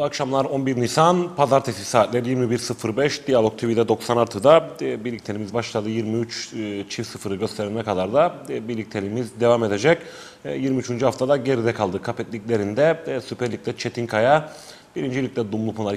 Mutlu akşamlar 11 Nisan Pazartesi saatleri 21.05 Diyalog TV'de 90 artıda e, başladı 23 e, çift sıfırı gösterilene kadar da e, birlikteliğimiz devam edecek. E, 23. haftada geride kaldı Kapet Liglerinde e, Süper Lig'de Çetinkaya Birinci Lig'de Dumlupınar,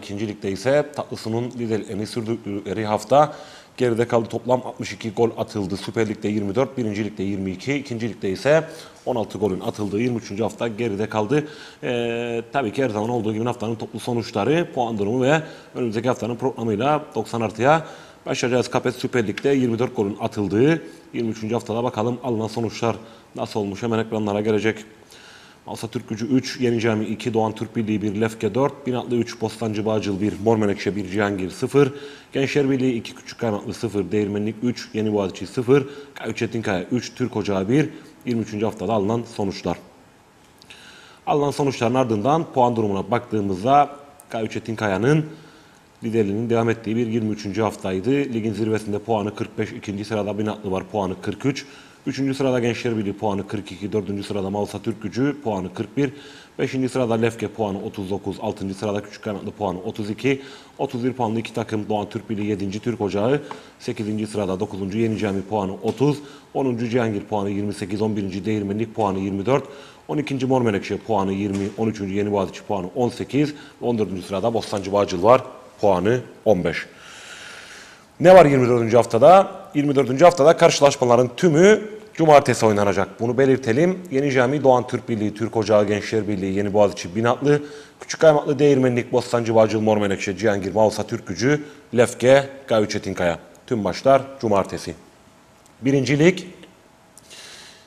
ise Tatlısı'nın liderliğini sürdükleri hafta geride kaldı. Toplam 62 gol atıldı. Süper Lig'de 24, Birinci Lig'de 22, ikinci Lig'de ise 16 golün atıldığı 23. hafta geride kaldı. Ee, tabii ki her zaman olduğu gibi haftanın toplu sonuçları, puan durumu ve önümüzdeki haftanın programıyla 90 artıya başlayacağız. Kapet Süper Lig'de 24 golün atıldığı 23. haftada bakalım alınan sonuçlar nasıl olmuş hemen ekranlara gelecek. Alsa Türk Gücü 3, Yeni Cami 2, Doğan Türk Birliği 1, Lefke 4, Binatlı 3, Bostancı Bağcıl 1, Mor Menekşe 1, Cihangir 0, Gençler Birliği 2, Küçük Kaymaklı 0, Değirmenlik 3, Yeni Boğaziçi 0, Kayıp Çetinkaya 3, Türk Ocağı 1, 23. haftada alınan sonuçlar. Alınan sonuçların ardından puan durumuna baktığımızda Kayıp Çetinkaya'nın liderliğinin devam ettiği bir 23. haftaydı. Ligin zirvesinde puanı 45, ikinci sırada Binatlı var puanı 43. Üçüncü sırada Gençler Birliği puanı 42, dördüncü sırada Malsa Türk Gücü puanı 41, beşinci sırada Lefke puanı 39, altıncı sırada Küçük Kanatlı puanı 32, 31 puanlı iki takım Doğan Türk Birliği 7. Türk Ocağı, 8. sırada 9. Yeni Cami puanı 30, 10. Cihangir puanı 28, 11. Değirmenlik puanı 24, 12. Mor Menekşe puanı 20, 13. Yeni Boğaziçi puanı 18, 14. sırada Bostancı Bağcıl var puanı 15. Ne var 24. haftada? 24. haftada karşılaşmaların tümü cumartesi oynanacak. Bunu belirtelim. Yeni Cami, Doğan Türk Birliği, Türk Ocağı Gençler Birliği, Yeni Boğaziçi, Binatlı, Küçük Kaymaklı, Değirmenlik, Bostancı, Bağcıl, Mor Menekşe, Cihangir, Mausa Türk Gücü, Lefke, Gavi Çetinkaya. Tüm maçlar cumartesi. Birincilik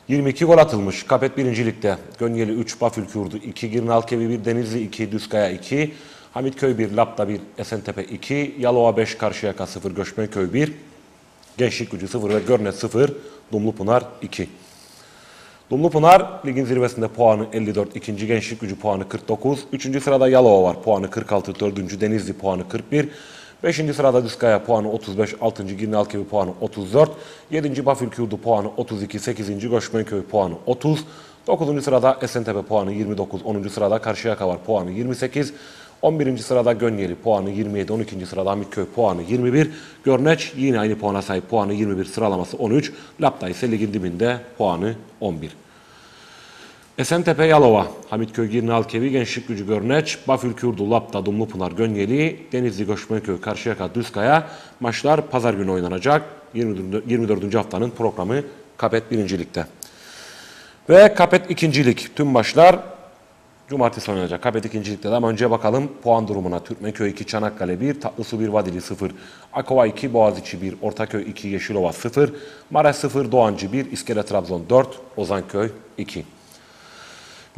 22 gol atılmış. Kapet birincilikte. Gönyeli 3, Bafülkürdü 2, Girnalkevi 1, Denizli 2, Düzkaya 2, Hamitköy 1, Lapta 1, Esentepe 2, Yalova 5, Karşıyaka 0, Göçmenköy 1, Gençlik Gücü 0 ve Görnet 0, Dumlupınar 2. Dumlupınar ligin zirvesinde puanı 54, ikinci Gençlik Gücü puanı 49, üçüncü sırada Yalova var puanı 46, dördüncü Denizli puanı 41, Beşinci sırada Düzkaya puanı 35, 6. Girnalkevi puanı 34, 7. Bafülkürdü puanı 32, 8. Göçmenköy puanı 30, 9. sırada Esentepe puanı 29, 10. sırada Karşıyaka var puanı 28, 11. sırada Gönyeli puanı 27, 12. sırada Hamitköy puanı 21, Görneç yine aynı puana sahip puanı 21, sıralaması 13, Lapta ise ligin dibinde puanı 11. Esentepe Yalova, Hamitköy Girnalkevi, Gençlik Gücü Görneç, Bafülkürdü, Lapta, Dumlupınar, Gönyeli, Denizli, Göçmenköy, Karşıyaka, Düzkaya maçlar pazar günü oynanacak. 24. 24. haftanın programı Kapet birincilikte. Ve Kapet ikincilik tüm maçlar Cumartesi oynanacak. Kapet ikincilikte de ama önce bakalım puan durumuna. Türkmenköy 2, Çanakkale 1, Tatlısu 1, Vadili 0, Akova 2, Boğaziçi 1, Ortaköy 2, Yeşilova 0, Maraş 0, Doğancı 1, İskele Trabzon 4, Ozanköy 2.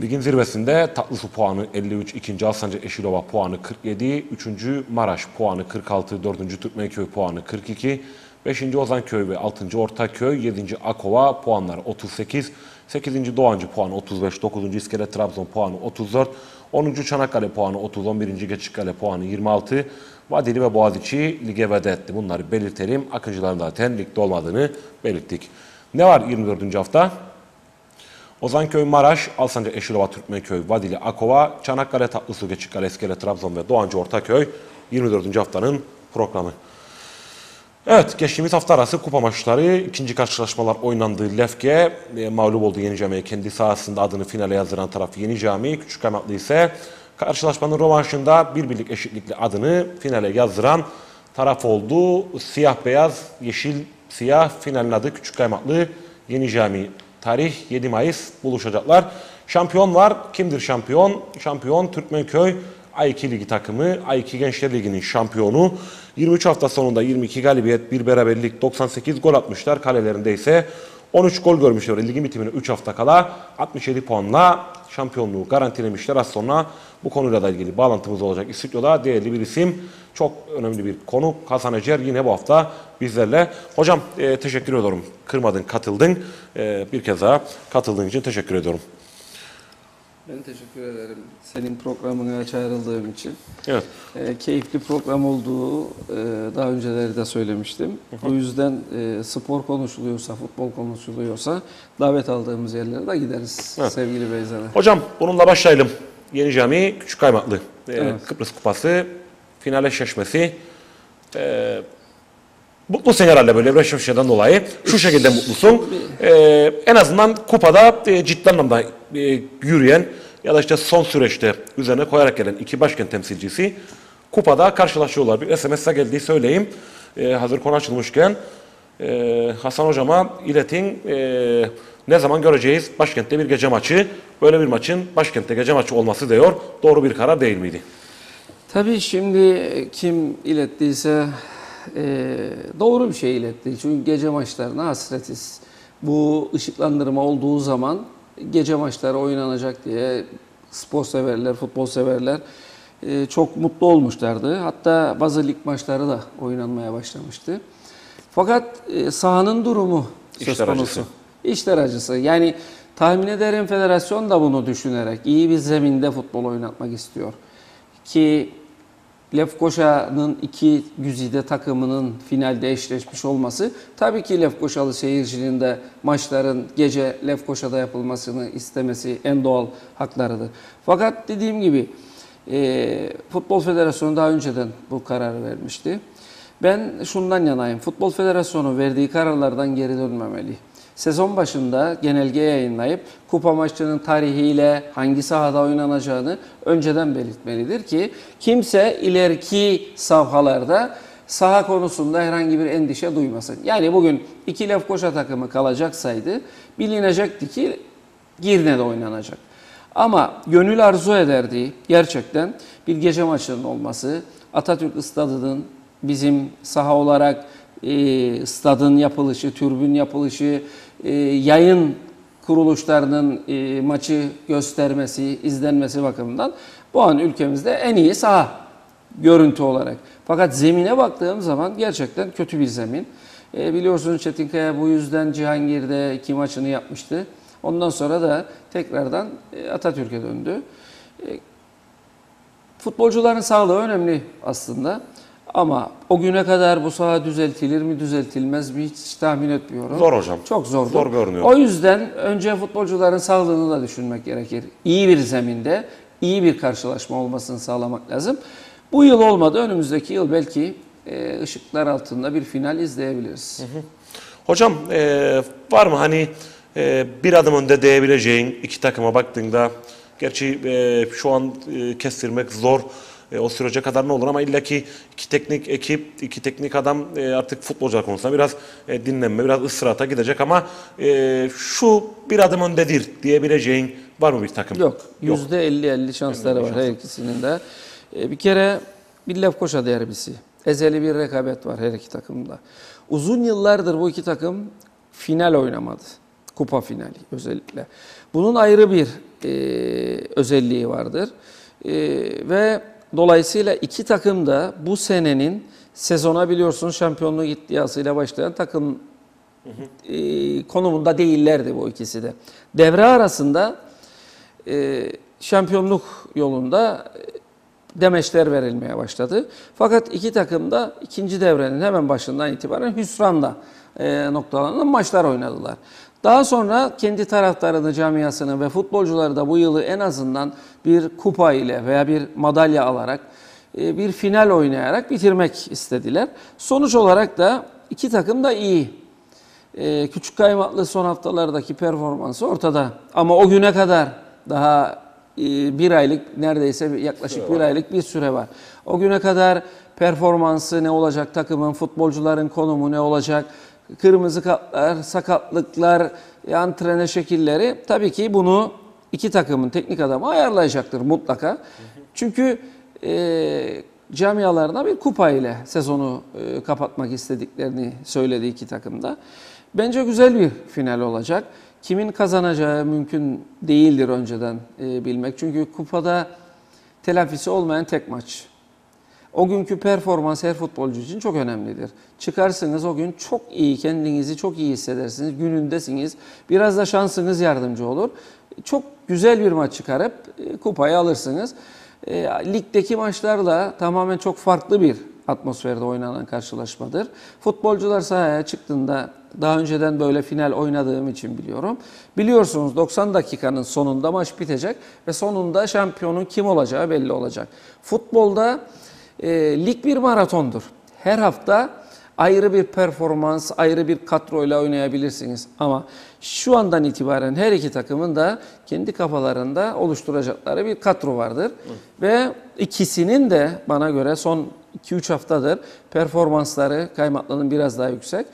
Ligin zirvesinde Tatlısu puanı 53, 2. Alsancak Eşilova puanı 47, 3. Maraş puanı 46, 4. Türkmenköy puanı 42, 5. Ozanköy ve 6. Ortaköy, 7. Akova puanları 38, 8. Doğancı puanı 35, 9. İskele Trabzon puanı 34, 10. Çanakkale puanı 30, 11. Geçikkale puanı 26, Vadili ve Boğaziçi lige veda etti. Bunları belirtelim. Akıncıların zaten ligde olmadığını belirttik. Ne var 24. hafta? Ozanköy, Maraş, Alsancak, Eşilova, Türkmenköy, Vadili, Akova, Çanakkale, Tatlısu, Geçikkale, Eskele, Trabzon ve Doğancı Ortaköy 24. haftanın programı. Evet, geçtiğimiz hafta arası kupa maçları, ikinci karşılaşmalar oynandı. Lefke e, mağlup oldu Yeni Cami'ye. Kendi sahasında adını finale yazdıran taraf Yeni Cami. Küçük Kaymaklı ise karşılaşmanın rövanşında bir birlik eşitlikle adını finale yazdıran taraf oldu. Siyah beyaz, yeşil siyah finalin adı Küçük Kaymaklı Yeni Cami. Tarih 7 Mayıs buluşacaklar. Şampiyon var. Kimdir şampiyon? Şampiyon Türkmenköy A2 Ligi takımı, A2 Gençler Ligi'nin şampiyonu. 23 hafta sonunda 22 galibiyet, 1 beraberlik, 98 gol atmışlar. Kalelerinde ise 13 gol görmüşler. Ligin bitimine 3 hafta kala 67 puanla şampiyonluğu garantilemişler. Az sonra bu konuyla da ilgili bağlantımız olacak. İstiklal'a değerli bir isim, çok önemli bir konu. Hasan Ecer yine bu hafta bizlerle. Hocam e, teşekkür ediyorum. Kırmadın, katıldın. E, bir kez daha katıldığın için teşekkür ediyorum. Ben teşekkür ederim senin programına çağrıldığım için. Evet. E, keyifli program olduğu e, daha önceleri de söylemiştim. O yüzden e, spor konuşuluyorsa, futbol konuşuluyorsa davet aldığımız yerlere de gideriz Evet. sevgili Beyza'na. Hocam bununla başlayalım. Yeni Cami Küçük Kaymaklı. e, Kıbrıs Kupası final eşleşmesi. E, mutlusun herhalde böyle bir eşleşmeden dolayı. Şu şekilde mutlusun. E, en azından kupada e, ciddi anlamda e, yürüyen ya da işte son süreçte üzerine koyarak gelen iki başkent temsilcisi kupada karşılaşıyorlar. Bir SMS'e geldiği söyleyeyim. E, hazır konu açılmışken e, Hasan Hocama iletin e, ne zaman göreceğiz başkentte bir gece maçı. Böyle bir maçın başkentte gece maçı olması diyor. Doğru bir karar değil miydi? Tabii şimdi kim ilettiyse e, doğru bir şey iletti. Çünkü gece maçlarına hasretiz. Bu ışıklandırma olduğu zaman gece maçları oynanacak diye spor severler, futbol severler e, çok mutlu olmuşlardı. Hatta bazı lig maçları da oynanmaya başlamıştı. Fakat e, sahanın durumu söz İşler konusu. acısı. İşler acısı. Yani tahmin ederim federasyon da bunu düşünerek iyi bir zeminde futbol oynatmak istiyor. Ki Lefkoşa'nın iki güzide takımının finalde eşleşmiş olması tabii ki Lefkoşalı seyircinin de maçların gece Lefkoşa'da yapılmasını istemesi en doğal haklarıdır. Fakat dediğim gibi e, Futbol Federasyonu daha önceden bu kararı vermişti. Ben şundan yanayım. Futbol Federasyonu verdiği kararlardan geri dönmemeli. Sezon başında genelge yayınlayıp kupa maçının tarihiyle hangi sahada oynanacağını önceden belirtmelidir ki kimse ileriki safhalarda saha konusunda herhangi bir endişe duymasın. Yani bugün iki Lefkoşa takımı kalacaksaydı bilinecekti ki Girne'de oynanacak. Ama gönül arzu ederdi gerçekten bir gece maçının olması, Atatürk Stadı'nın bizim saha olarak e, stadın yapılışı, türbün yapılışı, e, yayın kuruluşlarının e, maçı göstermesi, izlenmesi bakımından bu an ülkemizde en iyi saha görüntü olarak. Fakat zemine baktığım zaman gerçekten kötü bir zemin. E, biliyorsunuz Çetinkaya bu yüzden Cihangir'de iki maçını yapmıştı. Ondan sonra da tekrardan e, Atatürk'e döndü. E, futbolcuların sağlığı önemli aslında. Ama o güne kadar bu saha düzeltilir mi düzeltilmez mi hiç tahmin etmiyorum. Zor hocam. Çok zordur. Zor görünüyor. O yüzden önce futbolcuların sağlığını da düşünmek gerekir. İyi bir zeminde, iyi bir karşılaşma olmasını sağlamak lazım. Bu yıl olmadı. Önümüzdeki yıl belki e, ışıklar altında bir final izleyebiliriz. Hocam e, var mı hani e, bir adım önde diyebileceğin iki takıma baktığında gerçi e, şu an e, kestirmek zor e, o sürece kadar ne olur ama illaki iki teknik ekip, iki teknik adam e, artık futbolcular konusunda biraz e, dinlenme, biraz ısrata gidecek ama e, şu bir adım öndedir diyebileceğin var mı bir takım? Yok. Yüzde 50-50 şansları var her ikisinin de. E, Bir kere bir Lefkoşa derbisi. Ezeli bir rekabet var her iki takımda. Uzun yıllardır bu iki takım final oynamadı. Kupa finali özellikle. Bunun ayrı bir e, özelliği vardır. E, ve dolayısıyla iki takım da bu senenin sezona biliyorsunuz şampiyonluk iddiasıyla başlayan takım e, konumunda değillerdi bu ikisi de. Devre arasında e, şampiyonluk yolunda e, demeçler verilmeye başladı. Fakat iki takım da ikinci devrenin hemen başından itibaren hüsranla e, noktalanan maçlar oynadılar. Daha sonra kendi taraftarını, camiasını ve futbolcuları da bu yılı en azından bir kupa ile veya bir madalya alarak e, bir final oynayarak bitirmek istediler. Sonuç olarak da iki takım da iyi. Ee, küçük kaymaklı son haftalardaki performansı ortada. Ama o güne kadar daha e, bir aylık neredeyse yaklaşık bir aylık bir süre var. O güne kadar performansı ne olacak takımın, futbolcuların konumu ne olacak, kırmızı kartlar, sakatlıklar, antrene şekilleri tabii ki bunu iki takımın teknik adamı ayarlayacaktır mutlaka. Çünkü e, camialarına bir kupa ile sezonu e, kapatmak istediklerini söyledi iki takım da. Bence güzel bir final olacak. Kimin kazanacağı mümkün değildir önceden e, bilmek. Çünkü kupada telafisi olmayan tek maç. O günkü performans her futbolcu için çok önemlidir. Çıkarsınız o gün çok iyi, kendinizi çok iyi hissedersiniz, günündesiniz. Biraz da şansınız yardımcı olur. Çok güzel bir maç çıkarıp e, kupayı alırsınız. E, ligdeki maçlarla tamamen çok farklı bir atmosferde oynanan karşılaşmadır. Futbolcular sahaya çıktığında daha önceden böyle final oynadığım için biliyorum. Biliyorsunuz 90 dakikanın sonunda maç bitecek ve sonunda şampiyonun kim olacağı belli olacak. Futbolda e, lig bir maratondur. Her hafta ayrı bir performans, ayrı bir kadroyla oynayabilirsiniz. Ama şu andan itibaren her iki takımın da kendi kafalarında oluşturacakları bir kadro vardır. Ve ikisinin de bana göre son 2-3 haftadır performansları Kaymaklı'nın biraz daha yüksek.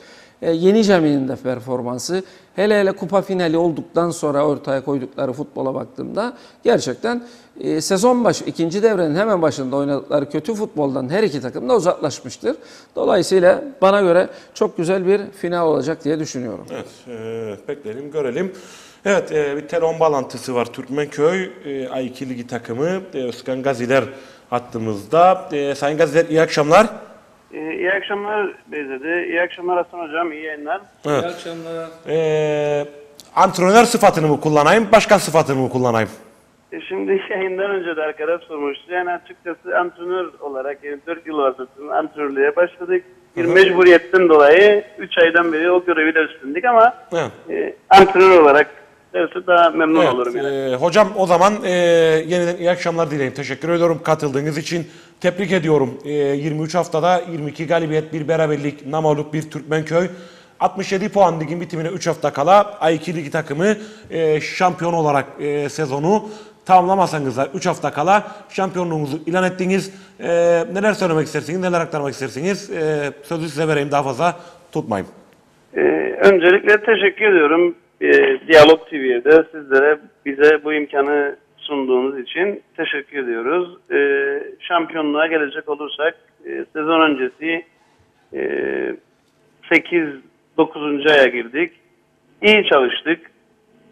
E, Yeni Cami'nin de performansı hele hele kupa finali olduktan sonra ortaya koydukları futbola baktığımda gerçekten e, sezon başı ikinci devrenin hemen başında oynadıkları kötü futboldan her iki takım da uzaklaşmıştır. Dolayısıyla bana göre çok güzel bir final olacak diye düşünüyorum. Evet, e, bekleyelim, görelim. Evet, e, bir telefon bağlantısı var. Türkmenköy e, A2 Ligi takımı e, Özkan Gaziler hattımızda. E, Sayın Gaziler iyi akşamlar. Ee, iyi akşamlar Beyzade. İyi akşamlar Hasan Hocam. İyi yayınlar. Evet. İyi akşamlar. E, antrenör sıfatını mı kullanayım, başkan sıfatını mı kullanayım? E, Şimdi yayından önce de arkadaş sormuştu. Yani açıkçası antrenör olarak yani 4 yıl vasıtasının antrenörlüğe başladık. Bir mecburiyetten dolayı 3 aydan beri o görevi de üstlendik ama Evet. e, antrenör olarak derse daha memnun Evet, olurum yani. e, hocam o zaman e, yeniden iyi akşamlar dileyim. Teşekkür ediyorum katıldığınız için. Tebrik ediyorum. E, 23 haftada 22 galibiyet, bir beraberlik, namağlup bir Türkmenköy. 67 puan ligin bitimine 3 hafta kala A2 ligi takımı e, şampiyon olarak e, sezonu tamamlamasanız da 3 hafta kala şampiyonluğunuzu ilan ettiniz. E, neler söylemek istersiniz, neler aktarmak istersiniz? E, sözü size vereyim daha fazla tutmayayım. Ee, öncelikle teşekkür ediyorum ee, Diyalog TV'ye de sizlere bize bu imkanı sunduğunuz için teşekkür ediyoruz. Ee, şampiyonluğa gelecek olursak e, sezon öncesi e, 8-9. aya girdik. İyi çalıştık.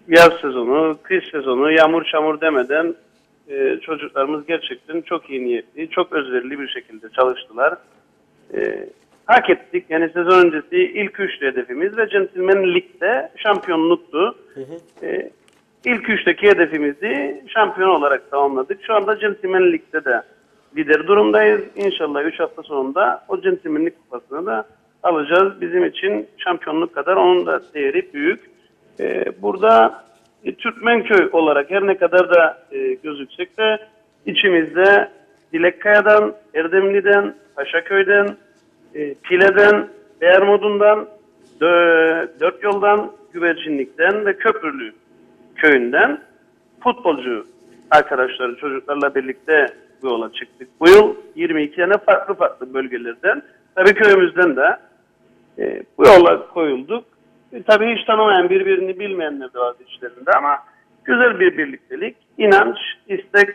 Yaz sezonu, kış sezonu, yağmur çamur demeden e, çocuklarımız gerçekten çok iyi niyetli, çok özverili bir şekilde çalıştılar. E, hak ettik. Yani sezon öncesi ilk üçlü hedefimiz ve Lig'de şampiyonluktu. E, ilk üçteki hedefimizi şampiyon olarak tamamladık. Şu anda Centilmen Lig'de de lider durumdayız. İnşallah 3 hafta sonunda o Centilmenlik kupasını da alacağız. Bizim için şampiyonluk kadar onun da değeri büyük. E, burada e, Türkmenköy olarak her ne kadar da e, gözüksek de içimizde Dilekkaya'dan, Erdemli'den, Paşaköy'den, e, Pile'den, Beğermodun'dan, Dö- Dört Yoldan, Güvercinlik'ten ve Köprülü köyünden futbolcu arkadaşları çocuklarla birlikte bu yola çıktık. Bu yıl 22 tane farklı farklı bölgelerden, tabii köyümüzden de e, bu yola koyulduk. E, tabii hiç tanımayan birbirini bilmeyenler de vardı içlerinde ama güzel bir birliktelik, inanç, istek,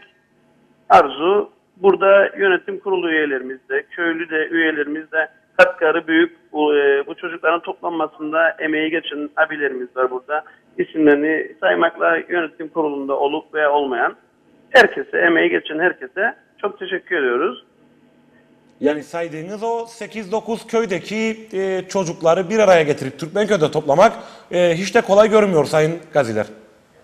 arzu. Burada yönetim kurulu üyelerimiz de, köylü de üyelerimiz de katkıları büyük. Bu, e, bu çocukların toplanmasında emeği geçen abilerimiz var burada. İsimlerini saymakla yönetim kurulunda olup veya olmayan herkese, emeği geçen herkese çok teşekkür ediyoruz. Yani saydığınız o 8-9 köydeki e, çocukları bir araya getirip Türkmenköy'de toplamak e, hiç de kolay görünmüyor Sayın Gaziler.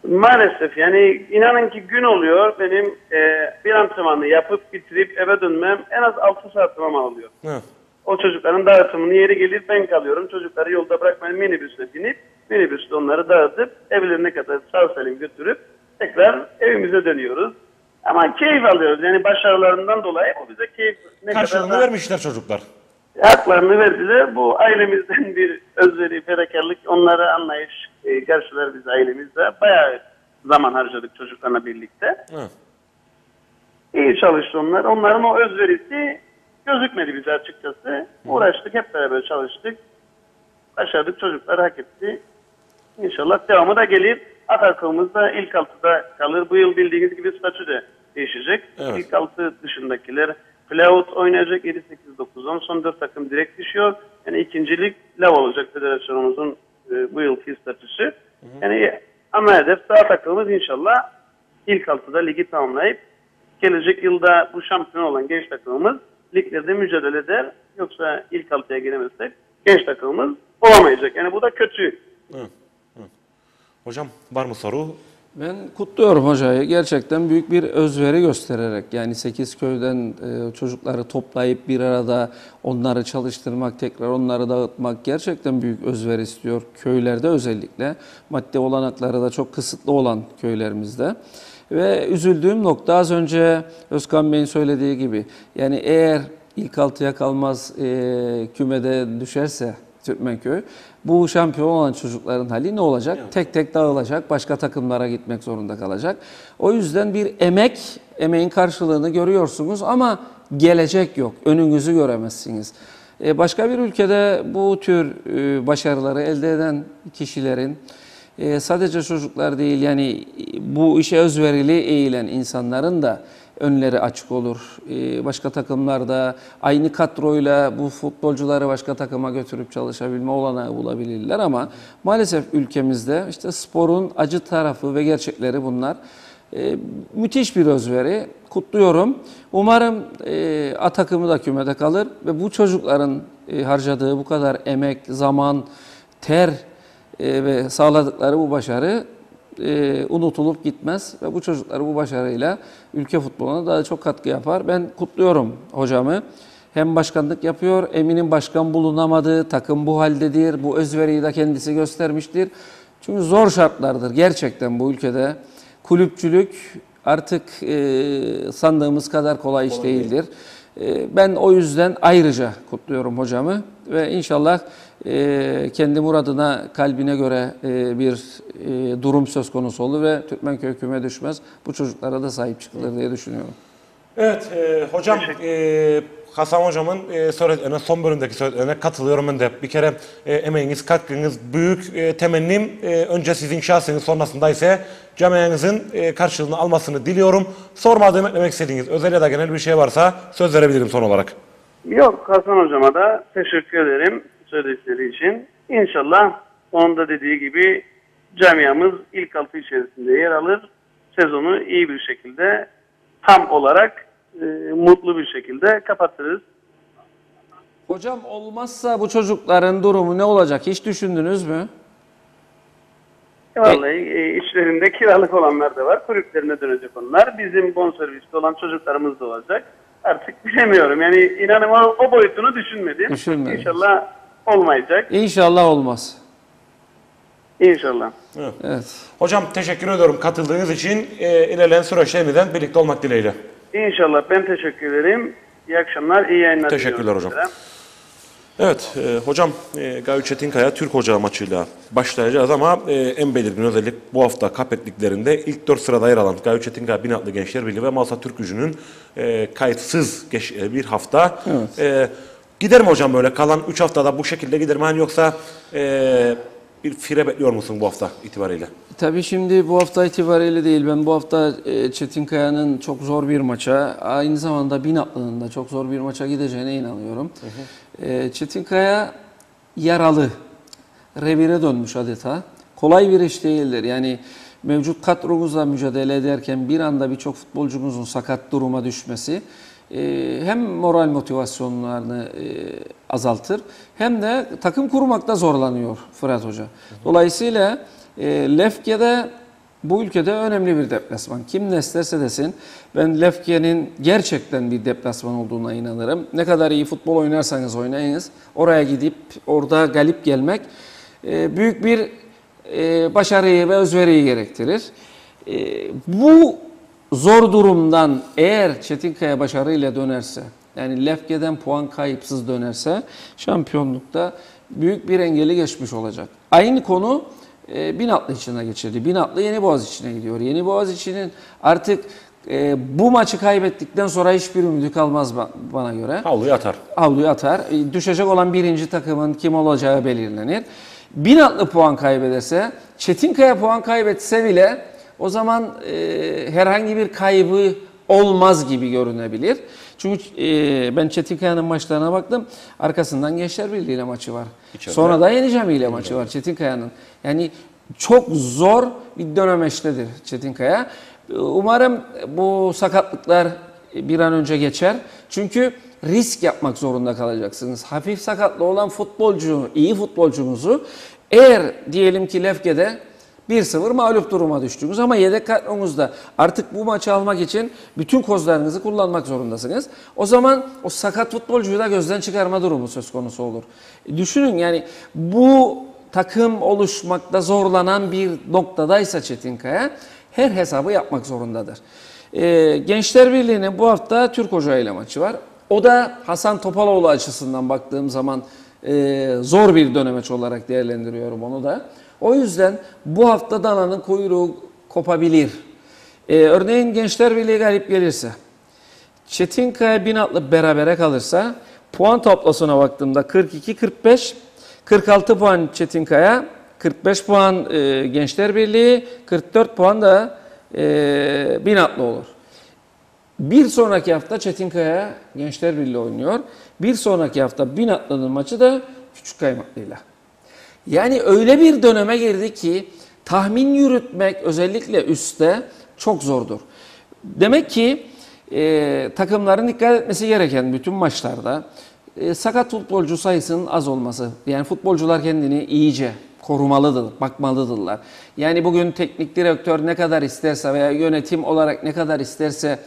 Maalesef yani inanın ki gün oluyor benim e, bir antrenmanı yapıp bitirip eve dönmem en az 6 saat zaman alıyor. Hı. O çocukların dağıtımını yeri gelir ben kalıyorum. Çocukları yolda bırakmayın minibüsle binip minibüsle onları dağıtıp evlerine kadar sağ salim götürüp tekrar evimize dönüyoruz. Ama keyif alıyoruz. Yani başarılarından dolayı o bize keyif ne Karşılığını da vermişler çocuklar. haklarını verdiler. Bu ailemizden bir özveri, fedakarlık, onlara anlayış e, karşılar biz ailemizde. Bayağı zaman harcadık çocuklarla birlikte. Hı. İyi çalıştı onlar. Onların o özverisi gözükmedi bize açıkçası. Uğraştık, hep beraber çalıştık. Başardık, çocuklar hak etti. İnşallah devamı da gelir. Atakımız da ilk altıda kalır. Bu yıl bildiğiniz gibi statü de değişecek. Evet. İlk altı dışındakiler playout oynayacak 7 8 9 10 son 4 takım direkt düşüyor. Yani ikincilik lav olacak federasyonumuzun e, bu yılki statüsü. Yani ana hedef sağ takımımız inşallah ilk altıda ligi tamamlayıp gelecek yılda bu şampiyon olan genç takımımız liglerde mücadele eder. Yoksa ilk altıya giremezsek genç takımımız olamayacak. Yani bu da kötü. Hocam var mı soru? Ben kutluyorum hocayı. Gerçekten büyük bir özveri göstererek yani 8 köyden e, çocukları toplayıp bir arada onları çalıştırmak, tekrar onları dağıtmak gerçekten büyük özveri istiyor. Köylerde özellikle maddi olanakları da çok kısıtlı olan köylerimizde. Ve üzüldüğüm nokta az önce Özkan Bey'in söylediği gibi yani eğer ilk altıya kalmaz e, kümede düşerse Türkmenköy. Bu şampiyon olan çocukların hali ne olacak? Tek tek dağılacak, başka takımlara gitmek zorunda kalacak. O yüzden bir emek, emeğin karşılığını görüyorsunuz ama gelecek yok. Önünüzü göremezsiniz. E, Başka bir ülkede bu tür e, başarıları elde eden kişilerin e, sadece çocuklar değil yani bu işe özverili eğilen insanların da önleri açık olur. Ee, Başka takımlarda aynı kadroyla bu futbolcuları başka takıma götürüp çalışabilme olanağı bulabilirler ama maalesef ülkemizde işte sporun acı tarafı ve gerçekleri bunlar. Ee, Müthiş bir özveri. Kutluyorum. Umarım e, A takımı da kümede kalır ve bu çocukların e, harcadığı bu kadar emek, zaman, ter e, ve sağladıkları bu başarı e, unutulup gitmez ve bu çocuklar bu başarıyla ülke futboluna daha çok katkı yapar. Ben kutluyorum hocamı. Hem başkanlık yapıyor, eminim başkan bulunamadı, takım bu haldedir, bu özveriyi de kendisi göstermiştir. Çünkü zor şartlardır gerçekten bu ülkede. Kulüpçülük artık e, sandığımız kadar kolay iş değildir. E, ben o yüzden ayrıca kutluyorum hocamı ve inşallah e, kendi muradına, kalbine göre e, bir e, durum söz konusu olur ve Türkmenköy küme düşmez. Bu çocuklara da sahip çıkılır diye düşünüyorum. Evet e, hocam e, Hasan hocamın e, söylediklerine son bölümdeki söylediklerine katılıyorum ben de. Bir kere e, emeğiniz, katkınız büyük. E, temennim e, önce sizin şahsınız sonrasında ise camianızın e, karşılığını almasını diliyorum. Sormadığım eklemek istediğiniz özel ya da genel bir şey varsa söz verebilirim son olarak. Yok Hasan hocama da teşekkür ederim söyledikleri için. İnşallah onun da dediği gibi camiamız ilk altı içerisinde yer alır. Sezonu iyi bir şekilde tam olarak e, mutlu bir şekilde kapatırız. Hocam olmazsa bu çocukların durumu ne olacak hiç düşündünüz mü? Vallahi e, içlerinde kiralık olanlar da var. Kulüplerine dönecek onlar. Bizim bonserviste olan çocuklarımız da olacak. Artık bilemiyorum. Yani inanın o, o boyutunu düşünmedim. Düşünmedim. İnşallah olmayacak. İnşallah olmaz. İnşallah. Evet. Hocam teşekkür ediyorum katıldığınız için. E, ilerleyen süreçte yeniden birlikte olmak dileğiyle. İnşallah ben teşekkür ederim. İyi akşamlar, iyi yayınlar. Teşekkürler hocam. sizlere. Evet e, hocam e, Gavi Çetinkaya Türk Hocağı maçıyla başlayacağız ama e, en belirgin özellik bu hafta kapetliklerinde ilk 4 sırada yer alan Gavi Çetinkaya Binatlı Gençler Birliği ve Malsa Türk Gücü'nün e, kayıtsız geç, e, bir hafta. E, gider mi hocam böyle kalan 3 haftada bu şekilde gider mi hani yoksa e, bir fire bekliyor musun bu hafta itibariyle? Tabii şimdi bu hafta itibariyle değil. Ben bu hafta e, Çetinkaya'nın çok zor bir maça, aynı zamanda Binatlı'nın da çok zor bir maça gideceğine inanıyorum. E, Çetinkaya yaralı, revire dönmüş adeta. Kolay bir iş değildir. Yani mevcut kadromuzla mücadele ederken bir anda birçok futbolcumuzun sakat duruma düşmesi hem moral motivasyonlarını e, azaltır hem de takım kurmakta zorlanıyor Fırat Hoca. Dolayısıyla e, Lefke'de bu ülkede önemli bir deplasman. Kim ne isterse desin ben Lefke'nin gerçekten bir deplasman olduğuna inanırım. Ne kadar iyi futbol oynarsanız oynayınız oraya gidip orada galip gelmek e, büyük bir başarıyı ve özveriyi gerektirir. Bu zor durumdan eğer Çetinkaya başarıyla dönerse, yani Lefke'den puan kayıpsız dönerse şampiyonlukta büyük bir engeli geçmiş olacak. Aynı konu e, Binatlı içine geçirdi. Binatlı Yeni Boğaz içine gidiyor. Yeni Boğaz içinin artık e, bu maçı kaybettikten sonra hiçbir ümidi kalmaz ba- bana göre Havluyu atar. avluyu atar. E, Düşecek olan birinci takımın kim olacağı belirlenir. Binatlı puan kaybederse, Çetinkaya puan kaybetse bile o zaman e, herhangi bir kaybı olmaz gibi görünebilir. Çünkü e, ben Çetinkaya'nın maçlarına baktım. Arkasından Gençler Birliği ile maçı var. İçeride. Sonra da Yeni Cami ile maçı var Çetinkaya'nın. Yani çok zor bir dönemeçtedir Çetinkaya. Umarım bu sakatlıklar bir an önce geçer. Çünkü risk yapmak zorunda kalacaksınız. Hafif sakatlı olan futbolcu, iyi futbolcumuzu eğer diyelim ki Lefke'de 1-0 mağlup duruma düştünüz ama yedek kadronuzda artık bu maçı almak için bütün kozlarınızı kullanmak zorundasınız. O zaman o sakat futbolcuyu da gözden çıkarma durumu söz konusu olur. E, Düşünün yani bu takım oluşmakta zorlanan bir noktadaysa Çetinkaya her hesabı yapmak zorundadır. Ee, Gençler Birliği'nin bu hafta Türk Hoca ile maçı var. O da Hasan Topaloğlu açısından baktığım zaman e, zor bir dönemeç olarak değerlendiriyorum onu da. O yüzden bu hafta dananın kuyruğu kopabilir. Ee, örneğin Gençler Birliği galip gelirse, Çetinkaya Binatlı berabere kalırsa puan tablosuna baktığımda 42-45, 46 puan Çetinkaya, 45 puan e, Gençler Birliği, 44 puan da e, Binatlı olur. Bir sonraki hafta Çetinkaya Gençler Birliği oynuyor. Bir sonraki hafta Binatlı'nın maçı da Küçük Kaymaklı'yla. Yani öyle bir döneme girdi ki tahmin yürütmek özellikle üstte çok zordur. Demek ki e, takımların dikkat etmesi gereken bütün maçlarda e, sakat futbolcu sayısının az olması. Yani futbolcular kendini iyice korumalıdır, bakmalıdırlar. Yani bugün teknik direktör ne kadar isterse veya yönetim olarak ne kadar isterse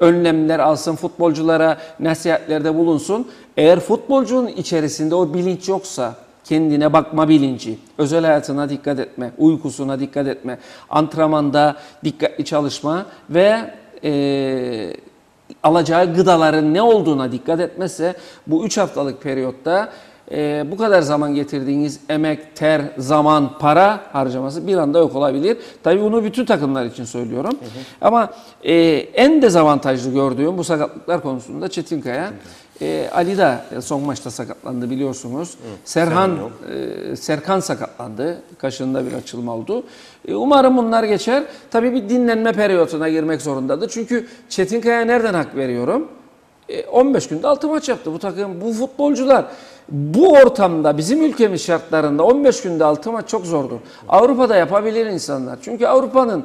önlemler alsın, futbolculara nasihatlerde bulunsun. Eğer futbolcunun içerisinde o bilinç yoksa, kendine bakma bilinci, özel hayatına dikkat etme, uykusuna dikkat etme, antrenmanda dikkatli çalışma ve eee, alacağı gıdaların ne olduğuna dikkat etmezse bu 3 haftalık periyotta eee, bu kadar zaman getirdiğiniz emek, ter, zaman, para harcaması bir anda yok olabilir. Tabii bunu bütün takımlar için söylüyorum. Ama eee, en dezavantajlı gördüğüm bu sakatlıklar konusunda Çetinkaya. Eee, Ali de son maçta sakatlandı biliyorsunuz. Serhan Serhan e, Serkan sakatlandı. Kaşında bir açılma oldu. E, umarım bunlar geçer. Tabii bir dinlenme periyotuna girmek zorundadır. Çünkü Çetinkaya nereden hak veriyorum? E, 15 günde 6 maç yaptı bu takım. Bu futbolcular bu ortamda bizim ülkemiz şartlarında 15 günde 6 maç çok zordur. Avrupa'da yapabilir insanlar. Çünkü Avrupa'nın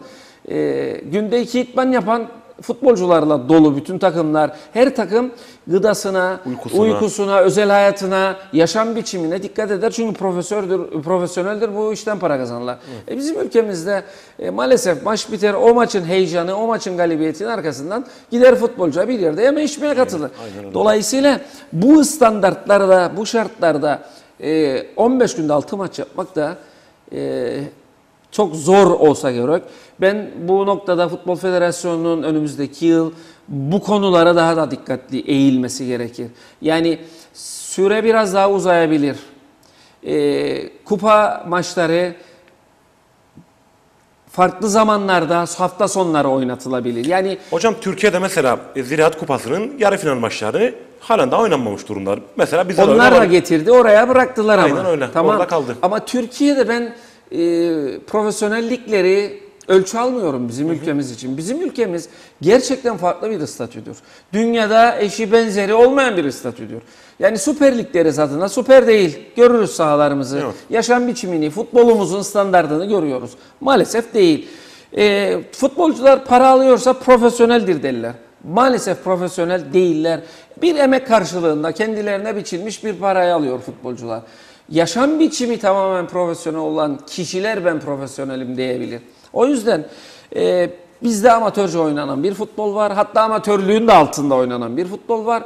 e, günde 2 itman yapan futbolcularla dolu bütün takımlar. Her takım gıdasına, Uykusuna. uykusuna, özel hayatına, yaşam biçimine dikkat eder. Çünkü profesördür, profesyoneldir bu işten para kazanırlar. E bizim ülkemizde e, maalesef maç biter, o maçın heyecanı, o maçın galibiyetinin arkasından gider futbolcu bir yerde yeme içmeye katılır. Dolayısıyla bu standartlarda, bu şartlarda e, 15 günde 6 maç yapmak da e, çok zor olsa gerek. Ben bu noktada Futbol Federasyonu'nun önümüzdeki yıl bu konulara daha da dikkatli eğilmesi gerekir. Yani süre biraz daha uzayabilir. Ee, kupa maçları farklı zamanlarda hafta sonları oynatılabilir. Yani Hocam Türkiye'de mesela e, Ziraat Kupası'nın yarı final maçları halen daha oynanmamış durumda. Mesela öyle Onlar da getirdi oraya bıraktılar ama. Aynen öyle. Tamam. Orada kaldı. Ama Türkiye'de ben e, profesyonellikleri ölçü almıyorum bizim ülkemiz için. Bizim ülkemiz gerçekten farklı bir statüdür. Dünyada eşi benzeri olmayan bir statüdür. Yani Süper Lig deriz adına süper değil. Görürüz sahalarımızı, Evet. yaşam biçimini, futbolumuzun standartını görüyoruz. Maalesef değil. E, futbolcular para alıyorsa profesyoneldir derler. Maalesef profesyonel değiller. Bir emek karşılığında kendilerine biçilmiş bir parayı alıyor futbolcular. Yaşam biçimi tamamen profesyonel olan kişiler ben profesyonelim diyebilir. O yüzden e, bizde amatörce oynanan bir futbol var. Hatta amatörlüğün de altında oynanan bir futbol var.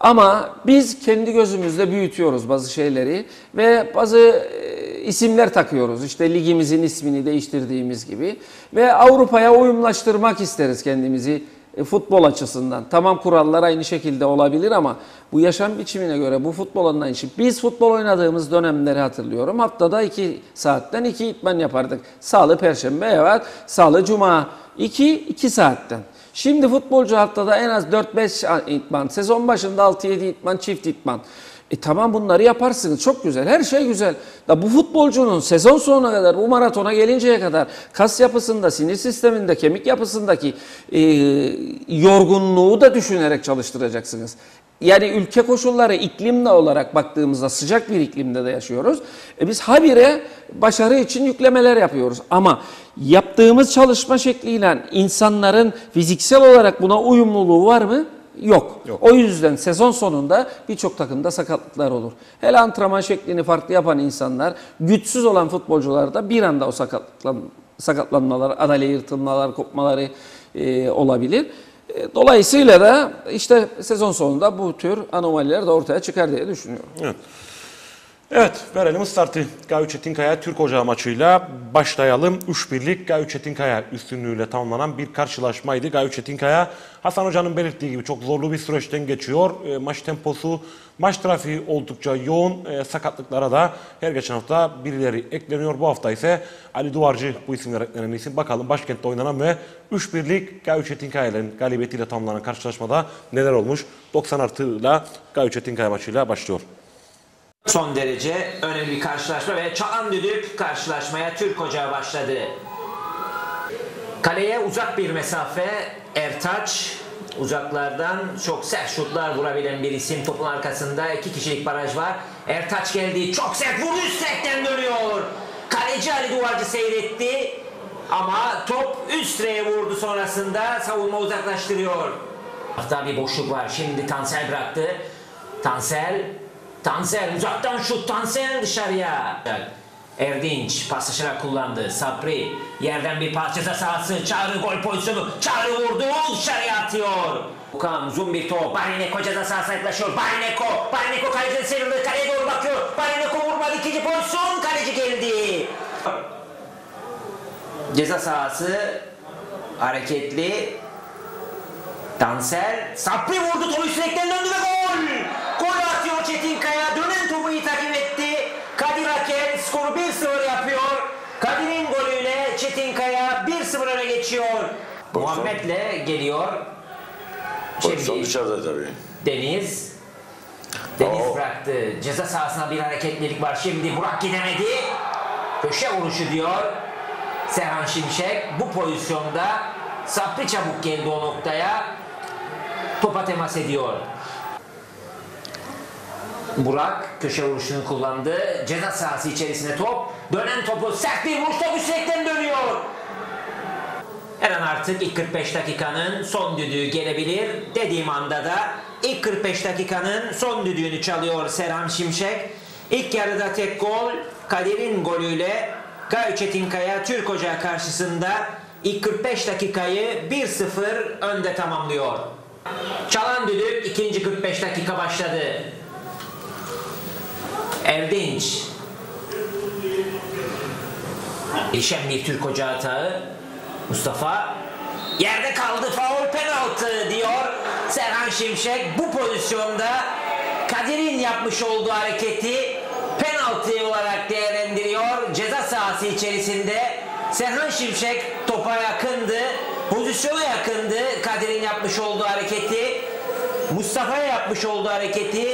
Ama biz kendi gözümüzde büyütüyoruz bazı şeyleri ve bazı e, isimler takıyoruz. İşte ligimizin ismini değiştirdiğimiz gibi ve Avrupa'ya uyumlaştırmak isteriz kendimizi e, futbol açısından. Tamam kurallar aynı şekilde olabilir ama bu yaşam biçimine göre bu futbol anlayışı. Biz futbol oynadığımız dönemleri hatırlıyorum. Haftada 2 saatten 2 itman yapardık. Salı, perşembe evet, salı, cuma 2 2 saatten. Şimdi futbolcu haftada en az 4-5 itman, sezon başında 6-7 itman, çift itman. E tamam bunları yaparsınız çok güzel her şey güzel. Da bu futbolcunun sezon sonuna kadar bu maratona gelinceye kadar kas yapısında, sinir sisteminde, kemik yapısındaki e, yorgunluğu da düşünerek çalıştıracaksınız. Yani ülke koşulları iklimle olarak baktığımızda sıcak bir iklimde de yaşıyoruz. E biz habire başarı için yüklemeler yapıyoruz. Ama yaptığımız çalışma şekliyle insanların fiziksel olarak buna uyumluluğu var mı? Yok. O yüzden sezon sonunda birçok takımda sakatlıklar olur. Hele antrenman şeklini farklı yapan insanlar, güçsüz olan futbolcularda bir anda o sakatlan, sakatlanmalar, adale yırtılmalar, kopmaları e, olabilir. E, Dolayısıyla da işte sezon sonunda bu tür anomaliler de ortaya çıkar diye düşünüyorum. Evet. Evet, verelim startı. Gavi Çetinkaya Türk Ocağı maçıyla başlayalım. 3-1'lik Gavi Çetinkaya üstünlüğüyle tamamlanan bir karşılaşmaydı. Gavi Çetinkaya Hasan Hoca'nın belirttiği gibi çok zorlu bir süreçten geçiyor. E, maç temposu, maç trafiği oldukça yoğun. E, sakatlıklara da her geçen hafta birileri ekleniyor. Bu hafta ise Ali Duvarcı bu isimler eklenen isim. Bakalım başkentte oynanan ve 3-1'lik Gavi Çetinkaya'nın galibiyetiyle tamamlanan karşılaşmada neler olmuş? 90 artıyla Gavi Çetinkaya maçıyla başlıyor. Son derece önemli bir karşılaşma ve çalan düdük karşılaşmaya Türk Ocağı başladı. Kaleye uzak bir mesafe Ertaç uzaklardan çok sert şutlar vurabilen bir isim. Topun arkasında iki kişilik baraj var. Ertaç geldi çok sert vurdu üst direkten dönüyor. Kaleci Ali Duvarcı seyretti ama top üst direğe vurdu sonrasında savunma uzaklaştırıyor. Hatta bir boşluk var. Şimdi Tansel bıraktı. Tansel Tansel uzaktan şut Tansel dışarıya. Erdinç paslaşarak kullandı. Sabri yerden bir ceza sahası. Çağrı gol pozisyonu. Çağrı vurdu dışarıya atıyor. Okan uzun bir top. Barineko ceza sahasına yaklaşıyor. Barineko. Barineko kaleciden sıyrıldı. Kaleye doğru bakıyor. Barineko vurmadı. ikinci pozisyon. Kaleci geldi. Ceza sahası hareketli. Tansel Sapri vurdu topu sürekten döndü ve gol! Gol atıyor Çetinkaya. Dönen topu iyi takip etti. Kadir Akel skoru 1-0 yapıyor. Kadir'in golüyle Çetinkaya 1-0 öne geçiyor. Muhammed'le geliyor. Pozisyon dışarıda tabii. Deniz. Deniz Oo. bıraktı. Ceza sahasına bir hareketlilik var. Şimdi Burak gidemedi. Köşe vuruşu diyor. Serhan Şimşek bu pozisyonda Sapri çabuk geldi o noktaya. Topa temas ediyor. Burak köşe vuruşunu kullandı. Ceza sahası içerisine top. Dönen topu sert bir vuruş top dönüyor. Her an artık ilk 45 dakikanın son düdüğü gelebilir. Dediğim anda da ilk 45 dakikanın son düdüğünü çalıyor Serhan Şimşek. İlk yarıda tek gol Kadir'in golüyle Gayo Çetinkaya Türk Ocağı karşısında ilk 45 dakikayı 1-0 önde tamamlıyor. Çalan düdük ikinci 45 dakika başladı. Erdinç Değişen bir Türk Ocağı atağı. Mustafa yerde kaldı faul penaltı diyor Serhan Şimşek. Bu pozisyonda Kadir'in yapmış olduğu hareketi penaltı olarak değerlendiriyor. Ceza sahası içerisinde Serhan Şimşek topa yakındı. Pozisyona yakındı Kadir'in yapmış olduğu hareketi. Mustafa'ya yapmış olduğu hareketi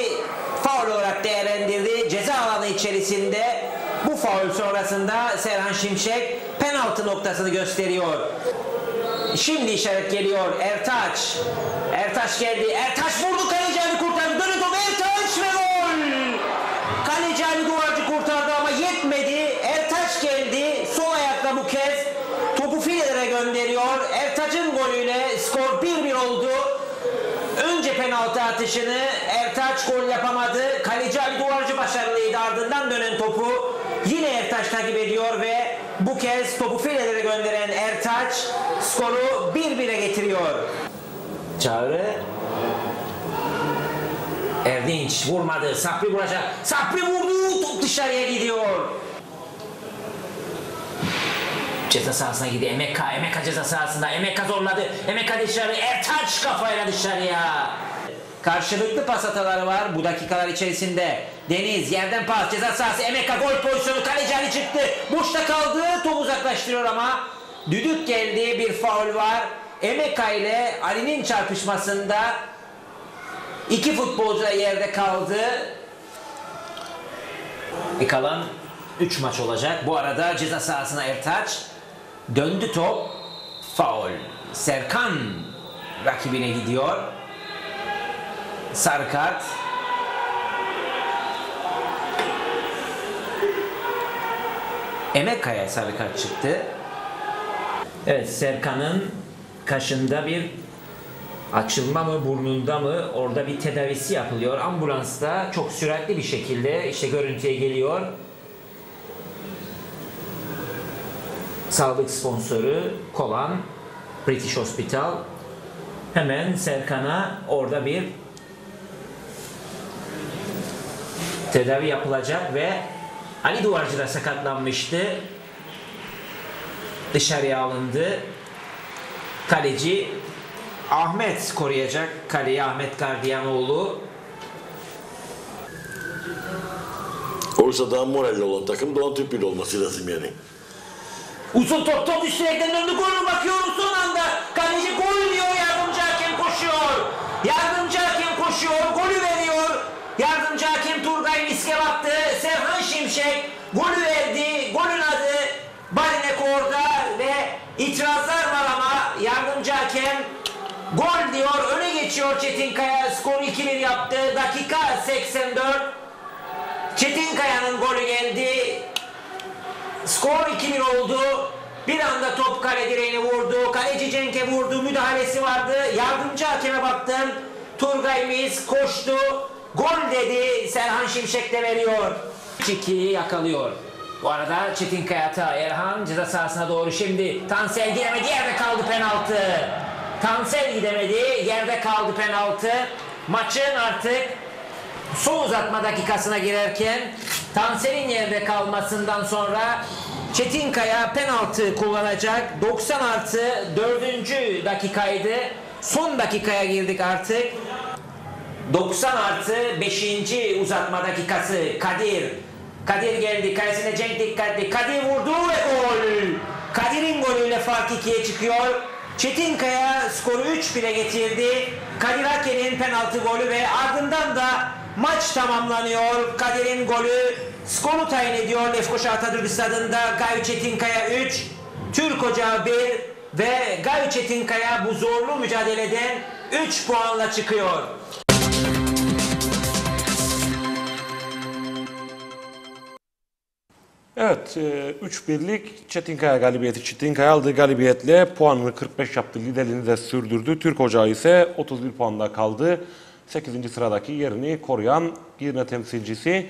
faul olarak değerlendirdi. Ceza alanı içerisinde bu faul sonrasında Serhan Şimşek penaltı noktasını gösteriyor. Şimdi işaret geliyor. Ertaç. Ertaç geldi. Ertaç vurdu kaleci Ali kurtardı. Dönü top Ertaç ve gol. Kaleci Ali Duvarcı kurtardı ama yetmedi. Ertaç geldi. Sol ayakla bu kez topu filelere gönderiyor. Ertaç'ın golüyle skor 1-1 oldu. Önce penaltı atışını Ertaç gol yapamadı. Kaleci Ali Duvarcı başarılıydı. Ardından dönen topu yine Ertaç takip ediyor ve bu kez topu filelere gönderen Ertaç skoru 1-1'e getiriyor. Çağrı Erdinç vurmadı. Sapri vuracak. Sapri vurdu. Top dışarıya gidiyor. Ceza sahasına gidiyor. Emeka, Emeka ceza sahasında. Emeka zorladı. Emeka dışarı. Ertaç kafayla dışarıya. Karşılıklı pas hataları var bu dakikalar içerisinde. Deniz yerden pas ceza sahası Emeka gol pozisyonu kaleci Ali çıktı. Boşta kaldı top uzaklaştırıyor ama düdük geldi bir faul var. Emeka ile Ali'nin çarpışmasında iki futbolcu da yerde kaldı. E kalan 3 maç olacak. Bu arada ceza sahasına Ertaç döndü top. Faul. Serkan rakibine gidiyor. Sarı kart. Emekaya sarı kart çıktı. Evet Serkan'ın kaşında bir Açılma mı burnunda mı orada bir tedavisi yapılıyor. Ambulansta çok süratli bir şekilde işte görüntüye geliyor. Sağlık sponsoru Kolan British Hospital hemen Serkan'a orada bir tedavi yapılacak ve Ali Duvarcı da sakatlanmıştı. Dışarıya alındı. Kaleci Ahmet koruyacak. Kaleyi Ahmet Gardiyanoğlu. Oysa daha moralli olan takım Doğan Türkbirliği olması lazım yani. Uzun top top üst direkten döndü golü bakıyorum son anda. Kaleci gol diyor yardımcı hakem koşuyor. Yardımcı hakem koşuyor golü veriyor. Yardımcı hakem Turgay Miske baktı. Serhan Şimşek golü verdi. Golün adı Barinek orada ve itirazlar var ama yardımcı hakem gol diyor. Öne geçiyor Çetinkaya. Skoru 2-1 yaptı. Dakika 84. Çetinkaya'nın golü geldi. Skor 2-1 oldu. Bir anda top kale direğine vurdu. Kaleci Cenk'e vurdu. Müdahalesi vardı. Yardımcı hakeme baktım. Turgay Miz koştu. Gol dedi. Serhan Şimşek de veriyor. 2'yi yakalıyor. Bu arada Çetinkaya hata. Erhan ceza sahasına doğru şimdi. Tansel gidemedi. Yerde kaldı penaltı. Tansel gidemedi. Yerde kaldı penaltı. Maçın artık son uzatma dakikasına girerken Tansel'in yerde kalmasından sonra Çetinkaya penaltı kullanacak. 90 artı 4. dakikaydı. Son dakikaya girdik artık. 90 artı 5. uzatma dakikası Kadir. Kadir geldi. Kalesine Cenk dikkatli. Kadir vurdu ve gol. Kadir'in golüyle fark 2'ye çıkıyor. Çetinkaya skoru 3-1'e getirdi. Kadir Ake'nin penaltı golü ve ardından da maç tamamlanıyor. Kadir'in golü skoru tayin ediyor Lefkoşa Atatürk Stadı'nda. Gavi Çetinkaya 3, Türk Ocağı 1 ve Gavi Çetinkaya bu zorlu mücadeleden 3 puanla çıkıyor. Evet, e, 3-1'lik Çetinkaya galibiyeti. Çetinkaya aldığı galibiyetle puanını 45 yaptı. Liderliğini de sürdürdü. Türk Ocağı ise 31 puanda kaldı. 8. sıradaki yerini koruyan Girne temsilcisi.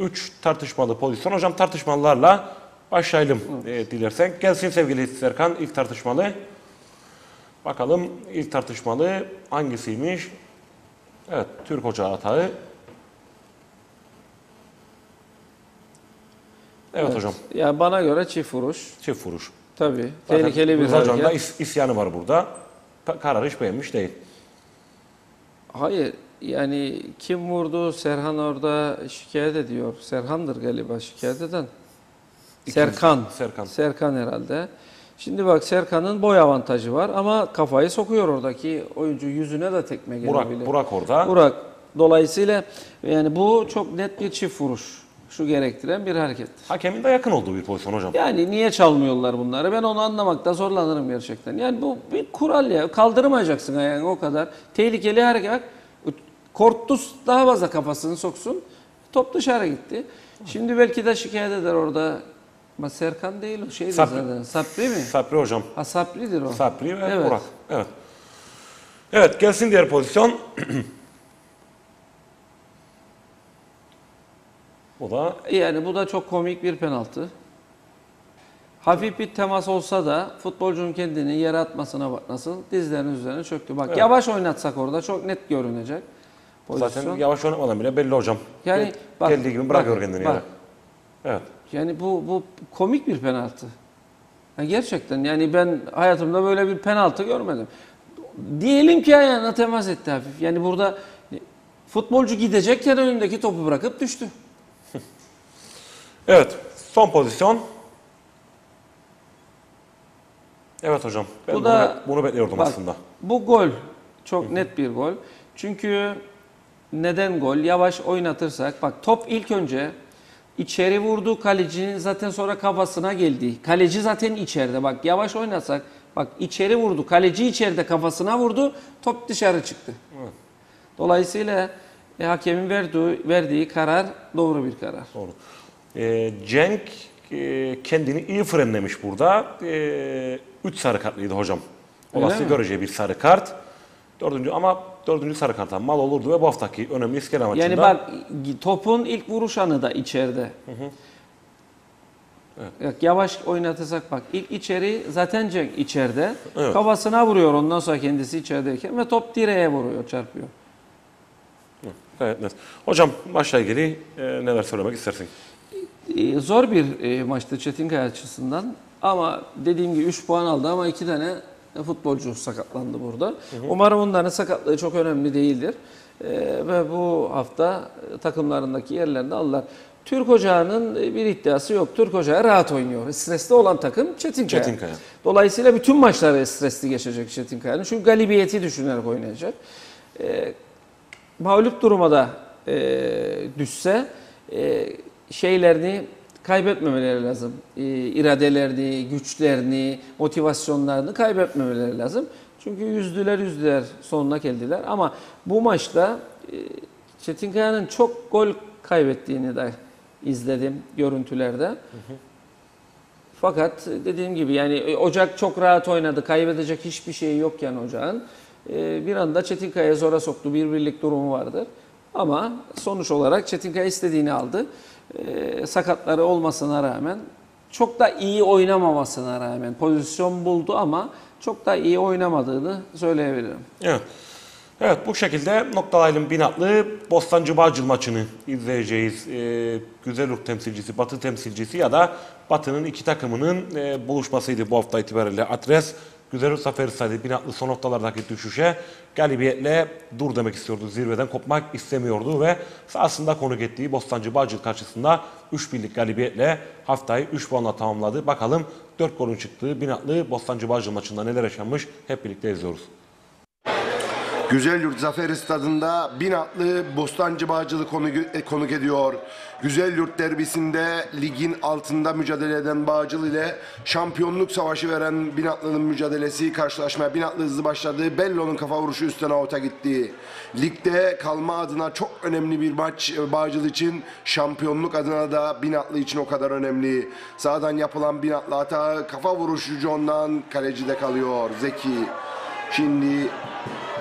3 tartışmalı pozisyon. Hocam tartışmalarla başlayalım e, dilersen. Gelsin sevgili Serkan ilk tartışmalı. Bakalım ilk tartışmalı hangisiymiş? Evet, Türk Ocağı hatağı. Evet, hocam. Ya bana göre çift vuruş. Çift vuruş. Tabii. Zaten Tehlikeli bir Rıza Hoca'nın da hareket. is- isyanı var burada. Ka- Kararı hiç beğenmiş değil. Hayır. Yani kim vurdu? Serhan orada şikayet ediyor. Serhan'dır galiba şikayet eden. Serkan. Serkan. Serkan herhalde. Şimdi bak Serkan'ın boy avantajı var ama kafayı sokuyor oradaki oyuncu yüzüne de tekme Burak, gelebilir. Burak orada. Burak. Dolayısıyla yani bu çok net bir çift vuruş. Şu gerektiren bir hareket. Hakemin de yakın olduğu bir pozisyon hocam. Yani niye çalmıyorlar bunları? Ben onu anlamakta zorlanırım gerçekten. Yani bu bir kural ya. Kaldırmayacaksın ayağını o kadar. Tehlikeli hareket. Bak, Kortus daha fazla kafasını soksun. Top dışarı gitti. Şimdi belki de şikayet eder orada. Ama Serkan değil o şeydi Sapri. zaten. Sapri mi? Sapri hocam. Ha Sapri'dir o. Sapri ve Evet. Burak. Evet. Evet gelsin diğer pozisyon. Bu da Yani bu da çok komik bir penaltı. Hafif bir temas olsa da futbolcunun kendini yere atmasına bak nasıl dizlerinin üzerine çöktü. Bak Evet. yavaş oynatsak orada çok net görünecek. zaten pozisyon. yavaş oynamadan bile belli hocam. Yani Gel- bak, Geldiği gibi bırakıyor bak, kendini bak. yere. Evet. Yani bu bu komik bir penaltı. Ya gerçekten yani ben hayatımda böyle bir penaltı görmedim. Diyelim ki ayağına temas etti hafif. Yani burada futbolcu gidecekken önündeki topu bırakıp düştü. Evet. Son pozisyon. Evet hocam. Ben Bu bunu, da- bunu bekliyordum Bak, aslında. Bu gol çok net bir gol. Çünkü neden gol? Yavaş oynatırsak bak top ilk önce içeri vurdu kalecinin zaten sonra kafasına geldi. Kaleci zaten içeride. Bak yavaş oynatsak bak içeri vurdu. Kaleci içeride kafasına vurdu. Top dışarı çıktı. Dolayısıyla e, hakemin verdiği, verdiği karar doğru bir karar. Doğru. Ee, Cenk e, kendini iyi frenlemiş burada. 3 sarı kartlıydı hocam. Olası göreceği bir sarı kart. Dördüncü ama dördüncü sarı karttan mal olurdu ve bu haftaki önemli iskele maçında Yani bak topun ilk vuruş anı da içeride. Bak, yavaş oynatırsak bak ilk içeri zaten Cenk içeride. Evet. Kafasına vuruyor ondan sonra kendisi içerideyken ve top direğe vuruyor çarpıyor. gayet net. Hocam maçla ilgili e, neler söylemek istersin? Ee, Zor bir e, maçtı Çetinkaya açısından. Ama dediğim gibi 3 puan aldı ama 2 tane futbolcu sakatlandı burada. Umarım onların sakatlığı çok önemli değildir. Ee, ve bu hafta e, takımlarındaki yerlerini alırlar. Türk Ocağı'nın e, bir iddiası yok. Türk Ocağı rahat oynuyor. Stresli olan takım Çetinkaya. Çetinkaya. Dolayısıyla bütün maçları stresli geçecek Çetinkaya'nın. Çünkü galibiyeti düşünerek oynayacak. Ee, mağlup duruma da e, düşse e, şeylerini kaybetmemeleri lazım. E, iradelerini, güçlerini, motivasyonlarını kaybetmemeleri lazım. Çünkü yüzdüler yüzdüler sonuna geldiler. Ama bu maçta e, Çetinkaya'nın çok gol kaybettiğini de izledim görüntülerde. Fakat dediğim gibi yani e, Ocak çok rahat oynadı. Kaybedecek hiçbir şey yokken Ocak'ın. Ee, Bir anda Çetinkaya zora soktu. Bir birlik durumu vardır. Ama sonuç olarak Çetinkaya istediğini aldı. Ee, Sakatları olmasına rağmen çok da iyi oynamamasına rağmen pozisyon buldu ama çok da iyi oynamadığını söyleyebilirim. Evet. Evet bu şekilde noktalayalım Binatlı Bostancı Bağcıl maçını izleyeceğiz. Ee, Güzellik temsilcisi, Batı temsilcisi ya da Batı'nın iki takımının e, buluşmasıydı bu hafta itibariyle adres. Güzellik Zafer Stadı Binatlı son haftalardaki düşüşe galibiyetle dur demek istiyordu. Zirveden kopmak istemiyordu ve sahasında konuk ettiği Bostancı Bağcıl karşısında 3 birlik galibiyetle haftayı 3 puanla tamamladı. Bakalım 4 golün çıktığı Binatlı Bostancı Bağcıl maçında neler yaşanmış hep birlikte izliyoruz. Güzelyurt Zafer Stadında bin atlı Bostancı Bağcılı konuk, e, konuk ediyor. Güzelyurt derbisinde ligin altında mücadele eden Bağcılı ile şampiyonluk savaşı veren Binatlı'nın mücadelesi karşılaşmaya Binatlı hızlı başladı. Bello'nun kafa vuruşu üstten avuta gitti. Ligde kalma adına çok önemli bir maç e, Bağcılı için. Şampiyonluk adına da Binatlı için o kadar önemli. Sağdan yapılan Binatlı hata kafa vuruşu John'dan kalecide kalıyor. Zeki. Şimdi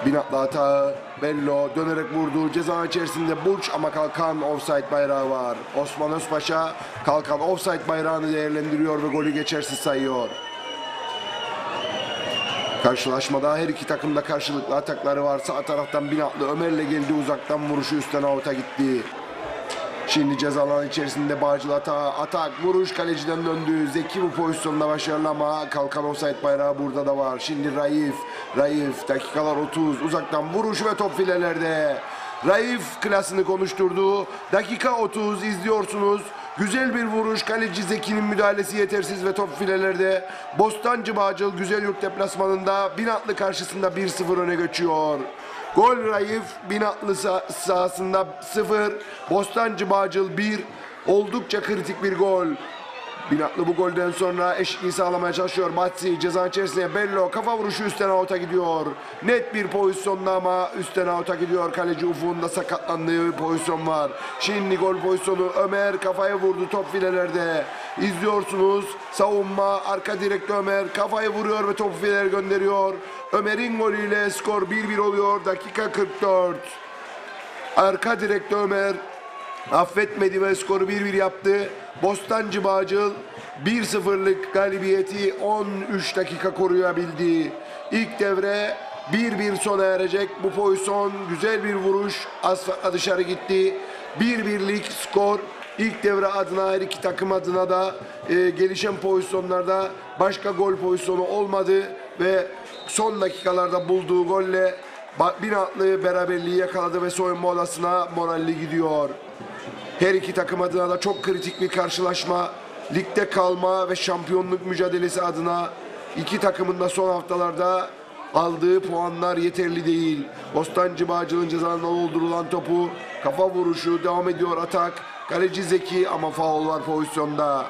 Binatlı hata Bello dönerek vurdu. Ceza içerisinde Burç ama kalkan offside bayrağı var. Osman Özpaşa kalkan offside bayrağını değerlendiriyor ve golü geçersiz sayıyor. Karşılaşmada her iki takımda karşılıklı atakları var. Sağ taraftan Binatlı Ömer'le geldi uzaktan vuruşu üstten avuta gitti. Şimdi ceza alanı içerisinde Bağcıl hata, atak, vuruş kaleciden döndü. Zeki bu pozisyonda başarılı ama kalkan offside bayrağı burada da var. Şimdi Raif, Raif dakikalar 30 uzaktan vuruş ve top filelerde. Raif klasını konuşturdu. Dakika 30 izliyorsunuz. Güzel bir vuruş. Kaleci Zeki'nin müdahalesi yetersiz ve top filelerde. Bostancı Bağcıl Güzelyurt deplasmanında Binatlı karşısında 1-0 öne geçiyor. Gol Raif Binatlı sah- sahasında 0. Bostancı Bağcıl 1. Oldukça kritik bir gol. Binatlı bu golden sonra eşitliği sağlamaya çalışıyor. Batsi ceza içerisinde Bello kafa vuruşu üstten avuta gidiyor. Net bir pozisyonda ama üstten avuta gidiyor. Kaleci Ufuk'un da sakatlandığı bir pozisyon var. Şimdi gol pozisyonu Ömer kafaya vurdu top filelerde. İzliyorsunuz. Savunma arka direkte Ömer kafayı vuruyor ve topu filelere gönderiyor. Ömer'in golüyle skor 1-1 oluyor. Dakika 44. Arka direkte Ömer affetmedi ve skoru 1-1 yaptı. Bostancı Bağcıl 1-0'lık galibiyeti 13 dakika koruyabildi. İlk devre 1-1 sona erecek. Bu pozisyon güzel bir vuruş. Asfaltla dışarı gitti. 1-1'lik skor. İlk devre adına her iki takım adına da e, gelişen pozisyonlarda başka gol pozisyonu olmadı ve son dakikalarda bulduğu golle Binatlı beraberliği yakaladı ve soyunma odasına moralli gidiyor. Her iki takım adına da çok kritik bir karşılaşma. Ligde kalma ve şampiyonluk mücadelesi adına iki takımın da son haftalarda aldığı puanlar yeterli değil. Bostancı Bağcı'nın cezanına doldurulan topu kafa vuruşu devam ediyor atak. Kaleci Zeki ama faul var pozisyonda.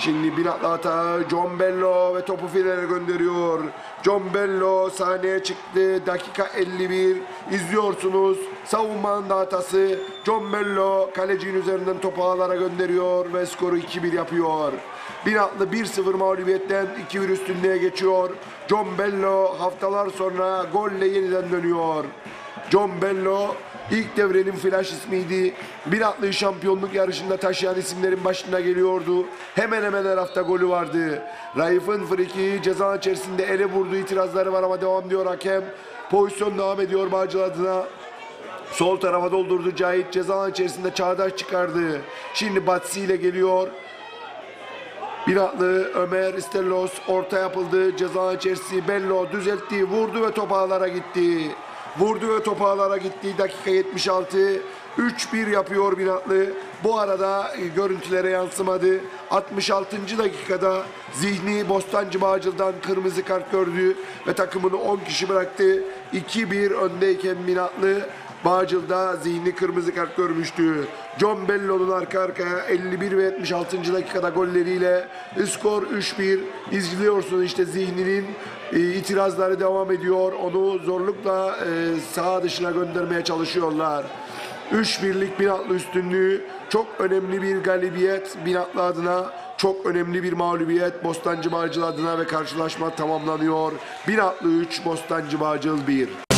Şimdi Binatlı hata John Bello ve topu filere gönderiyor. John Bello sahneye çıktı. Dakika 51 izliyorsunuz. Savunmanın hatası. John Bello kalecinin üzerinden topu ağlara gönderiyor ve skoru 2-1 yapıyor. Binatlı 1-0 mağlubiyetten 2-1 üstünlüğe geçiyor. John Bello haftalar sonra golle yeniden dönüyor. John Bello ilk devrenin flash ismiydi. Binatlı'yı şampiyonluk yarışında taşıyan isimlerin başına geliyordu. Hemen hemen her hafta golü vardı. Raif'in friki ceza içerisinde ele vurduğu itirazları var ama devam diyor hakem. Pozisyon devam ediyor Bağcılar adına. Sol tarafa doldurdu Cahit ceza içerisinde Çağdaş çıkardı. Şimdi Batsi ile geliyor. Binatlı Ömer İstellos orta yapıldı. Ceza içerisi Bello düzeltti. Vurdu ve top ağlara gitti. Vurdu ve top ağlara gitti. Dakika 76. 3-1 yapıyor Binatlı. Bu arada e, görüntülere yansımadı. 66. dakikada Zihni Bostancı Bağcıl'dan kırmızı kart gördü ve takımını 10 kişi bıraktı. 2-1 öndeyken Binatlı Bağcıl'da zihni kırmızı kart görmüştü. John Bello'nun arka arkaya 51 ve 76. dakikada golleriyle skor 3-1. İzliyorsun işte zihninin itirazları devam ediyor. Onu zorlukla e, saha dışına göndermeye çalışıyorlar. 3-1'lik Binatlı üstünlüğü çok önemli bir galibiyet Binatlı adına. Çok önemli bir mağlubiyet Bostancı Bağcıl adına ve karşılaşma tamamlanıyor. Binatlı 3, Bostancı Bağcıl 1.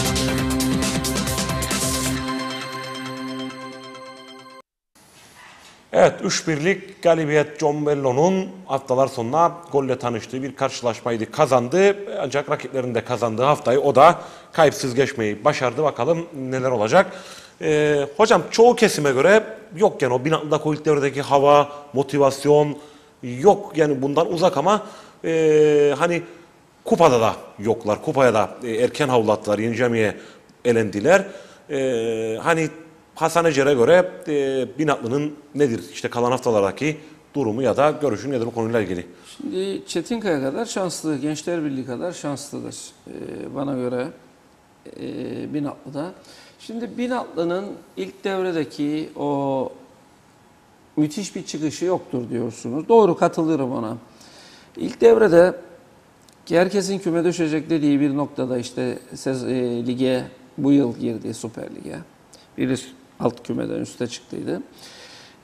Evet 3-1'lik galibiyet John Bello'nun haftalar sonuna golle tanıştığı bir karşılaşmaydı. Kazandı ancak rakiplerin de kazandığı haftayı o da kayıpsız geçmeyi başardı. Bakalım neler olacak. Ee, hocam çoğu kesime göre yok yani o Binatlı'da ilk devredeki hava, motivasyon yok yani bundan uzak ama ee, hani kupada da yoklar. Kupaya da e, erken havlattılar. Yeni Cami'ye elendiler. Ee, hani Hasan Ecer'e göre e, Binatlı'nın nedir işte kalan haftalardaki durumu ya da görüşü nedir bu konuyla ilgili? Şimdi Çetinkaya kadar şanslı, Gençler Birliği kadar şanslıdır ee, bana göre e, Binatlı'da. Şimdi Binatlı'nın ilk devredeki o müthiş bir çıkışı yoktur diyorsunuz. Doğru katılıyorum ona. İlk devrede herkesin küme düşecek dediği bir noktada işte e, lige bu yıl girdi Süper Lig'e. Biri alt kümeden üste çıktıydı.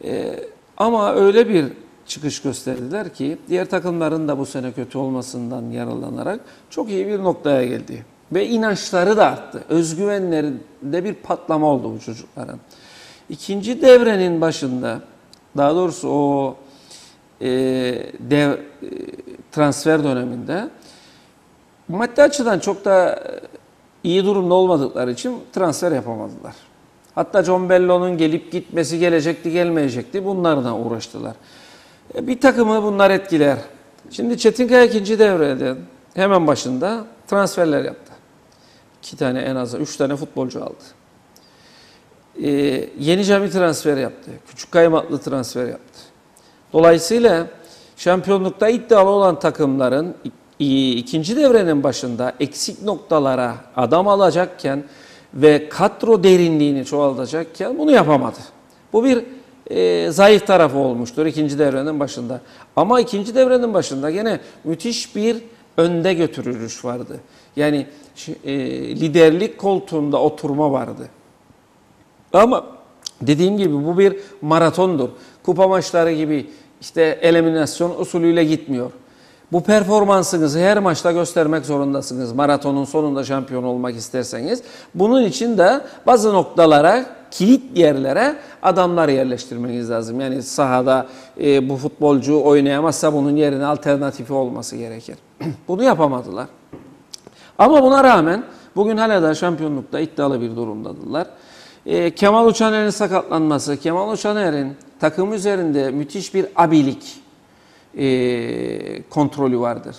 E, ama öyle bir çıkış gösterdiler ki diğer takımların da bu sene kötü olmasından yararlanarak çok iyi bir noktaya geldi. Ve inançları da arttı. Özgüvenlerinde bir patlama oldu bu çocukların. İkinci devrenin başında daha doğrusu o e, dev, e, transfer döneminde maddi açıdan çok da e, iyi durumda olmadıkları için transfer yapamadılar. Hatta John Bello'nun gelip gitmesi gelecekti gelmeyecekti bunlarla uğraştılar. E, Bir takımı bunlar etkiler. Şimdi Çetinkaya ikinci devrede hemen başında transferler yaptı. İki tane en az üç tane futbolcu aldı. Ee, yeni cami transfer yaptı. Küçük kaymaklı transfer yaptı. Dolayısıyla şampiyonlukta iddialı olan takımların ikinci devrenin başında eksik noktalara adam alacakken ve kadro derinliğini çoğaltacakken bunu yapamadı. Bu bir e, zayıf tarafı olmuştur ikinci devrenin başında. Ama ikinci devrenin başında gene müthiş bir önde götürülüş vardı. Yani e, liderlik koltuğunda oturma vardı. Ama dediğim gibi bu bir maratondur. Kupa maçları gibi işte eliminasyon usulüyle gitmiyor. Bu performansınızı her maçta göstermek zorundasınız. Maratonun sonunda şampiyon olmak isterseniz. Bunun için de bazı noktalara, kilit yerlere adamlar yerleştirmeniz lazım. Yani sahada e, bu futbolcu oynayamazsa bunun yerine alternatifi olması gerekir. Bunu yapamadılar. Ama buna rağmen bugün hala da şampiyonlukta iddialı bir durumdadılar. Ee, Kemal Uçaner'in sakatlanması, Kemal Uçaner'in takım üzerinde müthiş bir abilik e, kontrolü vardır.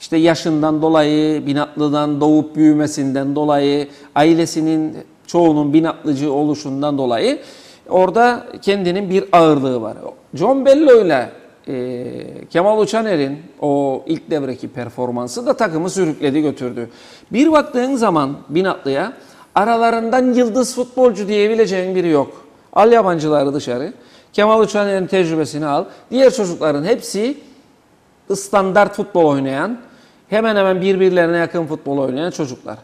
İşte yaşından dolayı, binatlıdan doğup büyümesinden dolayı, ailesinin çoğunun binatlıcı oluşundan dolayı orada kendinin bir ağırlığı var. John Bello ile e, Kemal Uçaner'in o ilk devreki performansı da takımı sürükledi götürdü. Bir baktığın zaman Binatlı'ya aralarından yıldız futbolcu diyebileceğin biri yok. Al yabancıları dışarı. Kemal Uçaner'in tecrübesini al. Diğer çocukların hepsi standart futbol oynayan, hemen hemen birbirlerine yakın futbol oynayan çocuklar.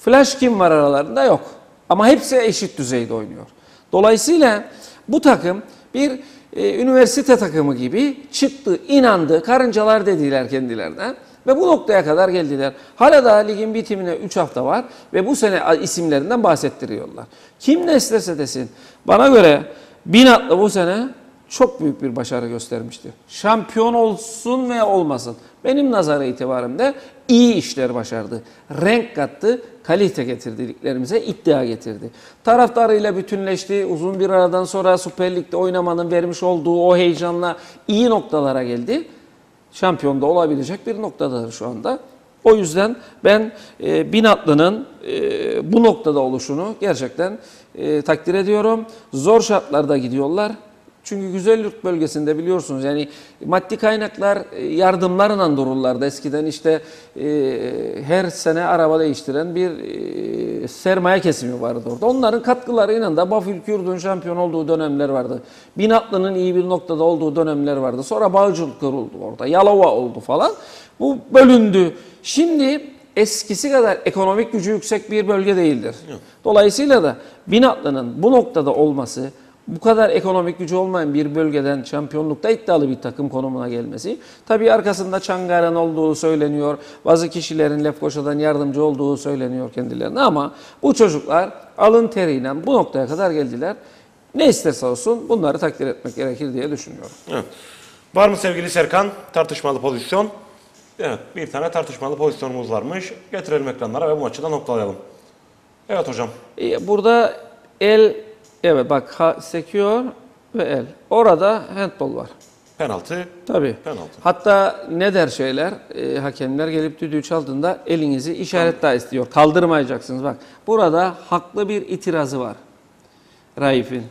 Flash kim var aralarında yok. Ama hepsi eşit düzeyde oynuyor. Dolayısıyla bu takım bir e, üniversite takımı gibi çıktı, inandı, karıncalar dediler kendilerine. Ve bu noktaya kadar geldiler. Hala da ligin bitimine 3 hafta var ve bu sene isimlerinden bahsettiriyorlar. Kim ne isterse desin. Bana göre Binatlı bu sene çok büyük bir başarı göstermiştir. Şampiyon olsun veya olmasın. Benim nazara itibarımda iyi işler başardı. Renk kattı, kalite getirdi liglerimize, iddia getirdi. Taraftarıyla bütünleşti. Uzun bir aradan sonra Süper Lig'de oynamanın vermiş olduğu o heyecanla iyi noktalara geldi. Şampiyon da olabilecek bir noktadadır şu anda. O yüzden ben e, Binatlı'nın e, bu noktada oluşunu gerçekten e, takdir ediyorum. Zor şartlarda gidiyorlar. Çünkü güzellik bölgesinde biliyorsunuz yani maddi kaynaklar e, yardımlarla dururlardı. Eskiden işte e, her sene araba değiştiren bir e, sermaye kesimi vardı orada. Onların katkılarıyla da Bafül Kürdün şampiyon olduğu dönemler vardı. Binatlı'nın iyi bir noktada olduğu dönemler vardı. Sonra Bağcılık kuruldu orada. Yalova oldu falan. Bu bölündü. Şimdi eskisi kadar ekonomik gücü yüksek bir bölge değildir. Dolayısıyla da Binatlı'nın bu noktada olması, bu kadar ekonomik gücü olmayan bir bölgeden şampiyonlukta iddialı bir takım konumuna gelmesi. Tabii arkasında Çangar'ın olduğu söyleniyor. Bazı kişilerin Lefkoşa'dan yardımcı olduğu söyleniyor kendilerine ama bu çocuklar alın teriyle bu noktaya kadar geldiler. Ne isterse olsun bunları takdir etmek gerekir diye düşünüyorum. Evet. Var mı sevgili Serkan tartışmalı pozisyon? Evet bir tane tartışmalı pozisyonumuz varmış. Getirelim ekranlara ve bu maçı da noktalayalım. Evet hocam. E, Burada el, evet bak ha, sekiyor ve el. Orada handball var. Penaltı. Tabii. Penaltı. Hatta ne der şeyler, e, hakemler gelip düdüğü çaldığında elinizi işaret daha istiyor. Kaldırmayacaksınız bak. Burada haklı bir itirazı var. Raif'in.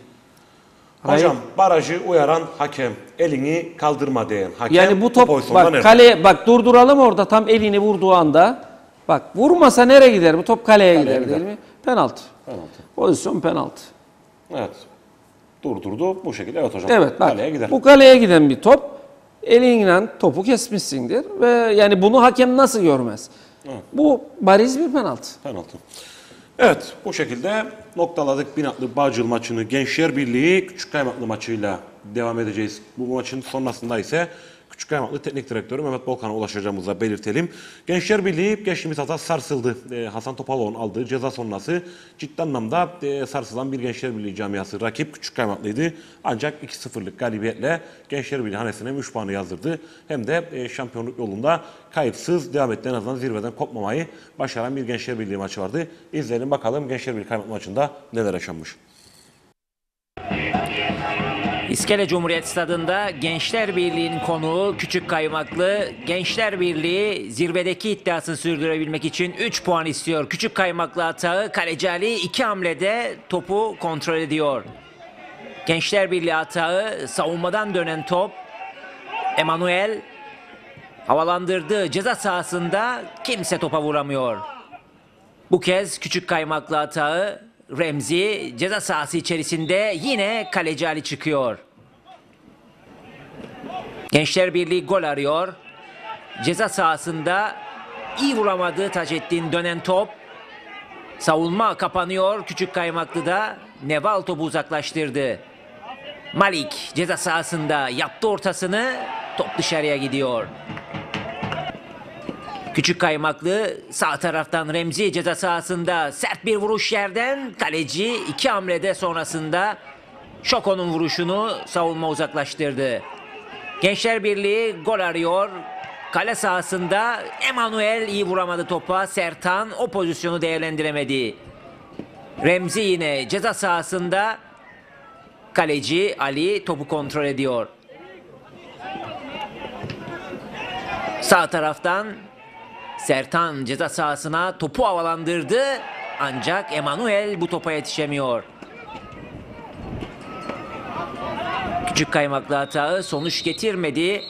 Raif- Hocam barajı uyaran hakem. Elini kaldırma diyen hakem. yani bu top pozisyonda bak nerede? kaleye bak durduralım orada tam elini vurduğu anda. Bak vurmasa nereye gider? Bu top kaleye, gider, gider. değil mi? Penaltı. Penaltı. Pozisyon penaltı. Evet. Durdurdu bu şekilde. Evet hocam. Evet bak Kaleye gider. bu kaleye giden bir top elinle topu kesmişsindir ve yani bunu hakem nasıl görmez? Bu bariz bir penaltı. Penaltı. Evet bu şekilde noktaladık Binatlı Bağcıl maçını Gençler Birliği Küçük Kaymaklı maçıyla devam edeceğiz. Bu maçın sonrasında ise Küçük Kaymaklı Teknik Direktörü Mehmet Bolkan'a ulaşacağımızı belirtelim. Gençler Birliği geçtiğimiz hafta sarsıldı. Ee, Hasan Topaloğlu'nun aldığı ceza sonrası ciddi anlamda e, sarsılan bir Gençler Birliği camiası. Rakip Küçük Kaymaklıydı. Ancak 2-0'lık galibiyetle Gençler Birliği hanesine 3 puanı yazdırdı. Hem de e, şampiyonluk yolunda kayıpsız devam etti. En azından zirveden kopmamayı başaran bir Gençler Birliği maçı vardı. İzleyelim bakalım Gençler Birliği Kaymaklı maçında neler yaşanmış. İskele Cumhuriyet Stadı'nda Gençler Birliği'nin konuğu Küçük Kaymaklı. Gençler Birliği zirvedeki iddiasını sürdürebilmek için 3 puan istiyor. Küçük Kaymaklı atağı Kaleci Ali iki hamlede topu kontrol ediyor. Gençler Birliği atağı savunmadan dönen top. Emanuel havalandırdı ceza sahasında kimse topa vuramıyor. Bu kez küçük kaymaklı hatağı Remzi ceza sahası içerisinde yine kaleci Ali çıkıyor. Gençler Birliği gol arıyor. Ceza sahasında iyi vuramadı Taceddin dönen top. Savunma kapanıyor küçük kaymaklıda. Neval topu uzaklaştırdı. Malik ceza sahasında yaptı ortasını. Top dışarıya gidiyor. Küçük kaymaklı sağ taraftan Remzi ceza sahasında sert bir vuruş yerden kaleci iki hamlede sonrasında Şoko'nun vuruşunu savunma uzaklaştırdı. Gençler Birliği gol arıyor. Kale sahasında Emanuel iyi vuramadı topa. Sertan o pozisyonu değerlendiremedi. Remzi yine ceza sahasında kaleci Ali topu kontrol ediyor. Sağ taraftan Sertan ceza sahasına topu havalandırdı. Ancak Emanuel bu topa yetişemiyor. Küçük kaymaklı hatağı sonuç getirmedi.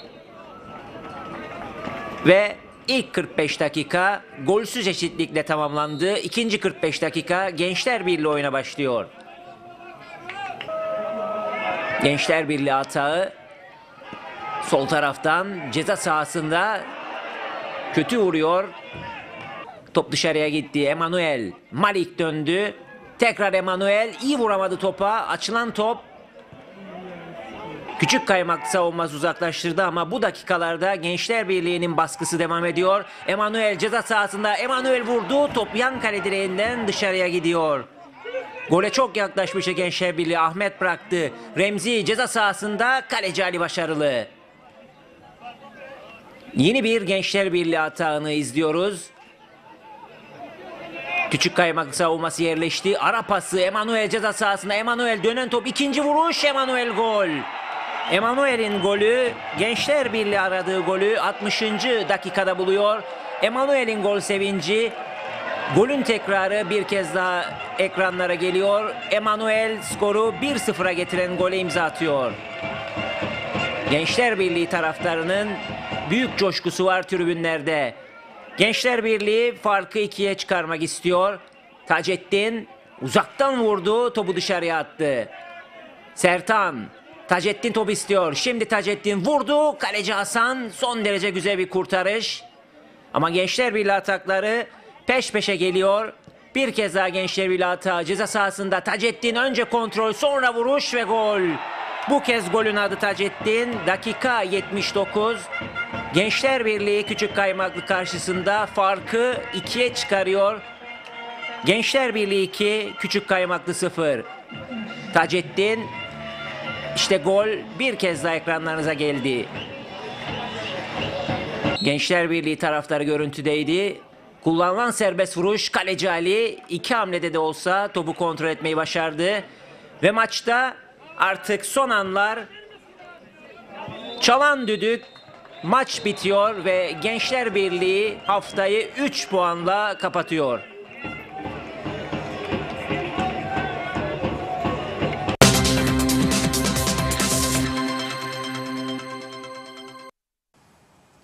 Ve ilk 45 dakika golsüz eşitlikle tamamlandı. İkinci 45 dakika Gençler Birliği oyuna başlıyor. Gençler Birliği hatağı sol taraftan ceza sahasında kötü vuruyor. Top dışarıya gitti. Emanuel. Malik döndü. Tekrar Emanuel iyi vuramadı topa. Açılan top. Küçük kaymaklı savunması uzaklaştırdı ama bu dakikalarda Gençler Birliği'nin baskısı devam ediyor. Emanuel ceza sahasında Emanuel vurdu. Top yan kale direğinden dışarıya gidiyor. Gole çok yaklaşmıştı Gençler Birliği. Ahmet bıraktı. Remzi ceza sahasında kaleci Ali başarılı. Yeni bir Gençler Birliği atağını izliyoruz. Küçük kaymaklı savunması yerleşti. Ara pası Emanuel ceza sahasında. Emanuel dönen top ikinci vuruş. Emanuel gol. Emanuel'in golü Gençler Birliği aradığı golü 60. dakikada buluyor. Emanuel'in gol sevinci Golün tekrarı bir kez daha ekranlara geliyor. Emanuel skoru 1-0'a getiren gole imza atıyor. Gençler Birliği taraftarının büyük coşkusu var tribünlerde. Gençler Birliği farkı ikiye çıkarmak istiyor. Taceddin uzaktan vurdu, topu dışarıya attı. Sertan, Taceddin top istiyor. Şimdi Taceddin vurdu. Kaleci Hasan son derece güzel bir kurtarış. Ama Gençler Birliği atakları peş peşe geliyor. Bir kez daha Gençler Birliği atağı ceza sahasında Taceddin önce kontrol sonra vuruş ve gol. Bu kez golün adı Taceddin. Dakika 79. Gençler Birliği Küçük Kaymaklı karşısında farkı ikiye çıkarıyor. Gençler Birliği 2, Küçük Kaymaklı 0. Taceddin işte gol bir kez daha ekranlarınıza geldi. Gençler Birliği taraftarı görüntüdeydi. Kullanılan serbest vuruş kaleci Ali iki hamlede de olsa topu kontrol etmeyi başardı. Ve maçta artık son anlar çalan düdük maç bitiyor ve Gençler Birliği haftayı 3 puanla kapatıyor.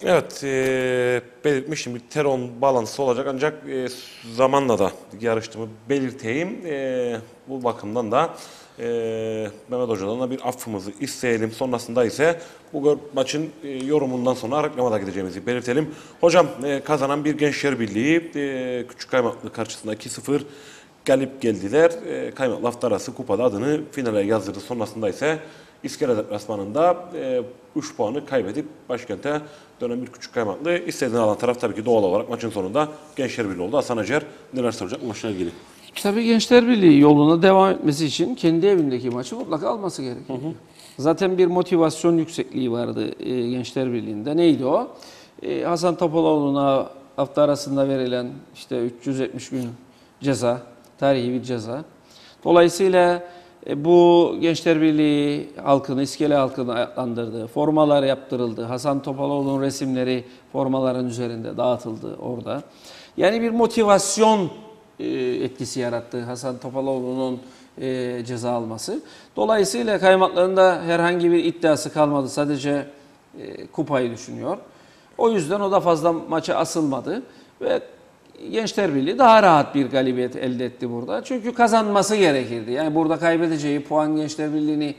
Evet, e, belirtmiştim bir teron bağlantısı olacak ancak e, zamanla da yarıştığımı belirteyim. E, bu bakımdan da e, Mehmet Hoca'dan da bir affımızı isteyelim. Sonrasında ise bu maçın e, yorumundan sonra reklama da gideceğimizi belirtelim. Hocam e, kazanan bir Gençler Birliği e, Küçük Kaymaklı karşısında 2-0 galip geldiler. E, Kaymaklı hafta kupada adını finale yazdırdı. Sonrasında ise İskele deplasmanında 3 puanı kaybedip başkente dönen bir küçük kaymaklı istediğini alan taraf tabii ki doğal olarak maçın sonunda Gençler Birliği oldu. Hasan Acar neler soracak maçla ilgili? Tabii Gençler Birliği yoluna devam etmesi için kendi evindeki maçı mutlaka alması gerekiyor. Zaten bir motivasyon yüksekliği vardı e, Gençler Birliği'nde. Neydi o? E, Hasan Topaloğlu'na hafta arasında verilen işte 370 gün ceza, tarihi bir ceza. Dolayısıyla e, bu Gençler Birliği halkını, İskele halkını ayaklandırdı. Formalar yaptırıldı. Hasan Topaloğlu'nun resimleri formaların üzerinde dağıtıldı orada. Yani bir motivasyon etkisi yarattı Hasan Topaloğlu'nun e, ceza alması. Dolayısıyla kaymaklarında herhangi bir iddiası kalmadı. Sadece e, kupayı düşünüyor. O yüzden o da fazla maça asılmadı ve Gençler Birliği daha rahat bir galibiyet elde etti burada. Çünkü kazanması gerekirdi. Yani burada kaybedeceği puan Gençler Birliği'ni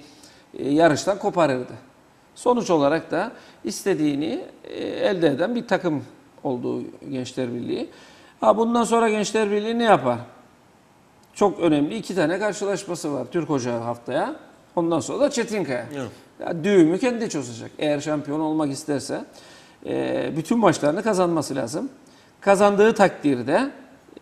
e, yarıştan koparırdı. Sonuç olarak da istediğini e, elde eden bir takım oldu Gençler Birliği. Ha bundan sonra Gençler Birliği ne yapar? Çok önemli iki tane karşılaşması var Türk Ocağı haftaya. Ondan sonra da Çetinkaya. Ya düğümü kendi çözecek. Eğer şampiyon olmak isterse e, bütün maçlarını kazanması lazım. Kazandığı takdirde,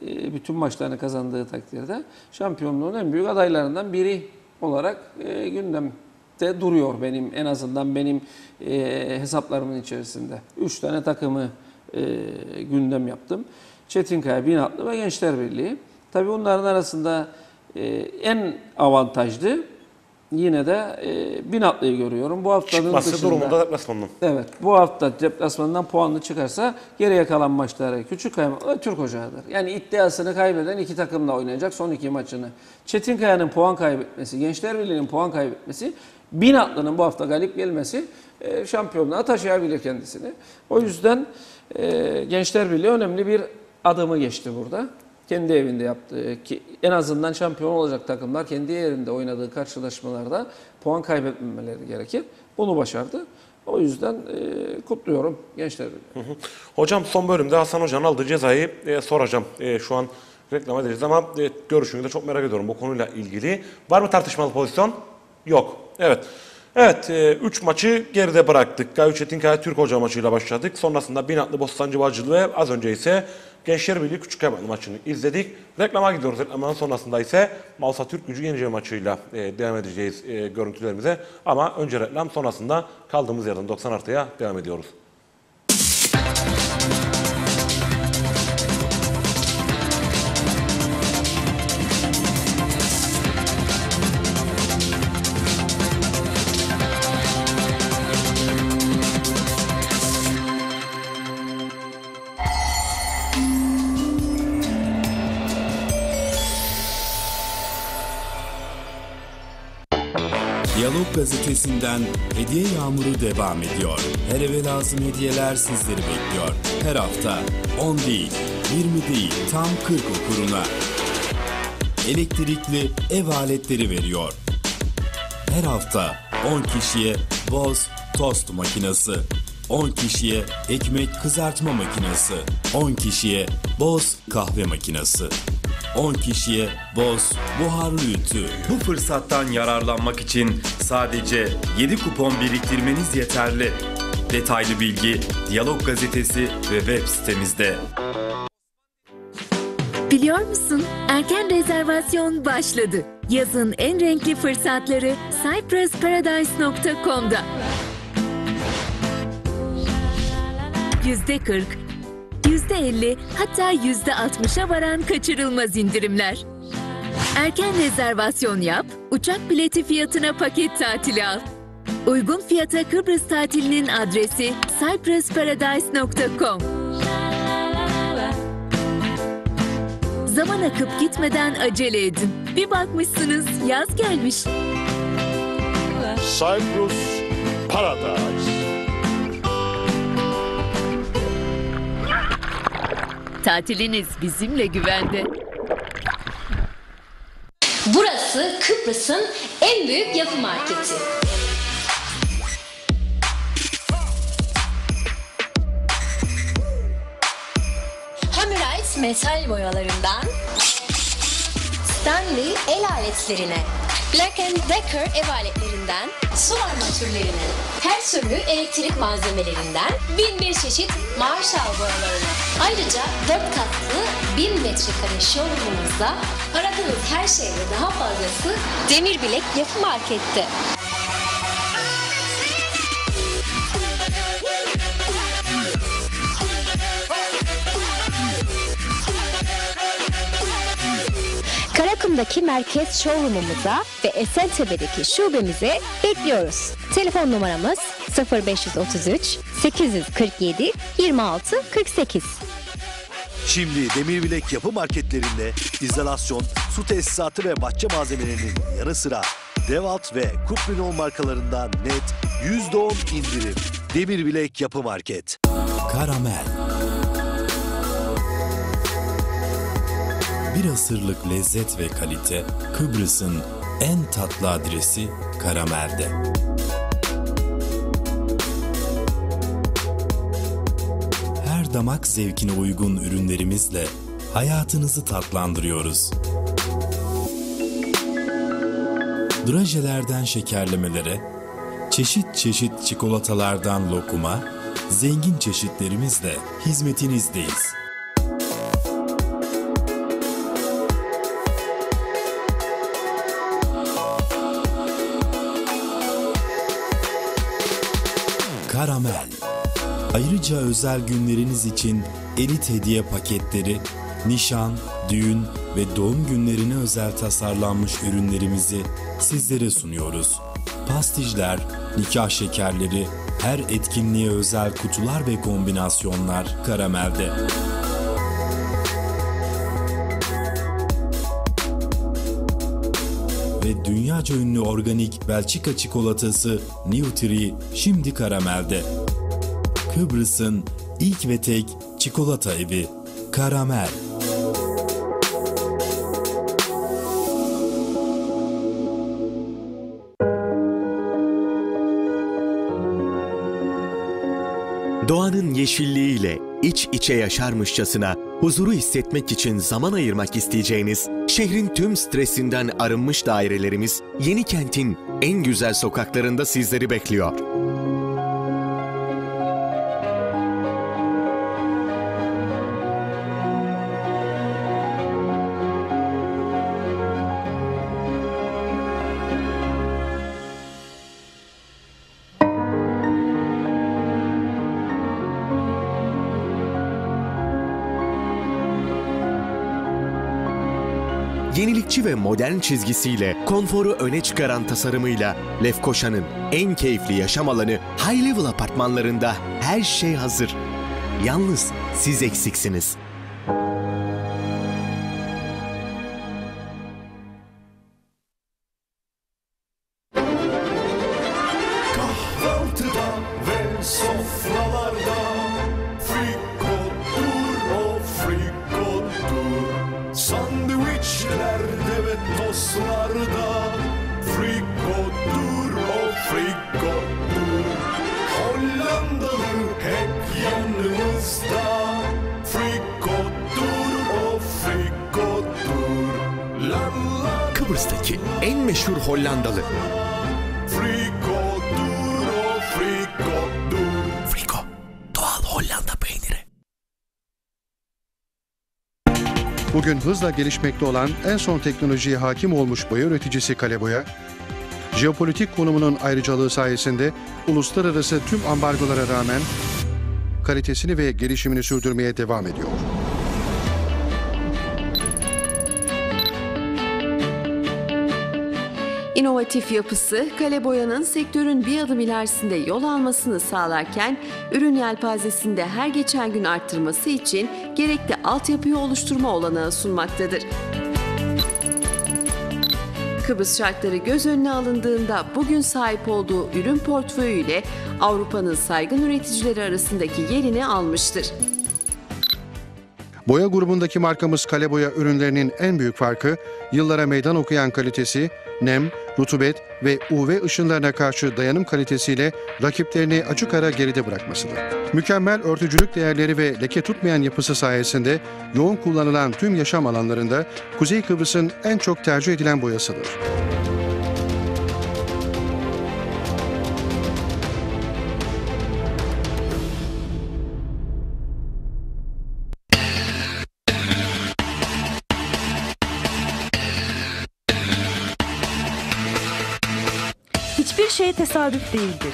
e, bütün maçlarını kazandığı takdirde şampiyonluğun en büyük adaylarından biri olarak e, gündemde duruyor benim en azından benim e, hesaplarımın içerisinde. Üç tane takımı e, gündem yaptım. Çetinkaya, Binatlı ve Gençler Birliği. Tabii bunların arasında e, en avantajlı yine de e, Binatlı'yı görüyorum. Bu haftanın Çıkması dışında. durumunda deplasmandan. Evet. Bu hafta deplasmandan puanlı çıkarsa geriye kalan maçları Küçük Kaymaklı ve Türk Ocağı'dır. Yani iddiasını kaybeden iki takımla oynayacak son iki maçını. Çetinkaya'nın puan kaybetmesi, Gençler Birliği'nin puan kaybetmesi, Binatlı'nın bu hafta galip gelmesi e, şampiyonluğa taşıyabilir kendisini. O yüzden e, Gençler Birliği önemli bir adımı geçti burada. Kendi evinde yaptığı ki en azından şampiyon olacak takımlar kendi yerinde oynadığı karşılaşmalarda puan kaybetmemeleri gerekir. Bunu başardı. O yüzden e, kutluyorum Gençler Birliği. Hocam son bölümde Hasan Hoca'nın aldığı cezayı e, soracağım. E, şu an reklam edeceğiz ama e, görüşünü de çok merak ediyorum bu konuyla ilgili. Var mı tartışmalı pozisyon? Yok. Evet. Evet, 3 maçı geride bıraktık. Gayu Çetinkaya Türk Hoca maçıyla başladık. Sonrasında Binatlı Bostancı Bağcılı ve az önce ise Gençler Birliği Küçük maçını izledik. Reklama gidiyoruz. Reklamdan sonrasında ise Malsa Türk Gücü Yenice maçıyla e, devam edeceğiz e, görüntülerimize. Ama önce reklam sonrasında kaldığımız yerden 90 artıya devam ediyoruz. Gazetesinden hediye yağmuru devam ediyor. Her eve lazım hediyeler sizleri bekliyor. Her hafta 10 değil, 20 değil, tam 40 okuruna. Elektrikli ev aletleri veriyor. Her hafta 10 kişiye Boz tost makinesi. 10 kişiye ekmek kızartma makinesi. 10 kişiye Boz kahve makinesi. 10 kişiye Boz buharlı ütü. Bu fırsattan yararlanmak için sadece 7 kupon biriktirmeniz yeterli. Detaylı bilgi Diyalog Gazetesi ve web sitemizde. Biliyor musun? Erken rezervasyon başladı. Yazın en renkli fırsatları cypressparadise.com'da. Yüzde 40, yüzde 50 hatta yüzde 60'a varan kaçırılmaz indirimler. Erken rezervasyon yap, uçak bileti fiyatına paket tatili al. Uygun fiyata Kıbrıs tatilinin adresi cypressparadise.com. Zaman akıp gitmeden acele edin. Bir bakmışsınız yaz gelmiş. Cyprus Paradise. Tatiliniz bizimle güvende. Burası Kıbrıs'ın en büyük yapı marketi. Hammerite metal boyalarından Stanley el aletlerine, Black Decker ev aletlerinden, su armatürlerine, her türlü elektrik malzemelerinden bin bir çeşit Marshall boyalarına. Ayrıca 4 katlı 1000 metrekare showroomumuzda aradığınız her şey ve daha fazlası Demir Bilek Yapı Market'te. Karakum'daki merkez showroomumuza ve Esentepe'deki şubemize bekliyoruz. Telefon numaramız 0533 847 26 48. Şimdi Demir Bilek Yapı Marketlerinde izolasyon, su tesisatı ve bahçe malzemelerinin yanı sıra Devalt ve Kuprinol markalarından net %10 indirim. Demir Bilek Yapı Market. Karamel. Bir asırlık lezzet ve kalite Kıbrıs'ın en tatlı adresi Karamel'de. Her damak zevkine uygun ürünlerimizle hayatınızı tatlandırıyoruz. Drajelerden şekerlemelere, çeşit çeşit çikolatalardan lokuma, zengin çeşitlerimizle hizmetinizdeyiz. Karamel. Ayrıca özel günleriniz için elit hediye paketleri, nişan, düğün ve doğum günlerine özel tasarlanmış ürünlerimizi sizlere sunuyoruz. Pastijler, nikah şekerleri, her etkinliğe özel kutular ve kombinasyonlar karamelde. Ve dünyaca ünlü organik Belçika çikolatası Nutri şimdi karamelde. Kıbrıs'ın ilk ve tek çikolata evi Karamel. Doğanın yeşilliğiyle iç içe yaşarmışçasına Huzuru hissetmek için zaman ayırmak isteyeceğiniz, şehrin tüm stresinden arınmış dairelerimiz yeni kentin en güzel sokaklarında sizleri bekliyor. Yenilikçi ve modern çizgisiyle, konforu öne çıkaran tasarımıyla Lefkoşa'nın en keyifli yaşam alanı High Level apartmanlarında her şey hazır. Yalnız siz eksiksiniz. Hızla gelişmekte olan en son teknolojiye hakim olmuş boya üreticisi Kaleboya, jeopolitik konumunun ayrıcalığı sayesinde uluslararası tüm ambargolara rağmen kalitesini ve gelişimini sürdürmeye devam ediyor. İnovatif yapısı, kale boyanın sektörün bir adım ilerisinde yol almasını sağlarken, ürün yelpazesinde her geçen gün arttırması için gerekli altyapıyı oluşturma olanağı sunmaktadır. Kıbrıs şartları göz önüne alındığında bugün sahip olduğu ürün portföyüyle Avrupa'nın saygın üreticileri arasındaki yerini almıştır. Boya grubundaki markamız Kale Boya ürünlerinin en büyük farkı yıllara meydan okuyan kalitesi, nem, rutubet ve UV ışınlarına karşı dayanım kalitesiyle rakiplerini açık ara geride bırakmasıdır. Mükemmel örtücülük değerleri ve leke tutmayan yapısı sayesinde yoğun kullanılan tüm yaşam alanlarında Kuzey Kıbrıs'ın en çok tercih edilen boyasıdır. Şey tesadüf değildir.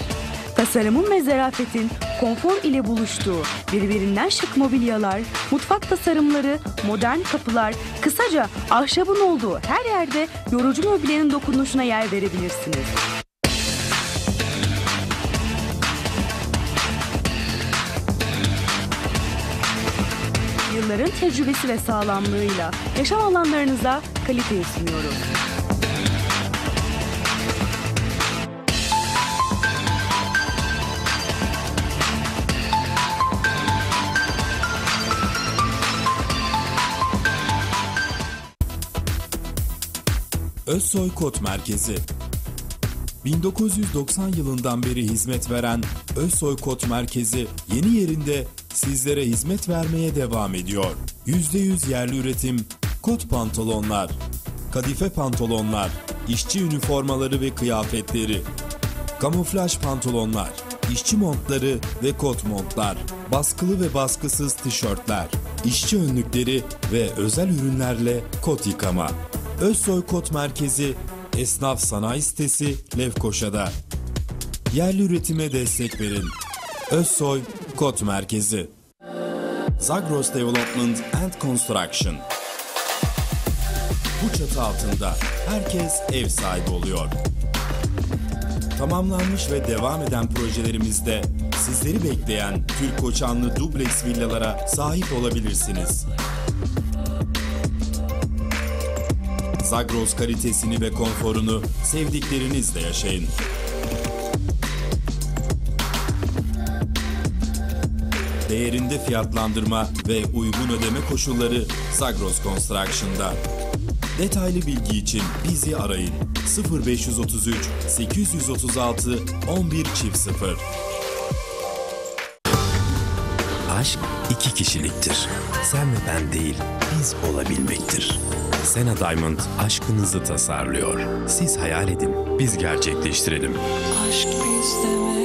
Tasarımın ve zarafetin konfor ile buluştuğu birbirinden şık mobilyalar, mutfak tasarımları, modern kapılar, kısaca ahşabın olduğu her yerde yorucu mobilyanın dokunuşuna yer verebilirsiniz. Yılların tecrübesi ve sağlamlığıyla yaşam alanlarınıza kaliteyi sunuyoruz. Özsoy Kot Merkezi 1990 yılından beri hizmet veren Özsoy Kot Merkezi yeni yerinde sizlere hizmet vermeye devam ediyor. %100 yerli üretim kot pantolonlar, kadife pantolonlar, işçi üniformaları ve kıyafetleri, kamuflaj pantolonlar, işçi montları ve kot montlar, baskılı ve baskısız tişörtler, işçi önlükleri ve özel ürünlerle kot yıkama. Özsoy Kot Merkezi Esnaf Sanayi Sitesi Lefkoşa'da. Yerli üretime destek verin. Özsoy Kot Merkezi. Zagros Development and Construction. Bu çatı altında herkes ev sahibi oluyor. Tamamlanmış ve devam eden projelerimizde sizleri bekleyen Türk koçanlı dubleks villalara sahip olabilirsiniz. Zagros kalitesini ve konforunu sevdiklerinizle yaşayın. Değerinde fiyatlandırma ve uygun ödeme koşulları Zagros Construction'da. Detaylı bilgi için bizi arayın. 0533 836 11 çift 0. Aşk iki kişiliktir. Sen ve ben değil, biz olabilmektir. Sena Diamond aşkınızı tasarlıyor. Siz hayal edin, biz gerçekleştirelim. Aşk bizde mi?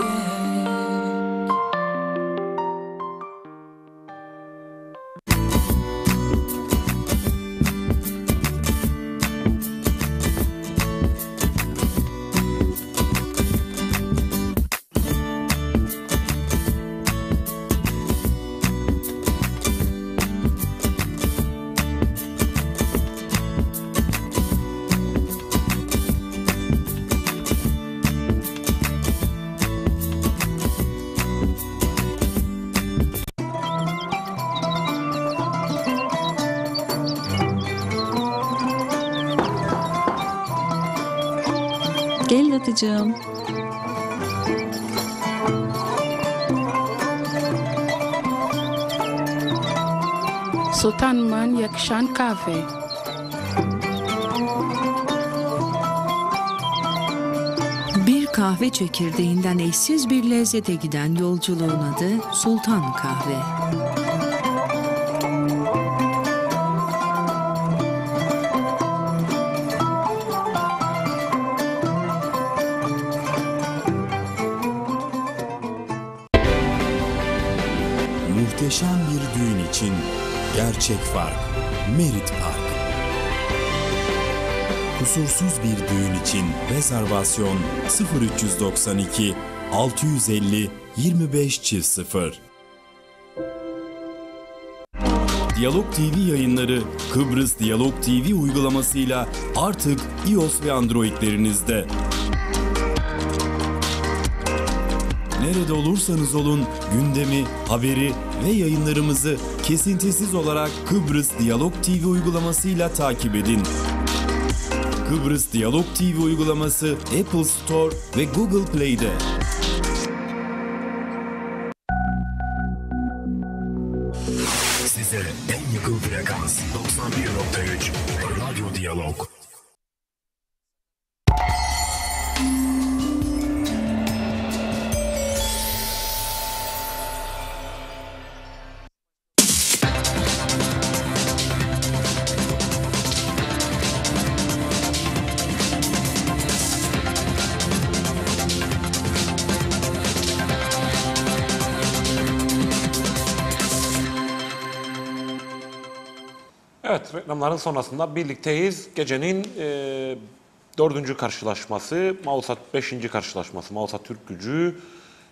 Kahve. Bir kahve çekirdeğinden eşsiz bir lezzete giden yolculuğun adı Sultan Kahve. Kusursuz bir düğün için rezervasyon 0392 650 25 çift 0. Diyalog TV yayınları Kıbrıs Diyalog TV uygulamasıyla artık iOS ve Android'lerinizde. Nerede olursanız olun gündemi, haberi ve yayınlarımızı kesintisiz olarak Kıbrıs Diyalog TV uygulamasıyla takip edin. Kıbrıs Diyalog TV uygulaması Apple Store ve Google Play'de. Sonrasında birlikteyiz. Gecenin e, dördüncü karşılaşması, Mausat beşinci karşılaşması. Mausat Türk Gücü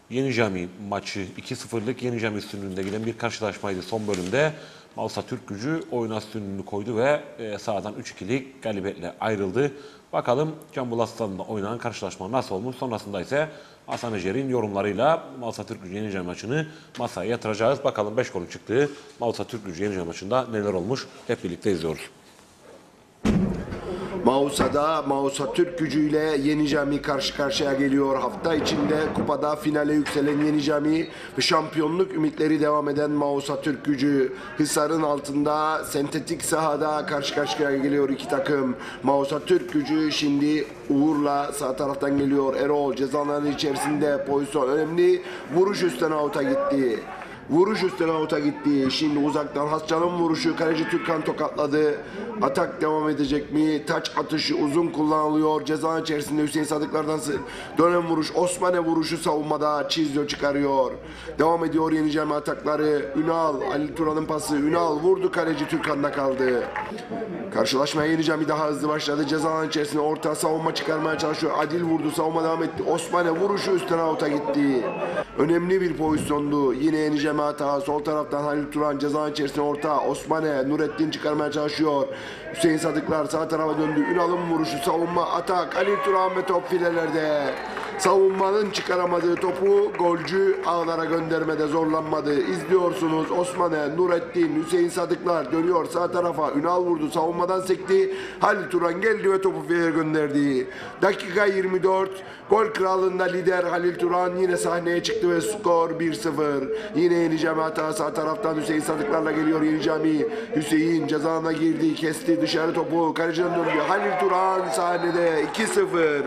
Yeni Cami maçı 2-0'lık Yeni Cami üstünlüğünde giden bir karşılaşmaydı son bölümde. Mausat Türk Gücü oyun üstünlüğünü koydu ve e, sahadan 3-2'lik galibiyetle ayrıldı. Bakalım Can Bulat Stadı'nda oynanan karşılaşma nasıl olmuş? Sonrasında ise Hasan Ecer'in yorumlarıyla Mausat Türk Gücü Yeni Cami maçını masaya yatıracağız. Bakalım 5 golün çıktığı Mausat Türk Gücü Yeni Cami maçında neler olmuş? Hep birlikte izliyoruz. Mausa'da Mausa Türk gücüyle Yeni Cami karşı karşıya geliyor. Hafta içinde kupada finale yükselen Yeni Cami ve şampiyonluk ümitleri devam eden Mausa Türk gücü. Hisar'ın altında sentetik sahada karşı karşıya geliyor iki takım. Mausa Türk gücü şimdi Uğur'la sağ taraftan geliyor. Erol cezaların içerisinde pozisyon önemli. Vuruş üstten avuta gitti. Vuruş üstüne avuta gitti. Şimdi uzaktan Hascan'ın vuruşu. Kaleci Türkan tokatladı. Atak devam edecek mi? Taç atışı uzun kullanılıyor. Ceza içerisinde Hüseyin Sadıklar'dan dönem vuruş. Osmane vuruşu savunmada. Çizyo çıkarıyor. Devam ediyor Yeni Cami atakları. Ünal, Ali Turan'ın pası. Ünal vurdu kaleci Türkan'da kaldı. Karşılaşmaya Yeni Cami daha hızlı başladı. Ceza içerisinde orta savunma çıkarmaya çalışıyor. Adil vurdu. Savunma devam etti. Osmane vuruşu üstten avuta gitti. Önemli bir pozisyondu. Yine Yeni Cami hata. Sol taraftan Halil Turan ceza içerisinde orta. Osmane Nurettin çıkarmaya çalışıyor. Hüseyin Sadıklar sağ tarafa döndü. Ünal'ın vuruşu savunma atak. Halil Turan ve top filelerde. Savunmanın çıkaramadığı topu golcü ağlara göndermede zorlanmadı. İzliyorsunuz Osman'e, Nurettin, Hüseyin Sadıklar dönüyor sağ tarafa. Ünal vurdu savunmadan sekti. Halil Turan geldi ve topu fileye gönderdi. Dakika 24. Gol kralında lider Halil Turan yine sahneye çıktı ve skor 1-0. Yine Yeni Cami hata taraftan Hüseyin Sadıklarla geliyor Yeni Cami. Hüseyin cezana girdi, kesti dışarı topu. Kaleciden döndü. Halil Turan sahnede 2-0.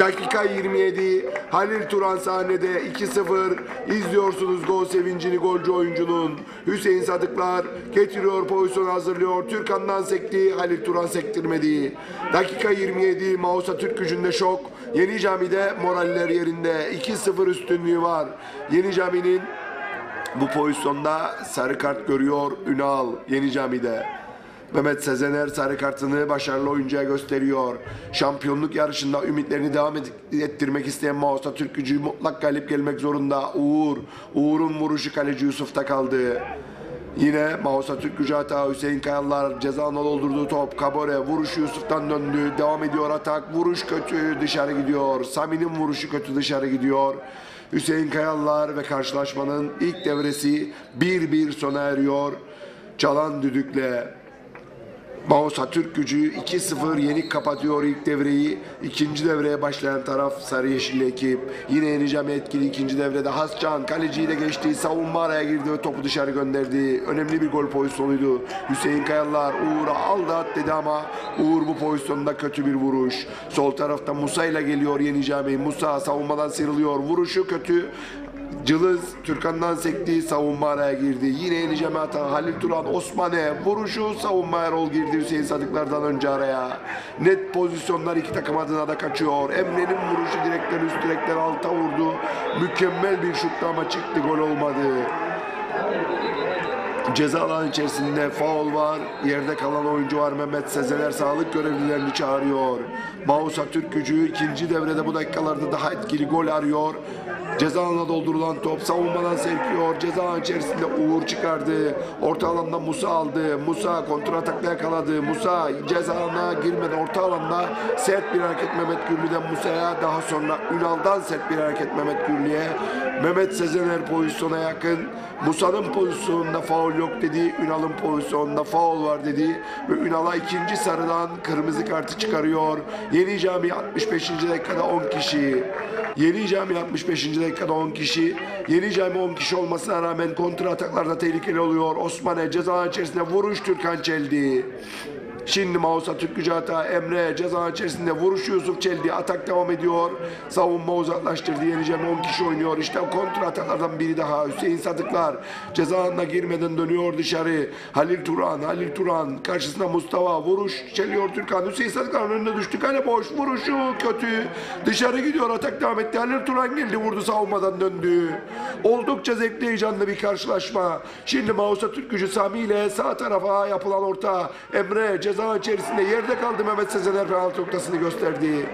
Dakika 27. Halil Turan sahnede 2-0. İzliyorsunuz gol sevincini golcü oyuncunun. Hüseyin Sadıklar getiriyor pozisyonu hazırlıyor. Türkan'dan sekti. Halil Turan sektirmedi. Dakika 27. Mausa Türk gücünde şok. Yeni Cami'de moraller yerinde. 2-0 üstünlüğü var. Yeni Cami'nin bu pozisyonda sarı kart görüyor Ünal Yeni Cami'de. Mehmet Sezener sarı kartını başarılı oyuncuya gösteriyor. Şampiyonluk yarışında ümitlerini devam ettirmek isteyen Mausa Türk gücü mutlak galip gelmek zorunda. Uğur, Uğur'un vuruşu kaleci Yusuf'ta kaldı. Yine Mausa Türk gücü hata Hüseyin Kayalılar cezanı doldurduğu top Kabore vuruşu Yusuf'tan döndü. Devam ediyor atak. Vuruş kötü dışarı gidiyor. Sami'nin vuruşu kötü dışarı gidiyor. Hüseyin Kayalılar ve karşılaşmanın ilk devresi 1-1 sona eriyor. Çalan düdükle Mausa Türk gücü 2-0 yenik kapatıyor ilk devreyi. İkinci devreye başlayan taraf Sarı Yeşilli ekip. Yine Yenicami etkili ikinci devrede. Hascan kaleciyi de geçti. Savunma araya girdi ve topu dışarı gönderdi. Önemli bir gol pozisyonuydu. Hüseyin Kayalılar Uğur'a aldı at dedi ama Uğur bu pozisyonda kötü bir vuruş. Sol tarafta Musa ile geliyor Yenicami. Musa savunmadan sıyrılıyor. Vuruşu kötü. Cılız Türkan'dan sekti savunma araya girdi. Yine Yeni Cemaat'a Halil Turan Osman'e vuruşu savunma Erol girdi Hüseyin Sadıklar'dan önce araya. Net pozisyonlar iki takım adına da kaçıyor. Emre'nin vuruşu direkten üst direkten alta vurdu. Mükemmel bir şuttu ama çıktı gol olmadı. Ceza alanı içerisinde faul var. Yerde kalan oyuncu var. Mehmet Sezener sağlık görevlilerini çağırıyor. Mausa Türk gücü ikinci devrede bu dakikalarda daha etkili gol arıyor. Ceza alanına doldurulan top savunmadan sevkiyor. Ceza alanı içerisinde Uğur çıkardı. Orta alanda Musa aldı. Musa kontra atakla yakaladı. Musa ceza alanına girmeden orta alanda sert bir hareket Mehmet Gürlü'den Musa'ya. Daha sonra Ünal'dan sert bir hareket Mehmet Gürlü'ye. Mehmet Sezener pozisyona yakın. Musa'nın pozisyonunda faul yok dedi. Ünal'ın pozisyonunda faul var dedi. Ve Ünal'a ikinci sarıdan kırmızı kartı çıkarıyor. Yeni Cami 65. dakikada 10 kişi. Yeni Cami 65. dakikada 10 kişi. Yeni Cami 10 kişi olmasına rağmen kontra ataklarda tehlikeli oluyor. Osman'e ceza içerisinde vuruş Türkan Çeldi. Şimdi Mausa hata Emre ceza içerisinde vuruş Yusuf Çeldi atak devam ediyor. Savunma uzaklaştırdı. Yeneceğim 10 kişi oynuyor. İşte kontra ataklardan biri daha. Hüseyin Sadıklar ceza girmeden dönüyor dışarı. Halil Turan, Halil Turan karşısında Mustafa vuruş çeliyor Türkan. Hüseyin Sadıklar'ın önüne düştü. Kale boş vuruşu kötü. Dışarı gidiyor atak devam etti. Halil Turan geldi vurdu savunmadan döndü. Oldukça zevkli heyecanlı bir karşılaşma. Şimdi Mausa Türk gücü Sami ile sağ tarafa yapılan orta. Emre ceza içerisinde yerde kaldı Mehmet Sezener penaltı noktasını gösterdi.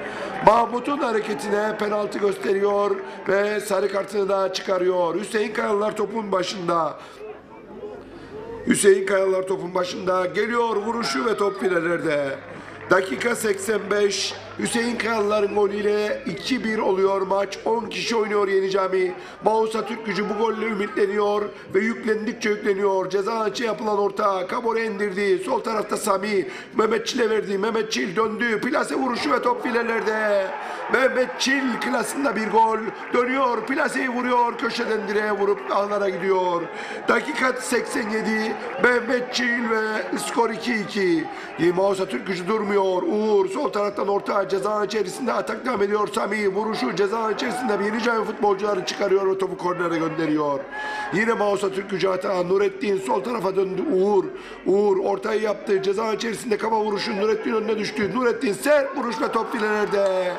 Mahmut'un hareketine penaltı gösteriyor ve sarı kartını da çıkarıyor. Hüseyin Kayalılar topun başında. Hüseyin Kayalılar topun başında geliyor vuruşu ve top filelerde. Dakika 85. Hüseyin Kayalılar'ın golüyle 2-1 oluyor maç. 10 kişi oynuyor Yeni Cami. Mausa Türk gücü bu golle ümitleniyor ve yüklendikçe yükleniyor. Ceza açı yapılan orta. Kabore indirdi. Sol tarafta Sami. Mehmet Çil'e verdi. Mehmet Çil döndü. Plase vuruşu ve top filelerde. Mehmet Çil klasında bir gol. Dönüyor. Plaseyi vuruyor. Köşeden direğe vurup ağlara gidiyor. Dakika 87. Mehmet Çil ve skor 2-2. Mausa Türk gücü durmuyor. Uğur sol taraftan orta ceza içerisinde atak devam ediyor. Sami vuruşu ceza içerisinde bir yeni cami futbolcuları çıkarıyor ve topu kornere gönderiyor. Yine Mausa Türk gücü hata. Nurettin sol tarafa döndü. Uğur. Uğur ortayı yaptı. Ceza içerisinde kafa vuruşu Nurettin önüne düştü. Nurettin sert vuruşla top filelerde.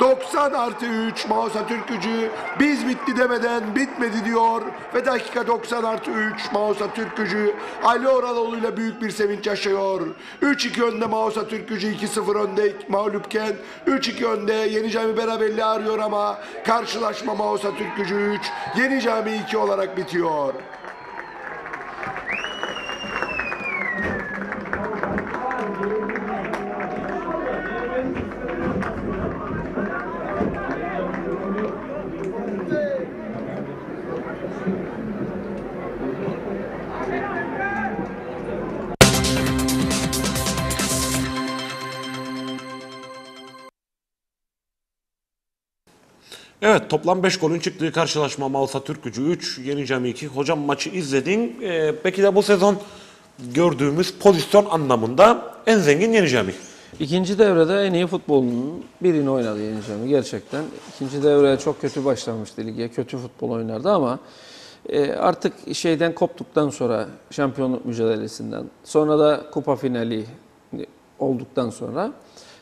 90 artı 3 Mausa Türk gücü biz bitti demeden bitmedi diyor ve dakika 90 artı 3 Mausa Türk gücü Ali Oraloğlu ile büyük bir sevinç yaşıyor. 3-2 önde Mausa Türk gücü 2-0 önde mağlupken 3-2 önde Yeni Cami beraberliği arıyor ama karşılaşma Mausa Türk gücü 3 Yeni Cami 2 olarak bitiyor. Evet toplam 5 golün çıktığı karşılaşma Malsa Türk gücü 3, Yeni Cami 2. Hocam maçı izledin. Ee, peki de bu sezon gördüğümüz pozisyon anlamında en zengin Yeni Cami. İkinci devrede en iyi futbolunun birini oynadı Yeni Cami gerçekten. İkinci devreye çok kötü başlamıştı lige. Kötü futbol oynardı ama e, artık şeyden koptuktan sonra şampiyonluk mücadelesinden sonra da kupa finali olduktan sonra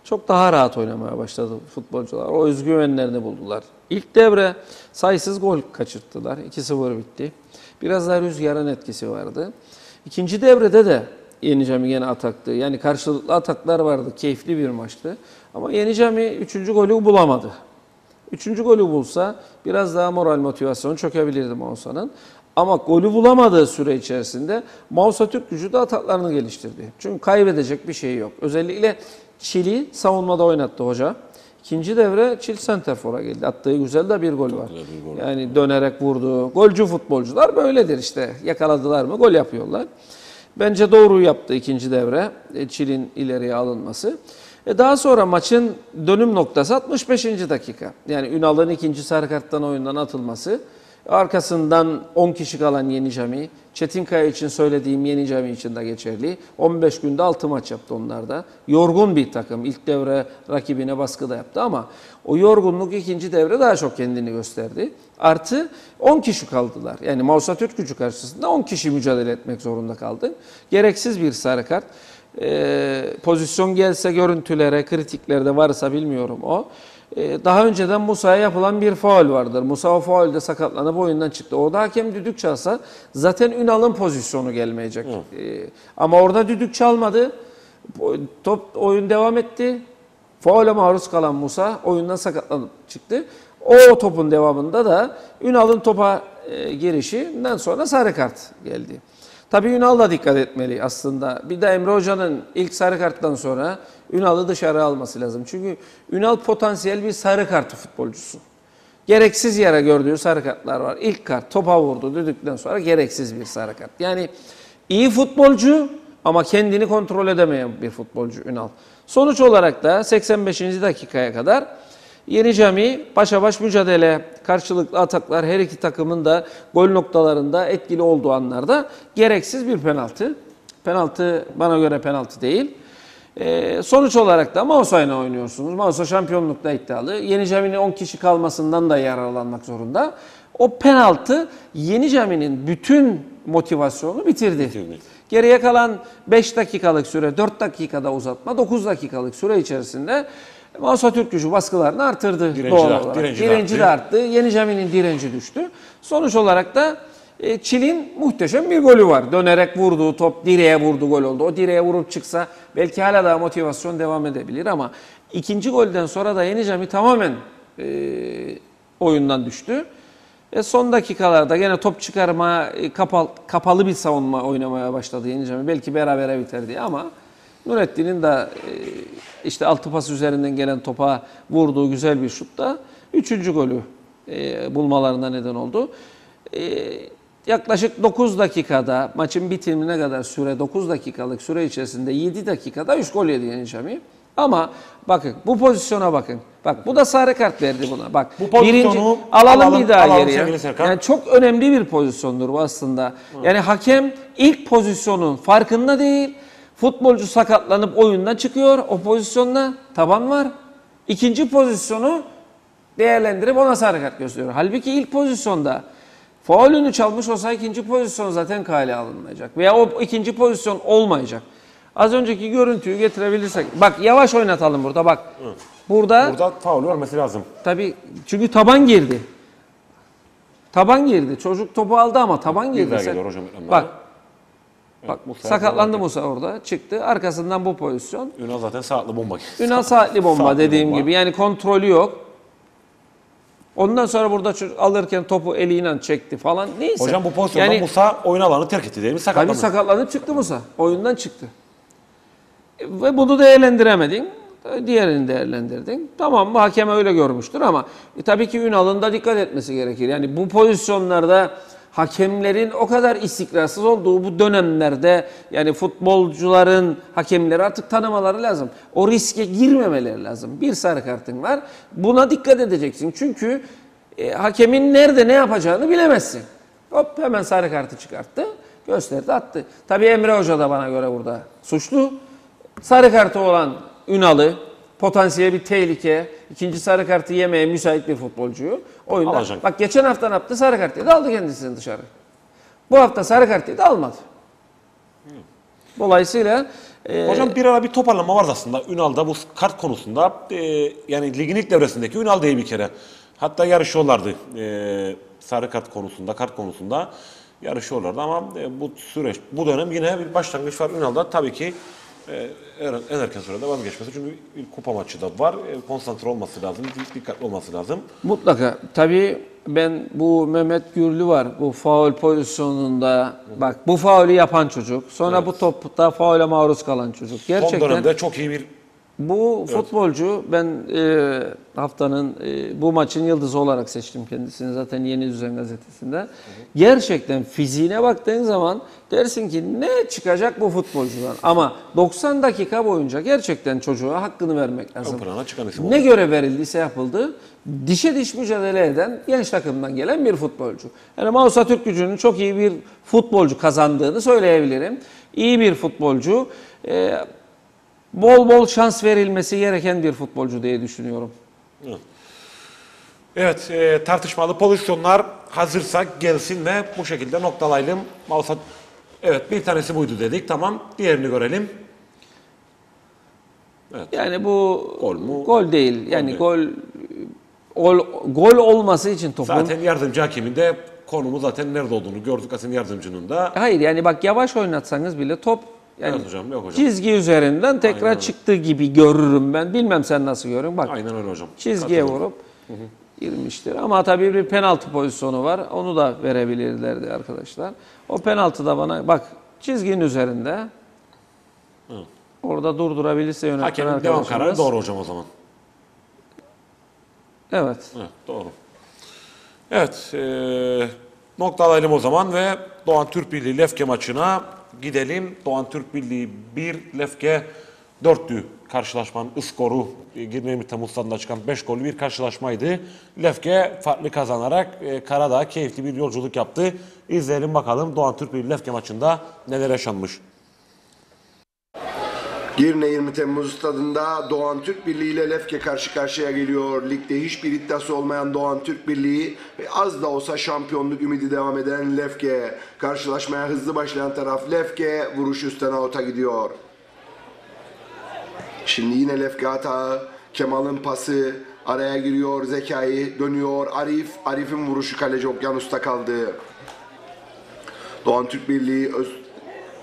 çok daha rahat oynamaya başladı futbolcular. O özgüvenlerini buldular. İlk devre sayısız gol kaçırttılar. 2-0 bitti. Biraz daha rüzgarın etkisi vardı. İkinci devrede de Yeni Cami gene ataktı. Yani karşılıklı ataklar vardı. Keyifli bir maçtı. Ama Yeni Cami üçüncü golü bulamadı. Üçüncü golü bulsa biraz daha moral motivasyon çökebilirdi Mausa'nın. Ama golü bulamadığı süre içerisinde Mausa Türk gücü de ataklarını geliştirdi. Çünkü kaybedecek bir şey yok. Özellikle Çil'i savunmada oynattı hoca. İkinci devre Çil Centerfor'a geldi. Attığı güzel de bir gol var. Yani dönerek vurdu. Golcü futbolcular böyledir işte. Yakaladılar mı gol yapıyorlar. Bence doğru yaptı ikinci devre. e, Çil'in ileriye alınması. E daha sonra maçın dönüm noktası 65. dakika. Yani Ünal'ın ikinci sarı karttan oyundan atılması. Arkasından 10 kişi kalan Yeni Cami. Çetinkaya için söylediğim Yeni Cami için de geçerli. 15 günde 6 maç yaptı onlar da. Yorgun bir takım. İlk devre rakibine baskı da yaptı ama o yorgunluk ikinci devre daha çok kendini gösterdi. Artı 10 kişi kaldılar. Yani Mausa Türk gücü karşısında 10 kişi mücadele etmek zorunda kaldı. Gereksiz bir sarı kart. Ee, pozisyon gelse görüntülere, kritiklerde varsa bilmiyorum o. Ee, daha önceden Musa'ya yapılan bir faul vardır. Musa o faulde sakatlanıp oyundan çıktı. Orada hakem düdük çalsa zaten Ünal'ın pozisyonu gelmeyecek. Ee, ama orada düdük çalmadı. Top oyun devam etti. Faule maruz kalan Musa oyundan sakatlanıp çıktı. O topun devamında da Ünal'ın topa e, girişinden sonra sarı kart geldi. Tabii Ünal da dikkat etmeli aslında. Bir de Emre Hoca'nın ilk sarı karttan sonra Ünal'ı dışarı alması lazım. Çünkü Ünal potansiyel bir sarı kartı futbolcusu. Gereksiz yere gördüğü sarı kartlar var. İlk kart topa vurdu düdükten sonra gereksiz bir sarı kart. Yani iyi futbolcu ama kendini kontrol edemeyen bir futbolcu Ünal. Sonuç olarak da 85. dakikaya kadar Yeni Cami başa baş mücadele, karşılıklı ataklar her iki takımın da gol noktalarında etkili olduğu anlarda gereksiz bir penaltı. Penaltı bana göre penaltı değil. Ee, sonuç olarak da Mausa'yla oynuyorsunuz. Mausa şampiyonlukta iddialı. Yeni Cami'nin 10 kişi kalmasından da yararlanmak zorunda. O penaltı Yeni Cami'nin bütün motivasyonu bitirdi. Geriye kalan 5 dakikalık süre, 4 dakikada uzatma, 9 dakikalık süre içerisinde Mausa Türk gücü baskılarını artırdı Direnci doğal de- olarak. direnci direnci de arttı. arttı. Yeni Cami'nin direnci düştü. Sonuç olarak da e, Çil'in muhteşem bir golü var. Dönerek vurduğu top direğe vurdu gol oldu. O direğe vurup çıksa belki hala daha motivasyon devam edebilir ama ikinci golden sonra da Yeni Cami tamamen e, oyundan düştü. Ve son dakikalarda gene top çıkarma, e, kapalı, kapalı bir savunma oynamaya başladı Yeni Cami. Belki berabere biter diye ama Nurettin'in de e, işte altı pas üzerinden gelen topa vurduğu güzel bir şutta üçüncü golü e, bulmalarına neden oldu. E, yaklaşık 9 dakikada maçın bitimine kadar süre 9 dakikalık süre içerisinde 7 dakikada 3 gol yedi Yeni Cami. Ama bakın bu pozisyona bakın. Bak bu da sarı kart verdi buna. Bak Bu pozisyonu alalım, alalım, bir daha alalım geriye. Yani çok önemli bir pozisyondur bu aslında. Yani hakem ilk pozisyonun farkında değil. Futbolcu sakatlanıp oyundan çıkıyor. O pozisyonda taban var. İkinci pozisyonu değerlendirip ona sarı kart gösteriyor. Halbuki ilk pozisyonda faulünü çalmış olsa ikinci pozisyon zaten kale alınmayacak. Veya o ikinci pozisyon olmayacak. Az önceki görüntüyü getirebilirsek. Bak yavaş oynatalım burada bak. Burada Burada faul vermesi lazım. Tabii çünkü taban girdi. Taban girdi. Çocuk topu aldı ama taban girdi. daha Sen- geliyor hocam. Bak. Bak Musa sakatlandı Musa. Orada. Çıktı. Arkasından bu pozisyon. Ünal zaten saatli bomba. Ünal saatli bomba Saatli dediğim bomba. gibi. Yani kontrolü yok. Ondan sonra burada alırken topu eliyle çekti falan. Neyse. Hocam bu pozisyonda Yani- Musa oyun alanı terk etti değil mi? Tabii Sakatlandı. sakatlanıp çıktı Musa. Oyundan çıktı. Ve bunu değerlendiremedin. Diğerini değerlendirdin. Tamam bu hakem öyle görmüştür ama e, tabii ki Ünal'ın da dikkat etmesi gerekir. Yani bu pozisyonlarda hakemlerin o kadar istikrarsız olduğu bu dönemlerde yani futbolcuların hakemleri artık tanımaları lazım. O riske girmemeleri lazım. Bir sarı kartın var. Buna dikkat edeceksin. Çünkü e, hakemin nerede ne yapacağını bilemezsin. Hop hemen sarı kartı çıkarttı. Gösterdi attı. Tabii Emre Hoca da bana göre burada suçlu. Sarı kartı olan Ünal'ı potansiyel bir tehlike, ikinci sarı kartı yemeye müsait bir futbolcuyu oyunda. Alacak. Bak geçen hafta ne yaptı? Sarı kartı da aldı kendisini dışarı. Bu hafta sarı kartı da almadı. Dolayısıyla e, Hocam bir ara bir toparlama vardı aslında Ünal'da bu kart konusunda. E, yani ligin ilk devresindeki Ünal değil bir kere. Hatta yarışıyorlardı e, sarı kart konusunda, kart konusunda yarışıyorlardı ama e, bu süreç, bu dönem yine bir başlangıç var Ünal'da. Tabii ki e, en, en erken sürede vazgeçmesi. Çünkü bir kupa maçı da var. E, konsantre olması lazım, dikkatli olması lazım. Mutlaka. Tabii ben bu Mehmet Gürlü var. Bu faul pozisyonunda bak bu faulü yapan çocuk. Sonra bu topta faule maruz kalan çocuk. Gerçekten Son dönemde çok iyi bir bu futbolcu ben e, haftanın e, bu maçın yıldızı olarak seçtim kendisini zaten Yeni Düzen gazetesinde. Gerçekten fiziğine baktığın zaman dersin ki ne çıkacak bu futbolcudan. Ama 90 dakika boyunca gerçekten çocuğa hakkını vermek lazım. Ne oldu. görev verildiyse yapıldı. Dişe diş mücadele eden genç takımdan gelen bir futbolcu. Yani Mausa Türk gücünün çok iyi bir futbolcu kazandığını söyleyebilirim. İyi bir futbolcu. Ee, bol bol şans verilmesi gereken bir futbolcu diye düşünüyorum. Evet. Evet, e, tartışmalı pozisyonlar hazırsak gelsin ve bu şekilde noktalayalım. Mausa, evet bir tanesi buydu dedik. Tamam. Diğerini görelim. Yani bu Gol mu? gol değil. Yani değil. gol gol gol olması için topun Zaten yardımcı hakemin de konumu zaten nerede olduğunu gördük aslında yardımcının da. Hayır yani bak yavaş oynatsanız bile top yani Evet hocam, yok hocam. çizgi üzerinden tekrar Aynen öyle. çıktığı gibi görürüm ben. Bilmem sen nasıl görüyorsun. Bak Aynen öyle hocam. çizgiye Katılıyorum. vurup girmiştir. Ama tabii bir penaltı pozisyonu var. Onu da verebilirlerdi arkadaşlar. O penaltı da bana bak çizginin üzerinde. Hı. Orada durdurabilirse yönetmen Hakemin devam kararı doğru hocam o zaman. Evet. Evet, doğru. Evet, e, noktalayalım o zaman ve Doğan Türk Birliği Lefke maçına gidelim. Doğan Türk Birliği 1, Lefke 4'lü karşılaşmanın skoru e, 20 Temmuz stadında çıkan 5 gollü bir karşılaşmaydı. Lefke farklı kazanarak e, Karadağ keyifli bir yolculuk yaptı. İzleyelim bakalım Doğan Türk Birliği Lefke maçında neler yaşanmış. Girne 20 Temmuz stadında Doğan Türk Birliği ile Lefke karşı karşıya geliyor. Ligde hiçbir iddiası olmayan Doğan Türk Birliği ve az da olsa şampiyonluk ümidi devam eden Lefke. Karşılaşmaya hızlı başlayan taraf Lefke vuruş üstten avuta gidiyor. Şimdi yine Lefke hata. Kemal'ın pası araya giriyor. Zekai dönüyor. Arif. Arif'in vuruşu kaleci Okyanus'ta kaldı. Doğan Türk Birliği Öz,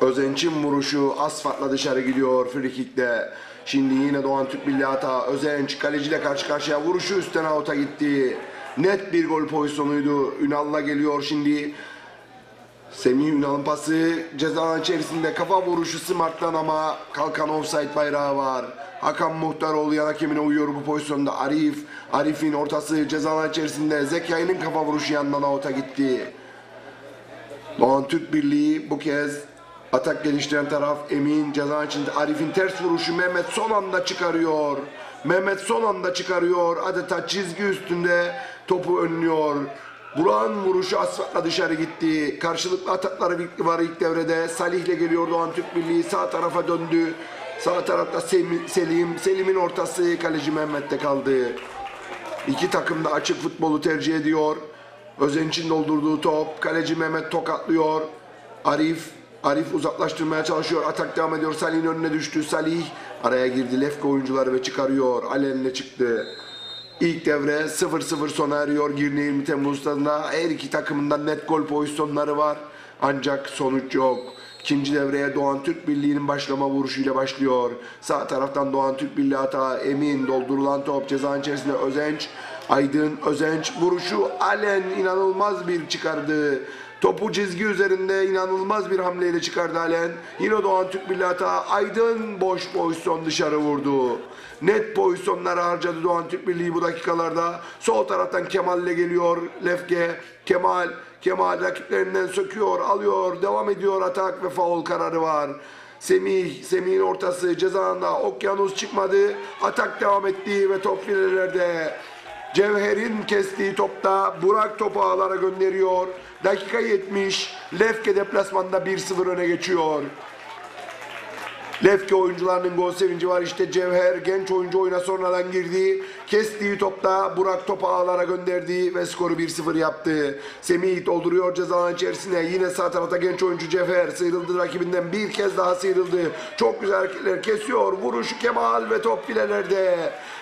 Özenç'in vuruşu asfaltla dışarı gidiyor frikikte. Şimdi yine Doğan Türk Birliği hata. Özenç kaleciyle karşı karşıya vuruşu üstten avuta gitti. Net bir gol pozisyonuydu. Ünal'la geliyor şimdi. Semih Ünal'ın pası ceza alanı içerisinde kafa vuruşu Smart'tan ama kalkan offside bayrağı var. Hakan Muhtaroğlu yan hakemine uyuyor bu pozisyonda. Arif, Arif'in ortası ceza alanı içerisinde Zekai'nin kafa vuruşu yandan avuta gitti. Doğan Türk Birliği bu kez atak geliştiren taraf Emin ceza içinde Arif'in ters vuruşu Mehmet son anda çıkarıyor. Mehmet son anda çıkarıyor. Adeta çizgi üstünde topu önlüyor. Burak'ın vuruşu asfaltla dışarı gitti. Karşılıklı atakları var ilk devrede. Salih ile geliyor Doğan Türk Birliği. Sağ tarafa döndü. Sağ tarafta Selim. Selim'in ortası kaleci Mehmet'te kaldı. İki takım da açık futbolu tercih ediyor. Özenç'in doldurduğu top. Kaleci Mehmet tokatlıyor. Arif. Arif uzaklaştırmaya çalışıyor. Atak devam ediyor. Salih'in önüne düştü. Salih araya girdi. Lefke oyuncuları ve çıkarıyor. Alen'le çıktı. İlk devre 0-0 sona eriyor. Girne 20 Temmuz. Her iki takımından net gol pozisyonları var. Ancak sonuç yok. İkinci devreye Doğan Türk Birliği'nin başlama vuruşuyla başlıyor. Sağ taraftan Doğan Türk Birliği hata. Emin doldurulan top cezanın içerisinde Özenç. Aydın Özenç vuruşu Alen inanılmaz bir çıkardı. Topu çizgi üzerinde inanılmaz bir hamleyle çıkardı Alen. Yine Doğan Türk hata. Aydın boş pozisyon dışarı vurdu. Net pozisyonları harcadı Doğan Türk Birliği bu dakikalarda. Sol taraftan Kemal ile geliyor Lefke. Kemal Kemal rakiplerinden söküyor, alıyor, devam ediyor atak ve faul kararı var. Semih, Semih'in ortası cezanda Okyanus çıkmadı. Atak devam etti ve top filelerde. Cevher'in kestiği topta Burak topu ağlara gönderiyor. Dakika 70. Lefke deplasmanda 1-0 öne geçiyor. Lefke oyuncularının gol sevinci var. İşte Cevher genç oyuncu oyuna sonradan girdi. Kestiği topta Burak topu ağlara gönderdi ve skoru 1-0 yaptı. Semih dolduruyor ceza alanı içerisine. Yine sağ tarafta genç oyuncu Cevher sıyrıldı rakibinden bir kez daha sıyrıldı. Çok güzel hareketler kesiyor. Vuruşu Kemal ve top filelerde.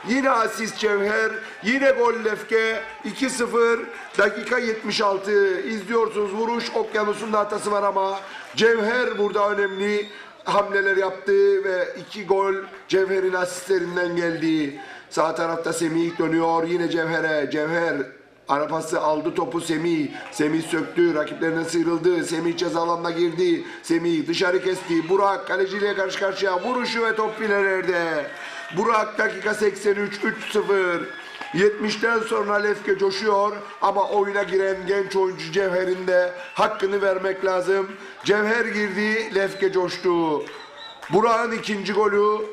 Yine asist Cevher. Yine gol Lefke. 2-0. Dakika 76. İzliyorsunuz vuruş. Okyanus'un da hatası var ama Cevher burada önemli hamleler yaptı ve iki gol Cevher'in asistlerinden geldi. Sağ tarafta Semih dönüyor yine Cevher'e. Cevher Arapası aldı topu Semih. Semih söktü. Rakiplerinden sıyrıldı. Semih ceza alanına girdi. Semih dışarı kesti. Burak kaleciyle karşı karşıya. Vuruşu ve top filelerde. Burak dakika 83 3-0. 70'ten sonra Lefke coşuyor ama oyuna giren genç oyuncu Cevher'in de hakkını vermek lazım. Cevher girdi, Lefke coştu. Burak'ın ikinci golü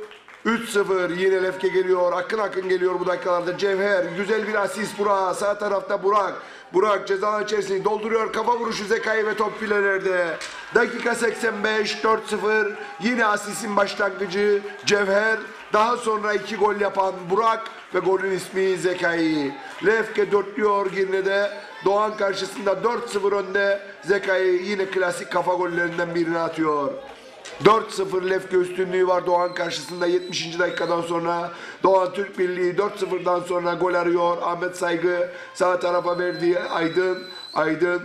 3-0 yine Lefke geliyor. Akın akın geliyor bu dakikalarda. Cevher güzel bir asist Burak. Sağ tarafta Burak. Burak ceza içerisini dolduruyor. Kafa vuruşu Zekai ve top filelerde. Dakika 85 4-0. Yine asistin başlangıcı Cevher. Daha sonra iki gol yapan Burak ve golün ismi Zekai. Lefke dörtlüyor Girne'de. Doğan karşısında 4-0 önde. Zekai yine klasik kafa gollerinden birini atıyor. 4-0 Lefke üstünlüğü var Doğan karşısında 70. dakikadan sonra Doğan Türk Birliği 4-0'dan sonra gol arıyor. Ahmet Saygı sağ tarafa verdiği Aydın. Aydın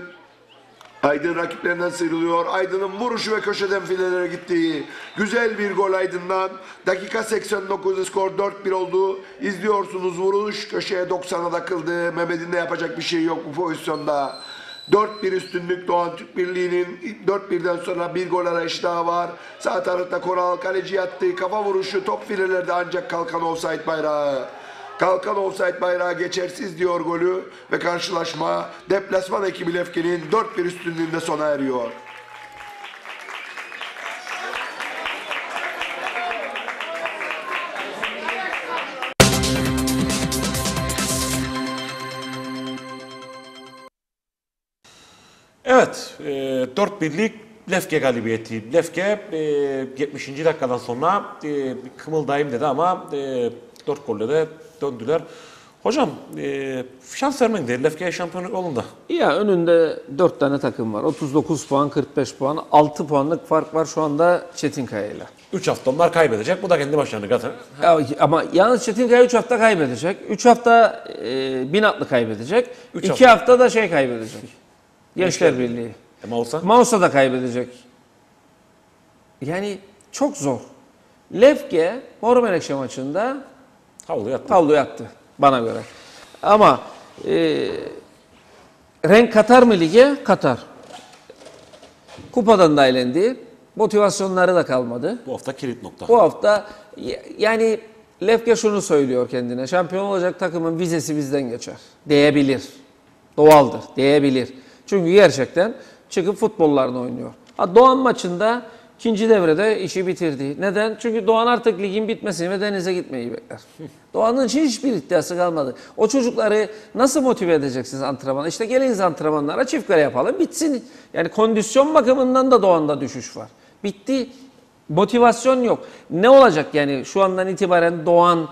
Aydın rakiplerinden sıyrılıyor. Aydın'ın vuruşu ve köşeden filelere gittiği güzel bir gol Aydın'dan. Dakika 89 skor 4-1 oldu. İzliyorsunuz vuruş köşeye 90'a takıldı. Mehmet'in de yapacak bir şey yok bu pozisyonda. 4-1 üstünlük Doğan Türk Birliği'nin 4-1'den sonra bir gol arayışı daha var. Sağ tarafta Koral kaleci yattı. Kafa vuruşu top filelerde ancak kalkan offside bayrağı. Kalkan offside bayrağı geçersiz diyor golü ve karşılaşma deplasman ekibi Lefke'nin 4-1 üstünlüğünde sona eriyor. Evet, e, 4 birlik Lefke galibiyeti. Lefke e, 70. dakikadan sonra e, kımıldayım dedi ama e, 4 golle de döndüler. Hocam e, şans vermek değil Lefke'ye şampiyonluk yolunda. Ya önünde 4 tane takım var. 39 puan, 45 puan. 6 puanlık fark var şu anda Çetinkaya ile. 3 hafta onlar kaybedecek. Bu da kendi başlarına zaten. Ya, ama yalnız Çetinkaya 3 hafta kaybedecek. 3 hafta e, Binatlı kaybedecek. Üç 2 hafta. hafta. da şey kaybedecek. Gençler Gençler Birliği. E, Mausa? Mausa da kaybedecek. Yani çok zor. Lefke Mor Menekşe maçında Havlu yattı. Havlu yattı bana göre. Ama e, renk katar mı lige? Katar. Kupadan da elendi. Motivasyonları da kalmadı. Bu hafta kilit nokta. Bu hafta yani Lefke şunu söylüyor kendine. Şampiyon olacak takımın vizesi bizden geçer. Diyebilir. Doğaldır. Diyebilir. Çünkü gerçekten çıkıp futbollarını oynuyor. Ha, Doğan maçında ikinci devrede işi bitirdi. Neden? Çünkü Doğan artık ligin bitmesini ve denize gitmeyi bekler. Doğan'ın hiçbir iddiası kalmadı. O çocukları nasıl motive edeceksiniz antrenmana? İşte geliniz antrenmanlara çift kare yapalım bitsin. Yani kondisyon bakımından da Doğan'da düşüş var. Bitti. Motivasyon yok. Ne olacak yani şu andan itibaren Doğan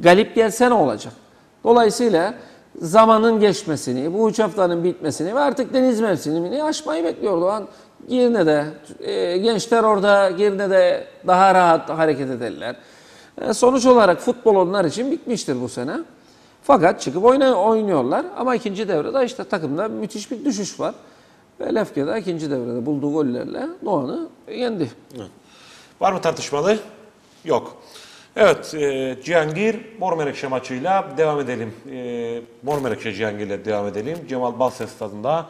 galip gelse ne olacak? Dolayısıyla zamanın geçmesini, bu üç haftanın bitmesini ve artık deniz mevsimini aşmayı bekliyor Doğan. Girne'de, e, gençler orada Girne'de daha rahat hareket ederler. E, sonuç olarak futbol onlar için bitmiştir bu sene. Fakat çıkıp oyna, oynuyorlar ama ikinci devrede işte takımda müthiş bir düşüş var. Ve Lefke'de ikinci devrede bulduğu gollerle Doğan'ı yendi. Var mı tartışmalı? Yok. Evet, e, Cihangir Mor Menekşe maçıyla devam edelim. E, Mor Menekşe Cihangir'le devam edelim. Cemal Balses stadında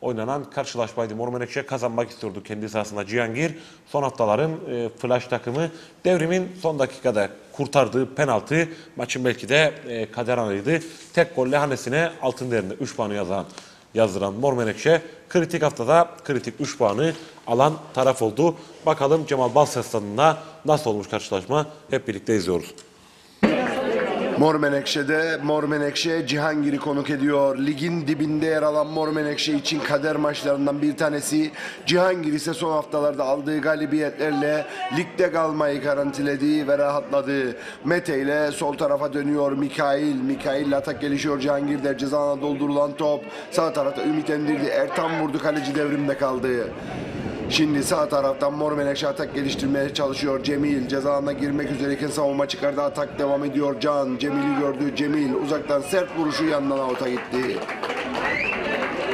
oynanan karşılaşmaydı. Mor kazanmak istiyordu kendi sahasında Cihangir. Son haftaların e, flash takımı devrimin son dakikada kurtardığı penaltı maçın belki de e, kader anıydı. Tek golle hanesine altın değerinde 3 puanı yazan yazdıran Mor kritik haftada kritik 3 puanı alan taraf oldu. Bakalım Cemal stadında nasıl olmuş karşılaşma hep birlikte izliyoruz. Mor Menekşe'de Mor Menekşe Cihangir'i konuk ediyor. Ligin dibinde yer alan Mor Menekşe için kader maçlarından bir tanesi. Cihangir ise son haftalarda aldığı galibiyetlerle ligde kalmayı garantiledi ve rahatladı. Mete ile sol tarafa dönüyor Mikail. Mikail ile atak gelişiyor Cihangir'de ceza alana doldurulan top. Sağ tarafta Ümit Endirdi. Ertan vurdu kaleci devrimde kaldı. Şimdi sağ taraftan Mor Menekşe atak geliştirmeye çalışıyor. Cemil ceza girmek üzereyken savunma çıkardı. Atak devam ediyor. Can Cemil'i gördü. Cemil uzaktan sert vuruşu yandan avuta gitti.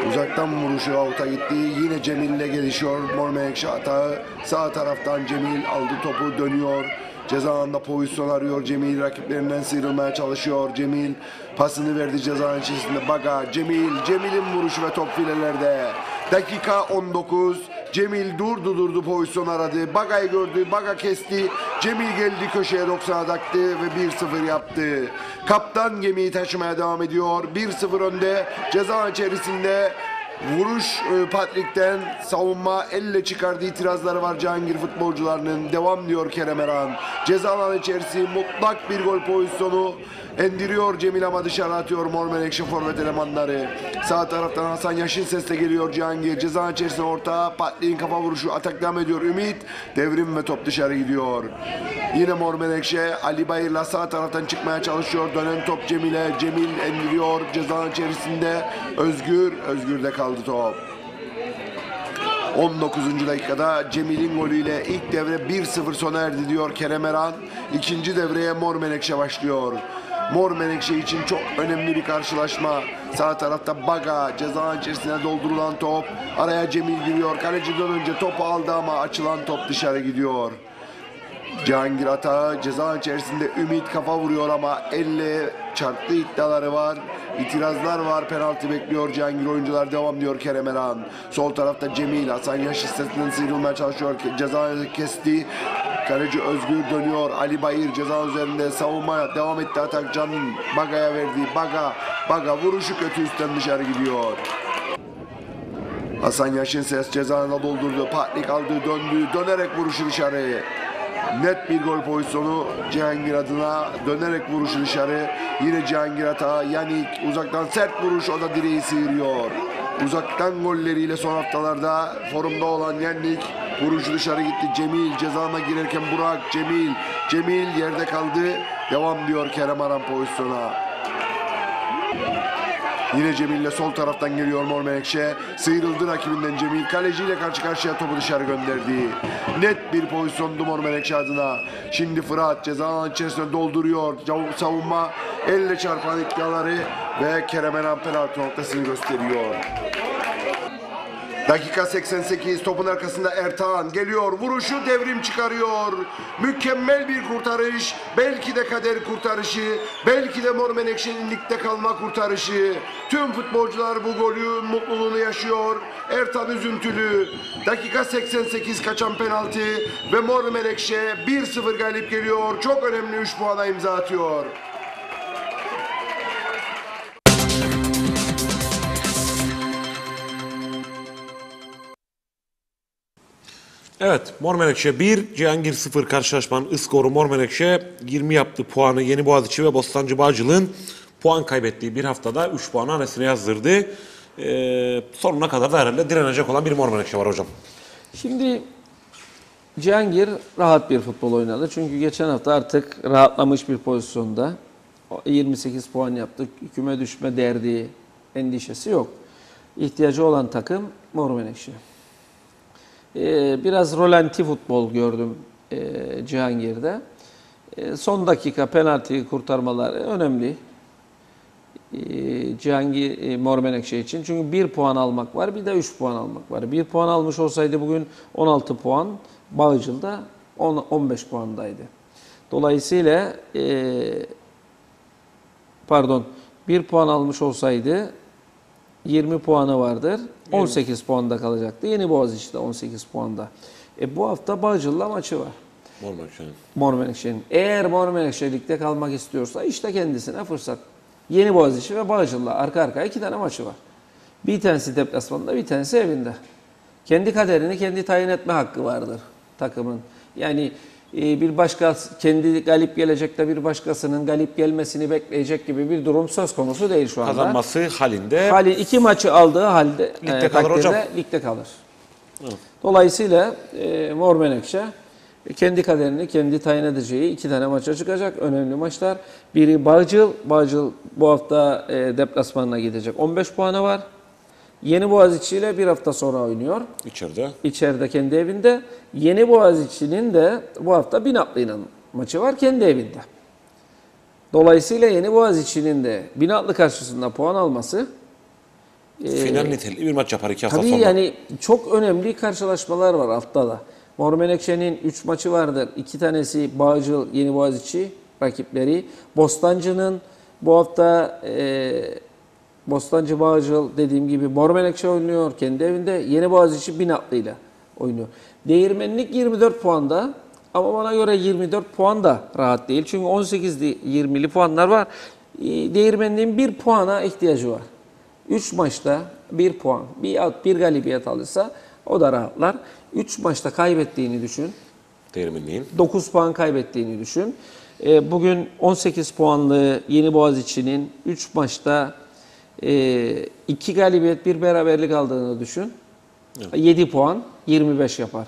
Uzaktan vuruşu avuta gitti. Yine Cemil ile gelişiyor. Mor Menekşe atağı. Sağ taraftan Cemil aldı topu dönüyor. Ceza pozisyon arıyor Cemil. Rakiplerinden sıyrılmaya çalışıyor. Cemil pasını verdi ceza içerisinde. Baga Cemil. Cemil'in vuruşu ve top filelerde. Dakika 19. Cemil durdu durdu pozisyon aradı. Baga'yı gördü. Baga kesti. Cemil geldi köşeye 90'a taktı ve 1-0 yaptı. Kaptan gemiyi taşımaya devam ediyor. 1-0 önde. Ceza içerisinde Vuruş e, Patrick'ten savunma elle çıkardığı itirazları var Cihangir futbolcularının. Devam diyor Kerem Erhan. Ceza alanı içerisi mutlak bir gol pozisyonu. Endiriyor Cemil ama dışarı atıyor Mor Menekşe forvet elemanları. Sağ taraftan Hasan Yaşın sesle geliyor Cihangir. Ceza alanı içerisinde orta. Patrick'in kafa vuruşu atak devam ediyor. Ümit devrim ve top dışarı gidiyor. Yine Mor Menekşe Ali Bayır'la sağ taraftan çıkmaya çalışıyor. Dönen top Cemil'e. Cemil endiriyor. Ceza içerisinde Özgür. Özgür'de kaldı top. 19. dakikada Cemil'in golüyle ilk devre 1-0 sona erdi diyor Kerem Erhan. İkinci devreye Mor Menekşe başlıyor. Mor Menekşe için çok önemli bir karşılaşma. Sağ tarafta Baga ceza içerisine doldurulan top. Araya Cemil giriyor. Kaleciden önce topu aldı ama açılan top dışarı gidiyor. Cihangir atağı ceza içerisinde Ümit kafa vuruyor ama elle çarptığı iddiaları var. İtirazlar var. Penaltı bekliyor Cihangir oyuncular. Devam diyor Kerem Erhan. Sol tarafta Cemil. Hasan Yaş istesinden sıyrılmaya çalışıyor. Ceza kesti. Kaleci Özgür dönüyor. Ali Bayır ceza üzerinde savunmaya devam etti. Atak Can Baga'ya verdi. Baga. Baga vuruşu kötü üstten dışarı gidiyor. Hasan Yaşın ses cezanına doldurdu. Patlik aldı döndü. Dönerek vuruşu dışarı. Net bir gol pozisyonu Cihangir adına dönerek vuruşu dışarı. Yine Cihangir hata. Yanik uzaktan sert vuruş o da direği sıyırıyor. Uzaktan golleriyle son haftalarda forumda olan Yanik vuruşu dışarı gitti. Cemil cezana girerken Burak Cemil. Cemil yerde kaldı. Devam diyor Kerem Aran pozisyona. Yine Cemil'le sol taraftan geliyor Mor Menekşe. Sıyrıldı rakibinden Cemil. Kaleciyle karşı karşıya topu dışarı gönderdi. Net bir pozisyondu Mor Menekşe adına. Şimdi Fırat ceza alanı içerisinde dolduruyor. Savunma elle çarpan iddiaları ve Kerem Enan penaltı noktasını gösteriyor. Dakika 88 topun arkasında Ertan geliyor vuruşu devrim çıkarıyor. Mükemmel bir kurtarış. Belki de kader kurtarışı. Belki de Mor Menekşe'nin ligde kalma kurtarışı. Tüm futbolcular bu golün mutluluğunu yaşıyor. Ertan üzüntülü. Dakika 88 kaçan penaltı ve Mor Menekşe 1-0 galip geliyor. Çok önemli 3 puana imza atıyor. Evet Mor Menekşe 1, Cihangir 0 karşılaşmanın ıskoru Mor Menekşe 20 yaptı puanı Yeni Boğaziçi ve Bostancı Bağcılar'ın puan kaybettiği bir haftada 3 puanı hanesine yazdırdı. Ee, sonuna kadar da herhalde direnecek olan bir Mor Menekşe var hocam. Şimdi Cihangir rahat bir futbol oynadı. Çünkü geçen hafta artık rahatlamış bir pozisyonda. O 28 puan yaptı. Küme düşme derdi, endişesi yok. İhtiyacı olan takım Mor Menekşe. Ee, biraz rolanti futbol gördüm e, Cihangir'de. E, son dakika penaltıyı kurtarmalar önemli. E, Cihangir e, Mor Menekşe için. Çünkü 1 puan almak var bir de 3 puan almak var. 1 puan almış olsaydı bugün 16 puan, Bağcıl'da 10, 15 puandaydı. Dolayısıyla pardon 1 puan almış olsaydı 20 puanı vardır. 18 puanda kalacaktı. Yeni Boğaziçi'de 18 puanda. E bu hafta Bağcıl'la maçı var. Mor Menekşe'nin. Mor Menekşe'nin. Eğer Mor Menekşe ligde kalmak istiyorsa işte kendisine fırsat. Yeni Boğaziçi ve Bağcıl'la arka arkaya iki tane maçı var. Bir tanesi deplasmanda, bir tanesi evinde. Kendi kaderini kendi tayin etme hakkı vardır takımın. Yani bir başka kendi galip gelecek de bir başkasının galip gelmesini bekleyecek gibi bir durum söz konusu değil şu anda. Kazanması halinde Hali iki maçı aldığı halde Ligde e, kalır hocam. ligde kalır. Dolayısıyla e, Mor Menekşe kendi kaderini kendi tayin edeceği iki tane maça çıkacak. Önemli maçlar. Biri Bağcıl. Bağcıl bu hafta e, deplasmanına gidecek. 15 puanı var. Yeni Boğaziçi ile bir hafta sonra oynuyor. içeride. İçeride kendi evinde. Yeni Boğaziçi'nin de bu hafta Binatlı'yla maçı var kendi evinde. Dolayısıyla Yeni Boğaziçi'nin de Binatlı karşısında puan alması e, Final niteliği bir maç yapar iki hafta Tabii sonra. yani çok önemli karşılaşmalar var altta da. Mor Menekşe'nin 3 maçı vardır. 2 tanesi Bağcıl, Yeni Boğaziçi rakipleri. Bostancı'nın bu hafta e, Bostancı Bağcıl dediğim gibi Mor Menekşe oynuyor kendi evinde. Yeni Boğaziçi Binatlı ile oynuyor. Değirmenlik 24 puanda ama bana göre 24 puan da rahat değil. Çünkü 18'li 20'li puanlar var. E, Değirmenliğin bir puana ihtiyacı var. 3 maçta 1 puan, bir, bir galibiyet alırsa o da rahatlar. 3 maçta kaybettiğini düşün. Değirmenliğin. 9 puan kaybettiğini düşün. E, bugün 18 puanlı Yeni Boğaziçi'nin 3 maçta 2 galibiyet, bir beraberlik aldığını düşün. 7 puan, 25 yapar.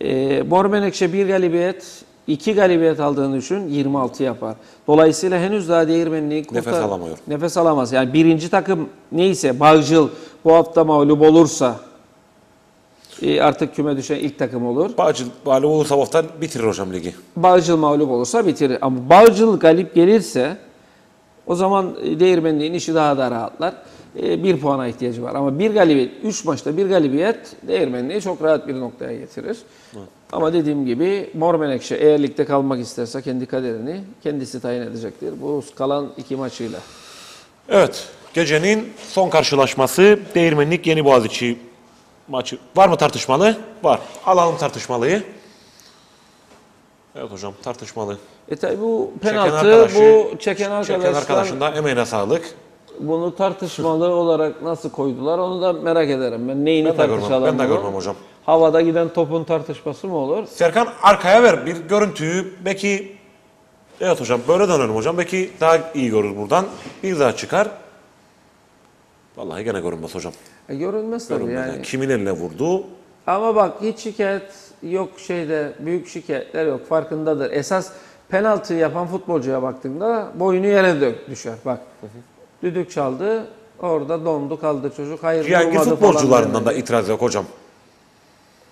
E, Mor Menekşe 1 galibiyet, 2 galibiyet aldığını düşün, 26 yapar. Dolayısıyla henüz daha değirmenliği Nefes alamıyor. Nefes alamaz. Yani birinci takım neyse Bağcıl bu hafta mağlup olursa e, artık küme düşen ilk takım olur. Bağcıl mağlup olursa bu hafta bitirir hocam ligi. Bağcıl mağlup olursa bitirir. Ama Bağcıl galip gelirse o zaman e, değirmenliğin işi daha da rahatlar. E, bir puana ihtiyacı var. Ama bir galibiyet, üç maçta bir galibiyet değirmenliği çok rahat bir noktaya getirir. Ama dediğim gibi Mor Menekşe eğer ligde kalmak isterse kendi kaderini kendisi tayin edecektir. Bu kalan iki maçıyla. Evet. Gecenin son karşılaşması Değirmenlik Yeni Boğaziçi maçı. Var mı tartışmalı? Var. Alalım tartışmalıyı. Evet hocam tartışmalı. E tabi bu Çeken penaltı, arkadaşı- bu çeken arkadaşlar Çeken arkadaşın da emeğine sağlık. bunu tartışmalı olarak nasıl koydular onu da merak ederim. Ben neyini Ben görmem, tartışalım ben de bunu? görmem hocam. Havada giden topun tartışması mı olur? Serkan arkaya ver bir görüntüyü. Belki evet hocam böyle dönelim hocam. Belki daha iyi görür buradan. Bir daha çıkar. Vallahi gene görünmez hocam. E, görünmez tabii Görünmez. yani. Yani. Kimin eline vurdu? Ama bak hiç şikayet yok şeyde büyük şikayetler yok farkındadır. Esas penaltı yapan futbolcuya baktığımda boynu yere dök, düşer bak. Düdük çaldı orada dondu kaldı çocuk. Hayır Cihangir futbolcularından da itiraz yok hocam.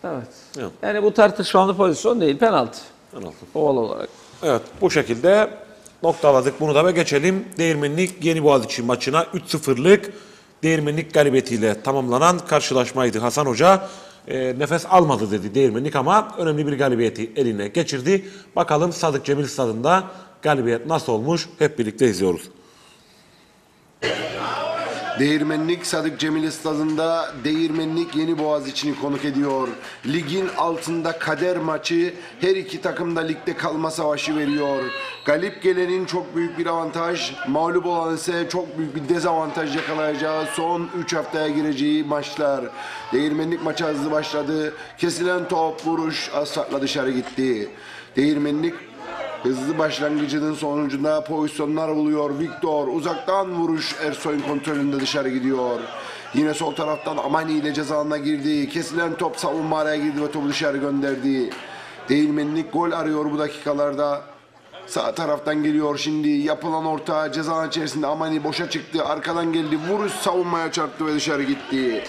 Evet. Yok. Yani bu tartışmalı pozisyon değil penaltı. Penaltı. Oval olarak. Evet bu şekilde noktaladık bunu da ve geçelim Değirmenlik Yeni Boğaziçi maçına 3-0'lık Değirmenlik galibiyetiyle tamamlanan karşılaşmaydı. Hasan Hoca e, nefes almadı dedi Değirmenlik ama önemli bir galibiyeti eline geçirdi. Bakalım Sadık Cemil Stadında galibiyet nasıl olmuş hep birlikte izliyoruz. Değirmenlik Sadık Cemil Stadında Değirmenlik Yeni Boğaziçi'ni konuk ediyor. Ligin altında kader maçı her iki takım da ligde kalma savaşı veriyor. Galip gelenin çok büyük bir avantaj, mağlup olan ise çok büyük bir dezavantaj yakalayacağı son 3 haftaya gireceği maçlar. Değirmenlik maçı hızlı başladı. Kesilen top vuruş asfaltla dışarı gitti. Değirmenlik Hızlı başlangıcının sonucunda pozisyonlar buluyor. Victor uzaktan vuruş Ersoy'un kontrolünde dışarı gidiyor. Yine sol taraftan Amani ile ceza alanına girdi. Kesilen top savunma araya girdi ve topu dışarı gönderdi. Değirmenlik gol arıyor bu dakikalarda. Sağ taraftan geliyor şimdi. Yapılan orta ceza içerisinde Amani boşa çıktı. Arkadan geldi. Vuruş savunmaya çarptı ve dışarı gitti.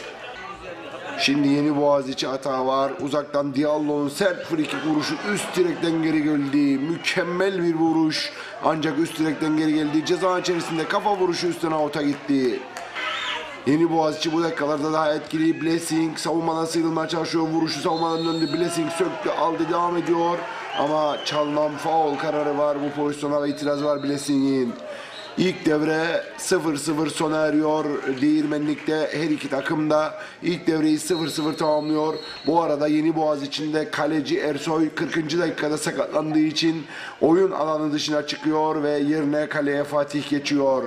Şimdi yeni Boğaziçi hata var. Uzaktan Diallo'nun sert frikik vuruşu üst direkten geri geldi. Mükemmel bir vuruş. Ancak üst direkten geri geldi. Ceza içerisinde kafa vuruşu üstten avuta gitti. Yeni Boğaziçi bu dakikalarda daha etkili. Blessing savunmadan sıyrılmaya çalışıyor. Vuruşu savunmadan döndü. Blessing söktü aldı devam ediyor. Ama çalınan faul kararı var. Bu pozisyona itiraz var Blessing'in. İlk devre 0-0 sona eriyor. Değirmenlik'te her iki takım da ilk devreyi 0-0 tamamlıyor. Bu arada Yeni Boğaz içinde kaleci Ersoy 40. dakikada sakatlandığı için oyun alanı dışına çıkıyor ve yerine kaleye Fatih geçiyor.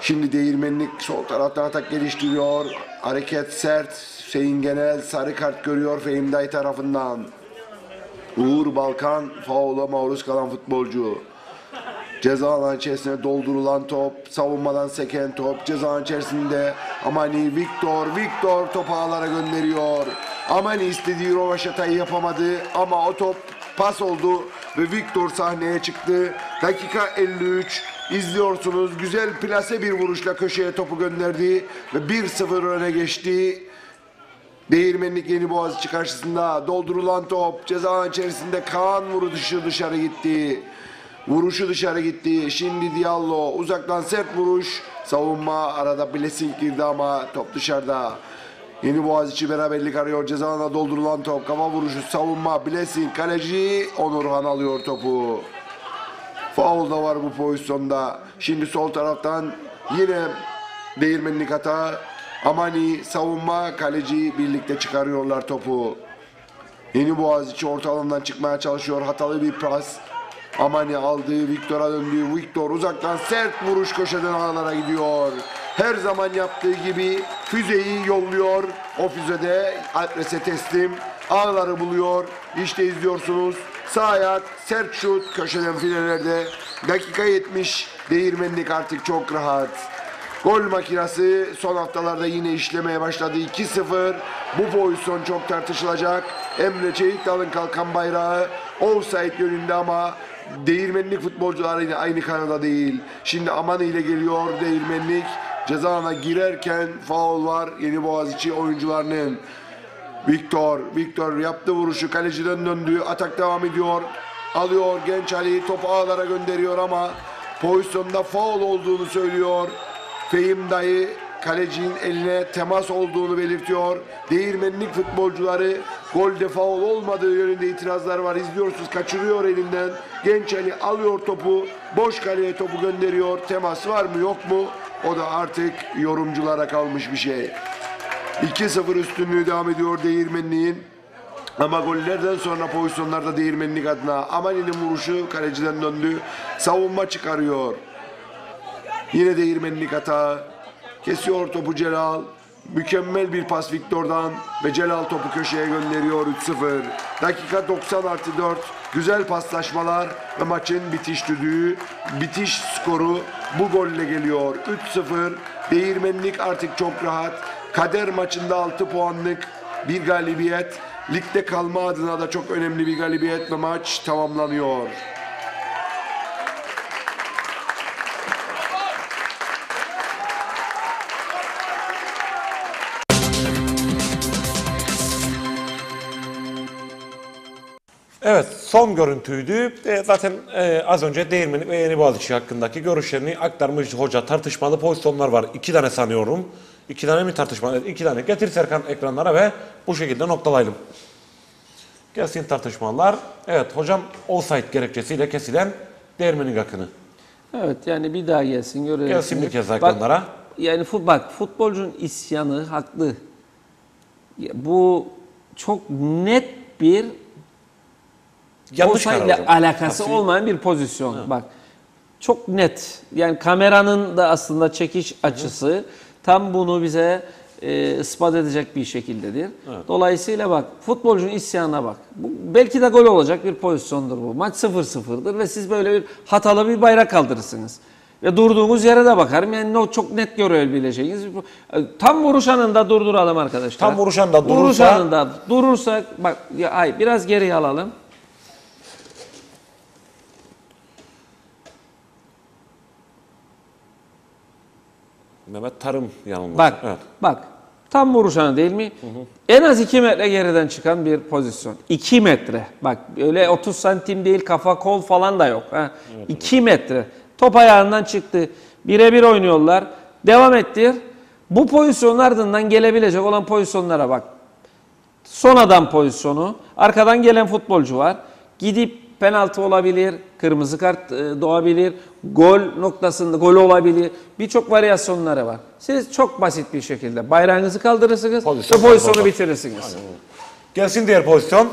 Şimdi Değirmenlik sol taraftan atak geliştiriyor. Hareket sert. Hüseyin Genel sarı kart görüyor Fehim tarafından. Uğur Balkan faula maruz kalan futbolcu. Ceza alanı içerisine doldurulan top, savunmadan seken top, ceza içerisinde Amani Victor, Victor topu ağlara gönderiyor. Amani istediği rovaşatayı yapamadı ama o top pas oldu ve Victor sahneye çıktı. Dakika 53 izliyorsunuz. Güzel plase bir vuruşla köşeye topu gönderdi ve 1-0 öne geçti. Değirmenlik Yeni Boğaziçi karşısında doldurulan top ceza içerisinde Kaan vuruşu dışarı gitti. Vuruşu dışarı gitti. Şimdi Diallo uzaktan sert vuruş. Savunma arada Blessing girdi ama top dışarıda. Yeni Boğaziçi beraberlik arıyor. Ceza doldurulan top. Kafa vuruşu savunma. Blessing kaleci Onurhan alıyor topu. Faul da var bu pozisyonda. Şimdi sol taraftan yine değirmenlik hata. Amani savunma kaleci birlikte çıkarıyorlar topu. Yeni Boğaziçi orta alandan çıkmaya çalışıyor. Hatalı bir pas. Amani aldı. Viktor'a döndü. Viktor uzaktan sert vuruş köşeden ağlara gidiyor. Her zaman yaptığı gibi füzeyi yolluyor. O füzede adrese teslim. Ağları buluyor. İşte izliyorsunuz. Sağ ayak, sert şut köşeden filelerde. Dakika 70. Değirmenlik artık çok rahat. Gol makinesi son haftalarda yine işlemeye başladı. 2-0. Bu pozisyon çok tartışılacak. Emre Çelik Dal'ın kalkan bayrağı offside yönünde ama Değirmenlik futbolcuları yine aynı kanada değil. Şimdi Aman ile geliyor Değirmenlik. Ceza alanına girerken faul var Yeni Boğaziçi oyuncularının. Victor, Victor yaptı vuruşu kaleciden döndü. Atak devam ediyor. Alıyor genç Ali topu ağlara gönderiyor ama pozisyonda faul olduğunu söylüyor. Fehim dayı kalecinin eline temas olduğunu belirtiyor. Değirmenlik futbolcuları golde faul olmadığı yönünde itirazlar var. İzliyorsunuz kaçırıyor elinden. Genç Ali alıyor topu. Boş kaleye topu gönderiyor. Temas var mı yok mu? O da artık yorumculara kalmış bir şey. 2-0 üstünlüğü devam ediyor Değirmenliğin. Ama gollerden sonra pozisyonlarda Değirmenlik adına Amani'nin vuruşu kaleciden döndü. Savunma çıkarıyor. Yine Değirmenlik hata. Kesiyor topu Celal. Mükemmel bir pas Viktor'dan ve Celal topu köşeye gönderiyor 3-0. Dakika 90 artı 4. Güzel paslaşmalar ve maçın bitiş düdüğü, bitiş skoru bu golle geliyor. 3-0. Değirmenlik artık çok rahat. Kader maçında 6 puanlık bir galibiyet. Ligde kalma adına da çok önemli bir galibiyet ve maç tamamlanıyor. Evet son görüntüydü. E, zaten e, az önce Değirmenlik ve Yeni Boğaziçi hakkındaki görüşlerini aktarmış hoca. Tartışmalı pozisyonlar var. İki tane sanıyorum. İki tane mi tartışma? Evet, iki tane. Getir Serkan ekranlara ve bu şekilde noktalayalım. Gelsin tartışmalar. Evet hocam offside gerekçesiyle kesilen Değirmenlik hakkını. Evet yani bir daha gelsin görelim. Gelsin bir kez Bak, ekranlara. Yani fut, bak futbolcunun isyanı haklı. Bu çok net bir Yanlış offside karar hocam. alakası Tabii. olmayan bir pozisyon. Bak çok net. Yani kameranın da aslında çekiş açısı tam bunu bize e, ispat edecek bir şekildedir. Evet. Dolayısıyla bak futbolcunun isyanına bak. Bu, belki de gol olacak bir pozisyondur bu. Maç 0-0'dır ve siz böyle bir hatalı bir bayrak kaldırırsınız. Ve durduğunuz yere de bakarım. Yani no, çok net görebileceğiniz. E, Tam vuruş anında durduralım arkadaşlar. Tam vuruş anında Vuruş durursa- anında durursak bak ya, ay biraz geriye alalım. Mehmet Tarım yanılmasın. Bak, Evet. bak. Tam vuruşanı değil mi? En az 2 metre geriden çıkan bir pozisyon. 2 metre. Bak öyle 30 santim değil kafa kol falan da yok. Ha. 2 metre. Top ayağından çıktı. Birebir oynuyorlar. Devam ettir. Bu pozisyonun ardından gelebilecek olan pozisyonlara bak. Son adam pozisyonu. Arkadan gelen futbolcu var. Gidip penaltı olabilir, kırmızı kart e, doğabilir, gol noktasında gol olabilir. Birçok varyasyonları var. Siz çok basit bir şekilde bayrağınızı kaldırırsınız Pozisyon ve pozisyonu orada. bitirirsiniz. Gelsin diğer pozisyon.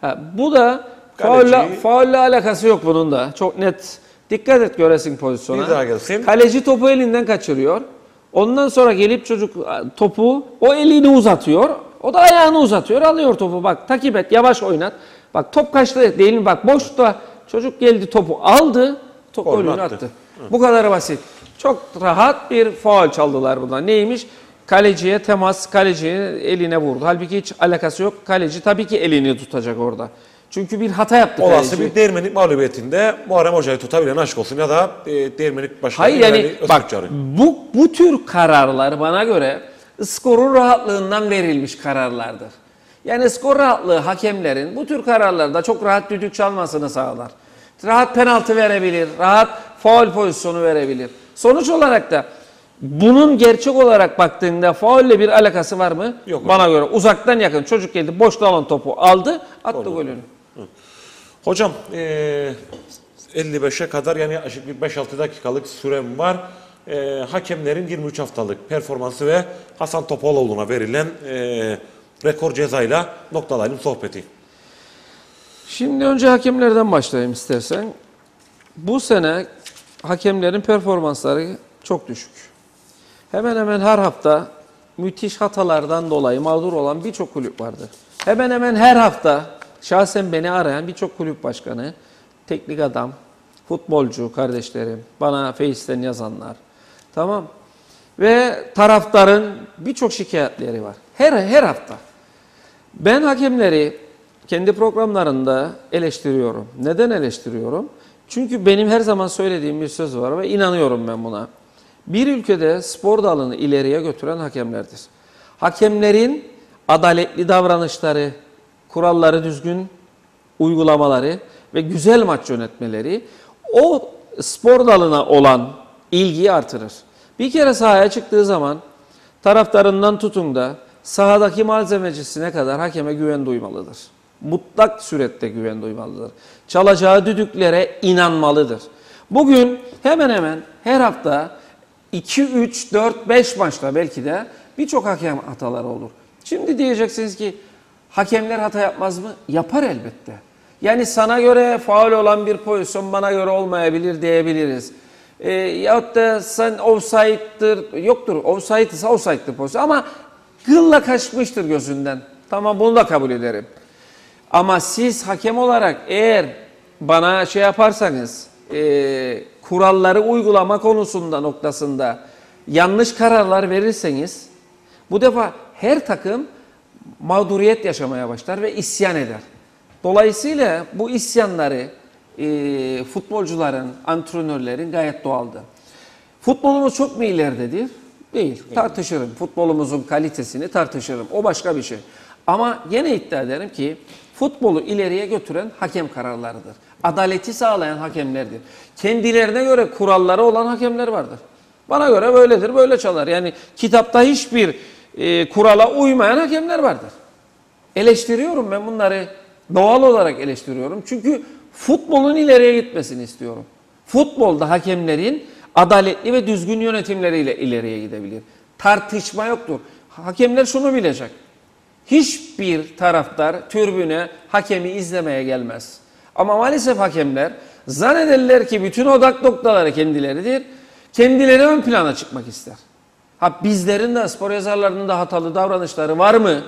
Ha, bu da faulle, faulle alakası yok bunun da. Çok net Dikkat et göresin pozisyona. Bir daha gelsin. Kaleci topu elinden kaçırıyor. Ondan sonra gelip çocuk topu o elini uzatıyor. O da ayağını uzatıyor. Alıyor topu. Bak takip et. Yavaş oynat. Bak top kaçtı değil mi? Bak boşta çocuk geldi topu aldı. Top golünü attı. attı. Bu kadar basit. Çok rahat bir faul çaldılar buradan. Neymiş? Kaleciye temas, kalecinin eline vurdu. Halbuki hiç alakası yok. Kaleci tabii ki elini tutacak orada. Çünkü bir hata yaptı Olası kaleci. bir değirmenlik mağlubiyetinde Muharrem Hoca'yı tutabilen aşk olsun ya da e, değirmenlik başkanı Hayır yani bak bu, bu tür kararlar bana göre skorun rahatlığından verilmiş kararlardır. Yani skor rahatlığı hakemlerin bu tür kararlarda çok rahat düdük çalmasını sağlar. Rahat penaltı verebilir, rahat faul pozisyonu verebilir. Sonuç olarak da bunun gerçek olarak baktığında faulle bir alakası var mı? Yok. Bana göre uzaktan yakın çocuk geldi boşta olan topu aldı attı golünü. Hocam e, 55'e kadar yani yaklaşık bir 5-6 dakikalık sürem var. E, hakemlerin 23 haftalık performansı ve Hasan Topaloğlu'na verilen e, rekor cezayla noktalayalım sohbeti. Şimdi önce hakemlerden başlayayım istersen. Bu sene hakemlerin performansları çok düşük. Hemen hemen her hafta müthiş hatalardan dolayı mağdur olan birçok kulüp vardır. Hemen hemen her hafta şahsen beni arayan birçok kulüp başkanı, teknik adam, futbolcu kardeşlerim, bana Face'ten yazanlar. Tamam. Ve taraftarın birçok şikayetleri var. Her her hafta. Ben hakemleri kendi programlarında eleştiriyorum. Neden eleştiriyorum? Çünkü benim her zaman söylediğim bir söz var ve inanıyorum ben buna. Bir ülkede spor dalını ileriye götüren hakemlerdir. Hakemlerin adaletli davranışları, kuralları düzgün uygulamaları ve güzel maç yönetmeleri o spor dalına olan ilgiyi artırır. Bir kere sahaya çıktığı zaman taraftarından tutun da sahadaki malzemecisine kadar hakeme güven duymalıdır. Mutlak surette güven duymalıdır. Çalacağı düdüklere inanmalıdır. Bugün hemen hemen her hafta 2, 3, 4, 5 maçta belki de birçok hakem hataları olur. Şimdi diyeceksiniz ki hakemler hata yapmaz mı? Yapar elbette. Yani sana göre faul olan bir pozisyon bana göre olmayabilir diyebiliriz. E, yahut da sen offside'dır, yoktur. Offside ise offside'dır pozisyon ama gılla kaçmıştır gözünden. Tamam bunu da kabul ederim. Ama siz hakem olarak eğer bana şey yaparsanız e, kuralları uygulama konusunda noktasında yanlış kararlar verirseniz bu defa her takım mağduriyet yaşamaya başlar ve isyan eder. Dolayısıyla bu isyanları e, futbolcuların, antrenörlerin gayet doğaldır. Futbolumuz çok mu ileridedir? Değil. Tartışırım. Futbolumuzun kalitesini tartışırım. O başka bir şey. Ama yine iddia ederim ki futbolu ileriye götüren hakem kararlarıdır. Adaleti sağlayan hakemlerdir. Kendilerine göre kuralları olan hakemler vardır. Bana göre böyledir, böyle çalar. Yani kitapta hiçbir e, kurala uymayan hakemler vardır. Eleştiriyorum ben bunları. Doğal olarak eleştiriyorum. Çünkü futbolun ileriye gitmesini istiyorum. Futbolda hakemlerin adaletli ve düzgün yönetimleriyle ileriye gidebilir. Tartışma yoktur. Hakemler şunu bilecek. Hiçbir taraftar türbüne hakemi izlemeye gelmez. Ama maalesef hakemler zannederler ki bütün odak noktaları kendileridir. Kendileri ön plana çıkmak ister. Ha bizlerin de spor yazarlarının da hatalı davranışları var mı?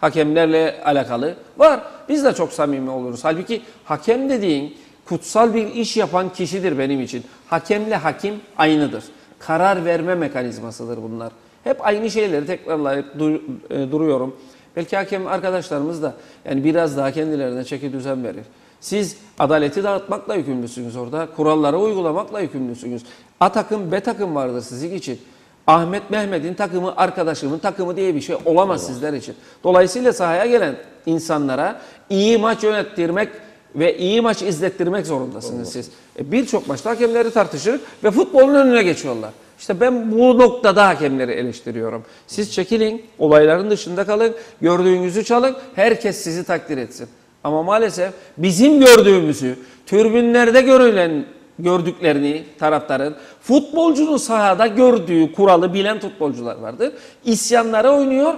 Hakemlerle alakalı. Var. Biz de çok samimi oluruz. Halbuki hakem dediğin kutsal bir iş yapan kişidir benim için. Hakemle hakim aynıdır. Karar verme mekanizmasıdır bunlar. Hep aynı şeyleri tekrarlayıp dur- e, duruyorum. Belki hakem arkadaşlarımız da yani biraz daha kendilerine çeki düzen verir. Siz adaleti dağıtmakla yükümlüsünüz orada. Kuralları uygulamakla yükümlüsünüz. A takım B takım vardır sizin için. Ahmet Mehmet'in takımı arkadaşımın takımı diye bir şey olamaz sizler için. Dolayısıyla sahaya gelen insanlara iyi maç yönettirmek ve iyi maç izlettirmek zorundasınız siz. E, Birçok maçta hakemleri tartışır ve futbolun önüne geçiyorlar. İşte ben bu noktada hakemleri eleştiriyorum. Siz çekilin, olayların dışında kalın, gördüğünüzü çalın, herkes sizi takdir etsin. Ama maalesef bizim gördüğümüzü, türbünlerde görülen gördüklerini taraftarın, futbolcunun sahada gördüğü kuralı bilen futbolcular vardır. İsyanlara oynuyor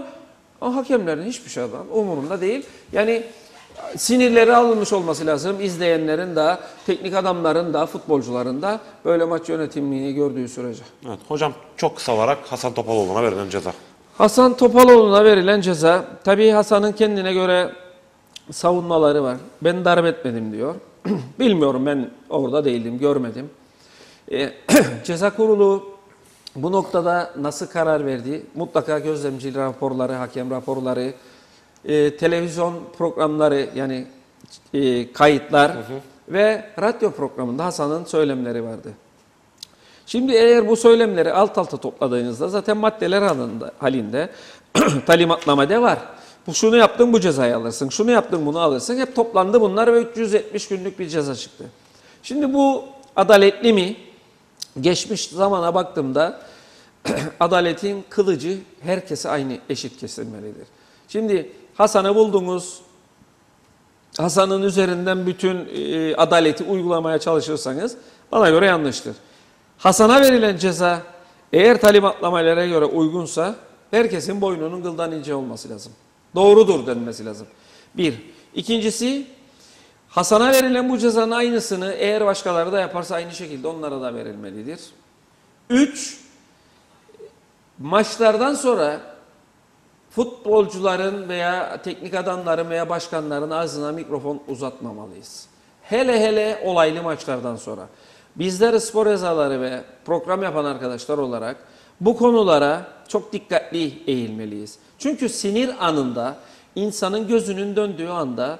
ama hakemlerin hiçbir şeyden umurunda değil. Yani sinirleri alınmış olması lazım. İzleyenlerin de, teknik adamların da, futbolcuların da böyle maç yönetimliğini gördüğü sürece. Evet, hocam çok kısa olarak Hasan Topaloğlu'na verilen ceza. Hasan Topaloğlu'na verilen ceza, tabii Hasan'ın kendine göre savunmaları var. Ben darp etmedim diyor. Bilmiyorum ben orada değildim, görmedim. E, ceza kurulu bu noktada nasıl karar verdi? Mutlaka gözlemci raporları, hakem raporları, e, televizyon programları yani e, kayıtlar ve radyo programında Hasan'ın söylemleri vardı. Şimdi eğer bu söylemleri alt alta topladığınızda zaten maddeler halinde, halinde talimatnamada var. Bu şunu yaptın bu cezayı alırsın, şunu yaptın bunu alırsın. Hep toplandı bunlar ve 370 günlük bir ceza çıktı. Şimdi bu adaletli mi? Geçmiş zamana baktığımda adaletin kılıcı herkese aynı eşit kesilmelidir. Şimdi Hasan'ı buldunuz, Hasan'ın üzerinden bütün e, adaleti uygulamaya çalışırsanız bana göre yanlıştır. Hasan'a verilen ceza eğer talimatlamalara göre uygunsa herkesin boynunun kıldan ince olması lazım. Doğrudur denmesi lazım. Bir. İkincisi Hasan'a verilen bu cezanın aynısını eğer başkaları da yaparsa aynı şekilde onlara da verilmelidir. Üç. Maçlardan sonra futbolcuların veya teknik adamların veya başkanların ağzına mikrofon uzatmamalıyız. Hele hele olaylı maçlardan sonra. Bizler spor yazarları ve program yapan arkadaşlar olarak bu konulara çok dikkatli eğilmeliyiz. Çünkü sinir anında insanın gözünün döndüğü anda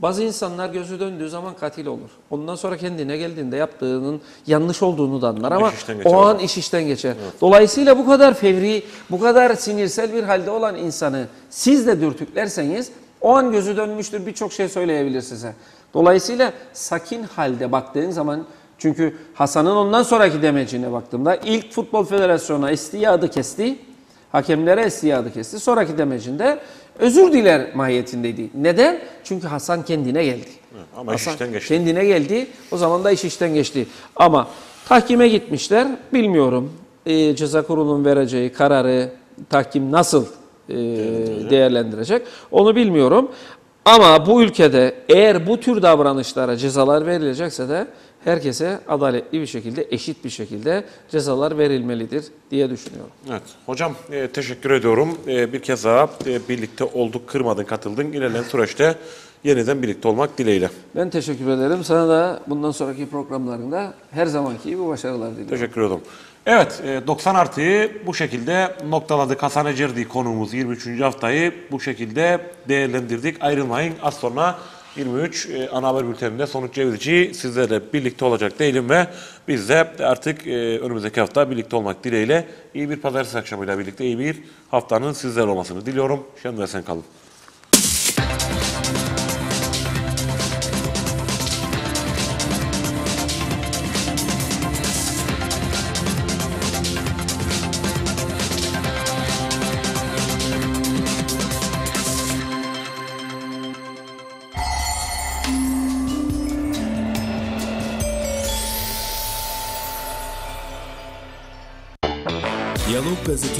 bazı insanlar gözü döndüğü zaman katil olur. Ondan sonra kendine geldiğinde yaptığının yanlış olduğunu da anlar ama o an iş işten geçer. Dolayısıyla bu kadar fevri, bu kadar sinirsel bir halde olan insanı siz de dürtüklerseniz o an gözü dönmüştür birçok şey söyleyebilir size. Dolayısıyla sakin halde baktığın zaman çünkü Hasan'ın ondan sonraki demecine baktığımda ilk Futbol Federasyonu'na istiyadı kesti. Hakemlere istiyadı kesti. Sonraki demecinde özür diler mahiyetindeydi. Neden? Çünkü Hasan kendine geldi. Ama iş Hasan işten geçti. kendine geldi. O zaman da iş işten geçti. Ama tahkime gitmişler. Bilmiyorum e, ceza kurulunun vereceği kararı tahkim nasıl e, değerlendirecek onu bilmiyorum. Ama bu ülkede eğer bu tür davranışlara cezalar verilecekse de herkese adaletli bir şekilde, eşit bir şekilde cezalar verilmelidir diye düşünüyorum. Evet. Hocam e, teşekkür ediyorum. E, bir kez daha e, birlikte olduk, kırmadın, katıldın. İlerleyen süreçte yeniden birlikte olmak dileğiyle. Ben teşekkür ederim. Sana da bundan sonraki programlarında her zamanki gibi başarılar diliyorum. Teşekkür ederim. Evet, e, 90 artıyı bu şekilde noktaladık. Hasan Ecerdi konuğumuz 23. haftayı bu şekilde değerlendirdik. Ayrılmayın. Az sonra 23 e, ana haber bülteninde sonuç çevirici sizlerle birlikte olacak değilim ve biz de artık e, önümüzdeki hafta birlikte olmak dileğiyle iyi bir pazartesi akşamıyla birlikte iyi bir haftanın sizler olmasını diliyorum. Şen ve sen kalın.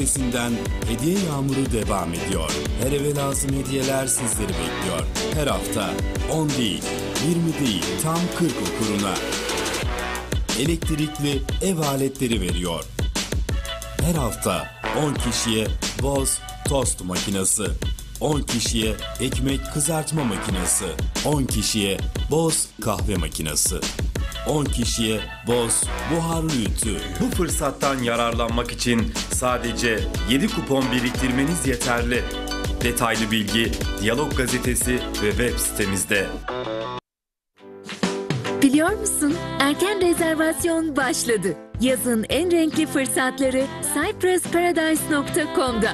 Gazetesinden hediye yağmuru devam ediyor. Her eve lazım hediyeler sizleri bekliyor. Her hafta 10 değil, 20 değil, tam 40 okuruna. Elektrikli ev aletleri veriyor. Her hafta 10 kişiye Boz tost makinesi. 10 kişiye ekmek kızartma makinesi. 10 kişiye Boz kahve makinesi. 10 kişiye Boz buharlı ütü. Bu fırsattan yararlanmak için sadece 7 kupon biriktirmeniz yeterli. Detaylı bilgi Diyalog gazetesi ve web sitemizde. Biliyor musun? Erken rezervasyon başladı. Yazın en renkli fırsatları cypressparadise.com'da.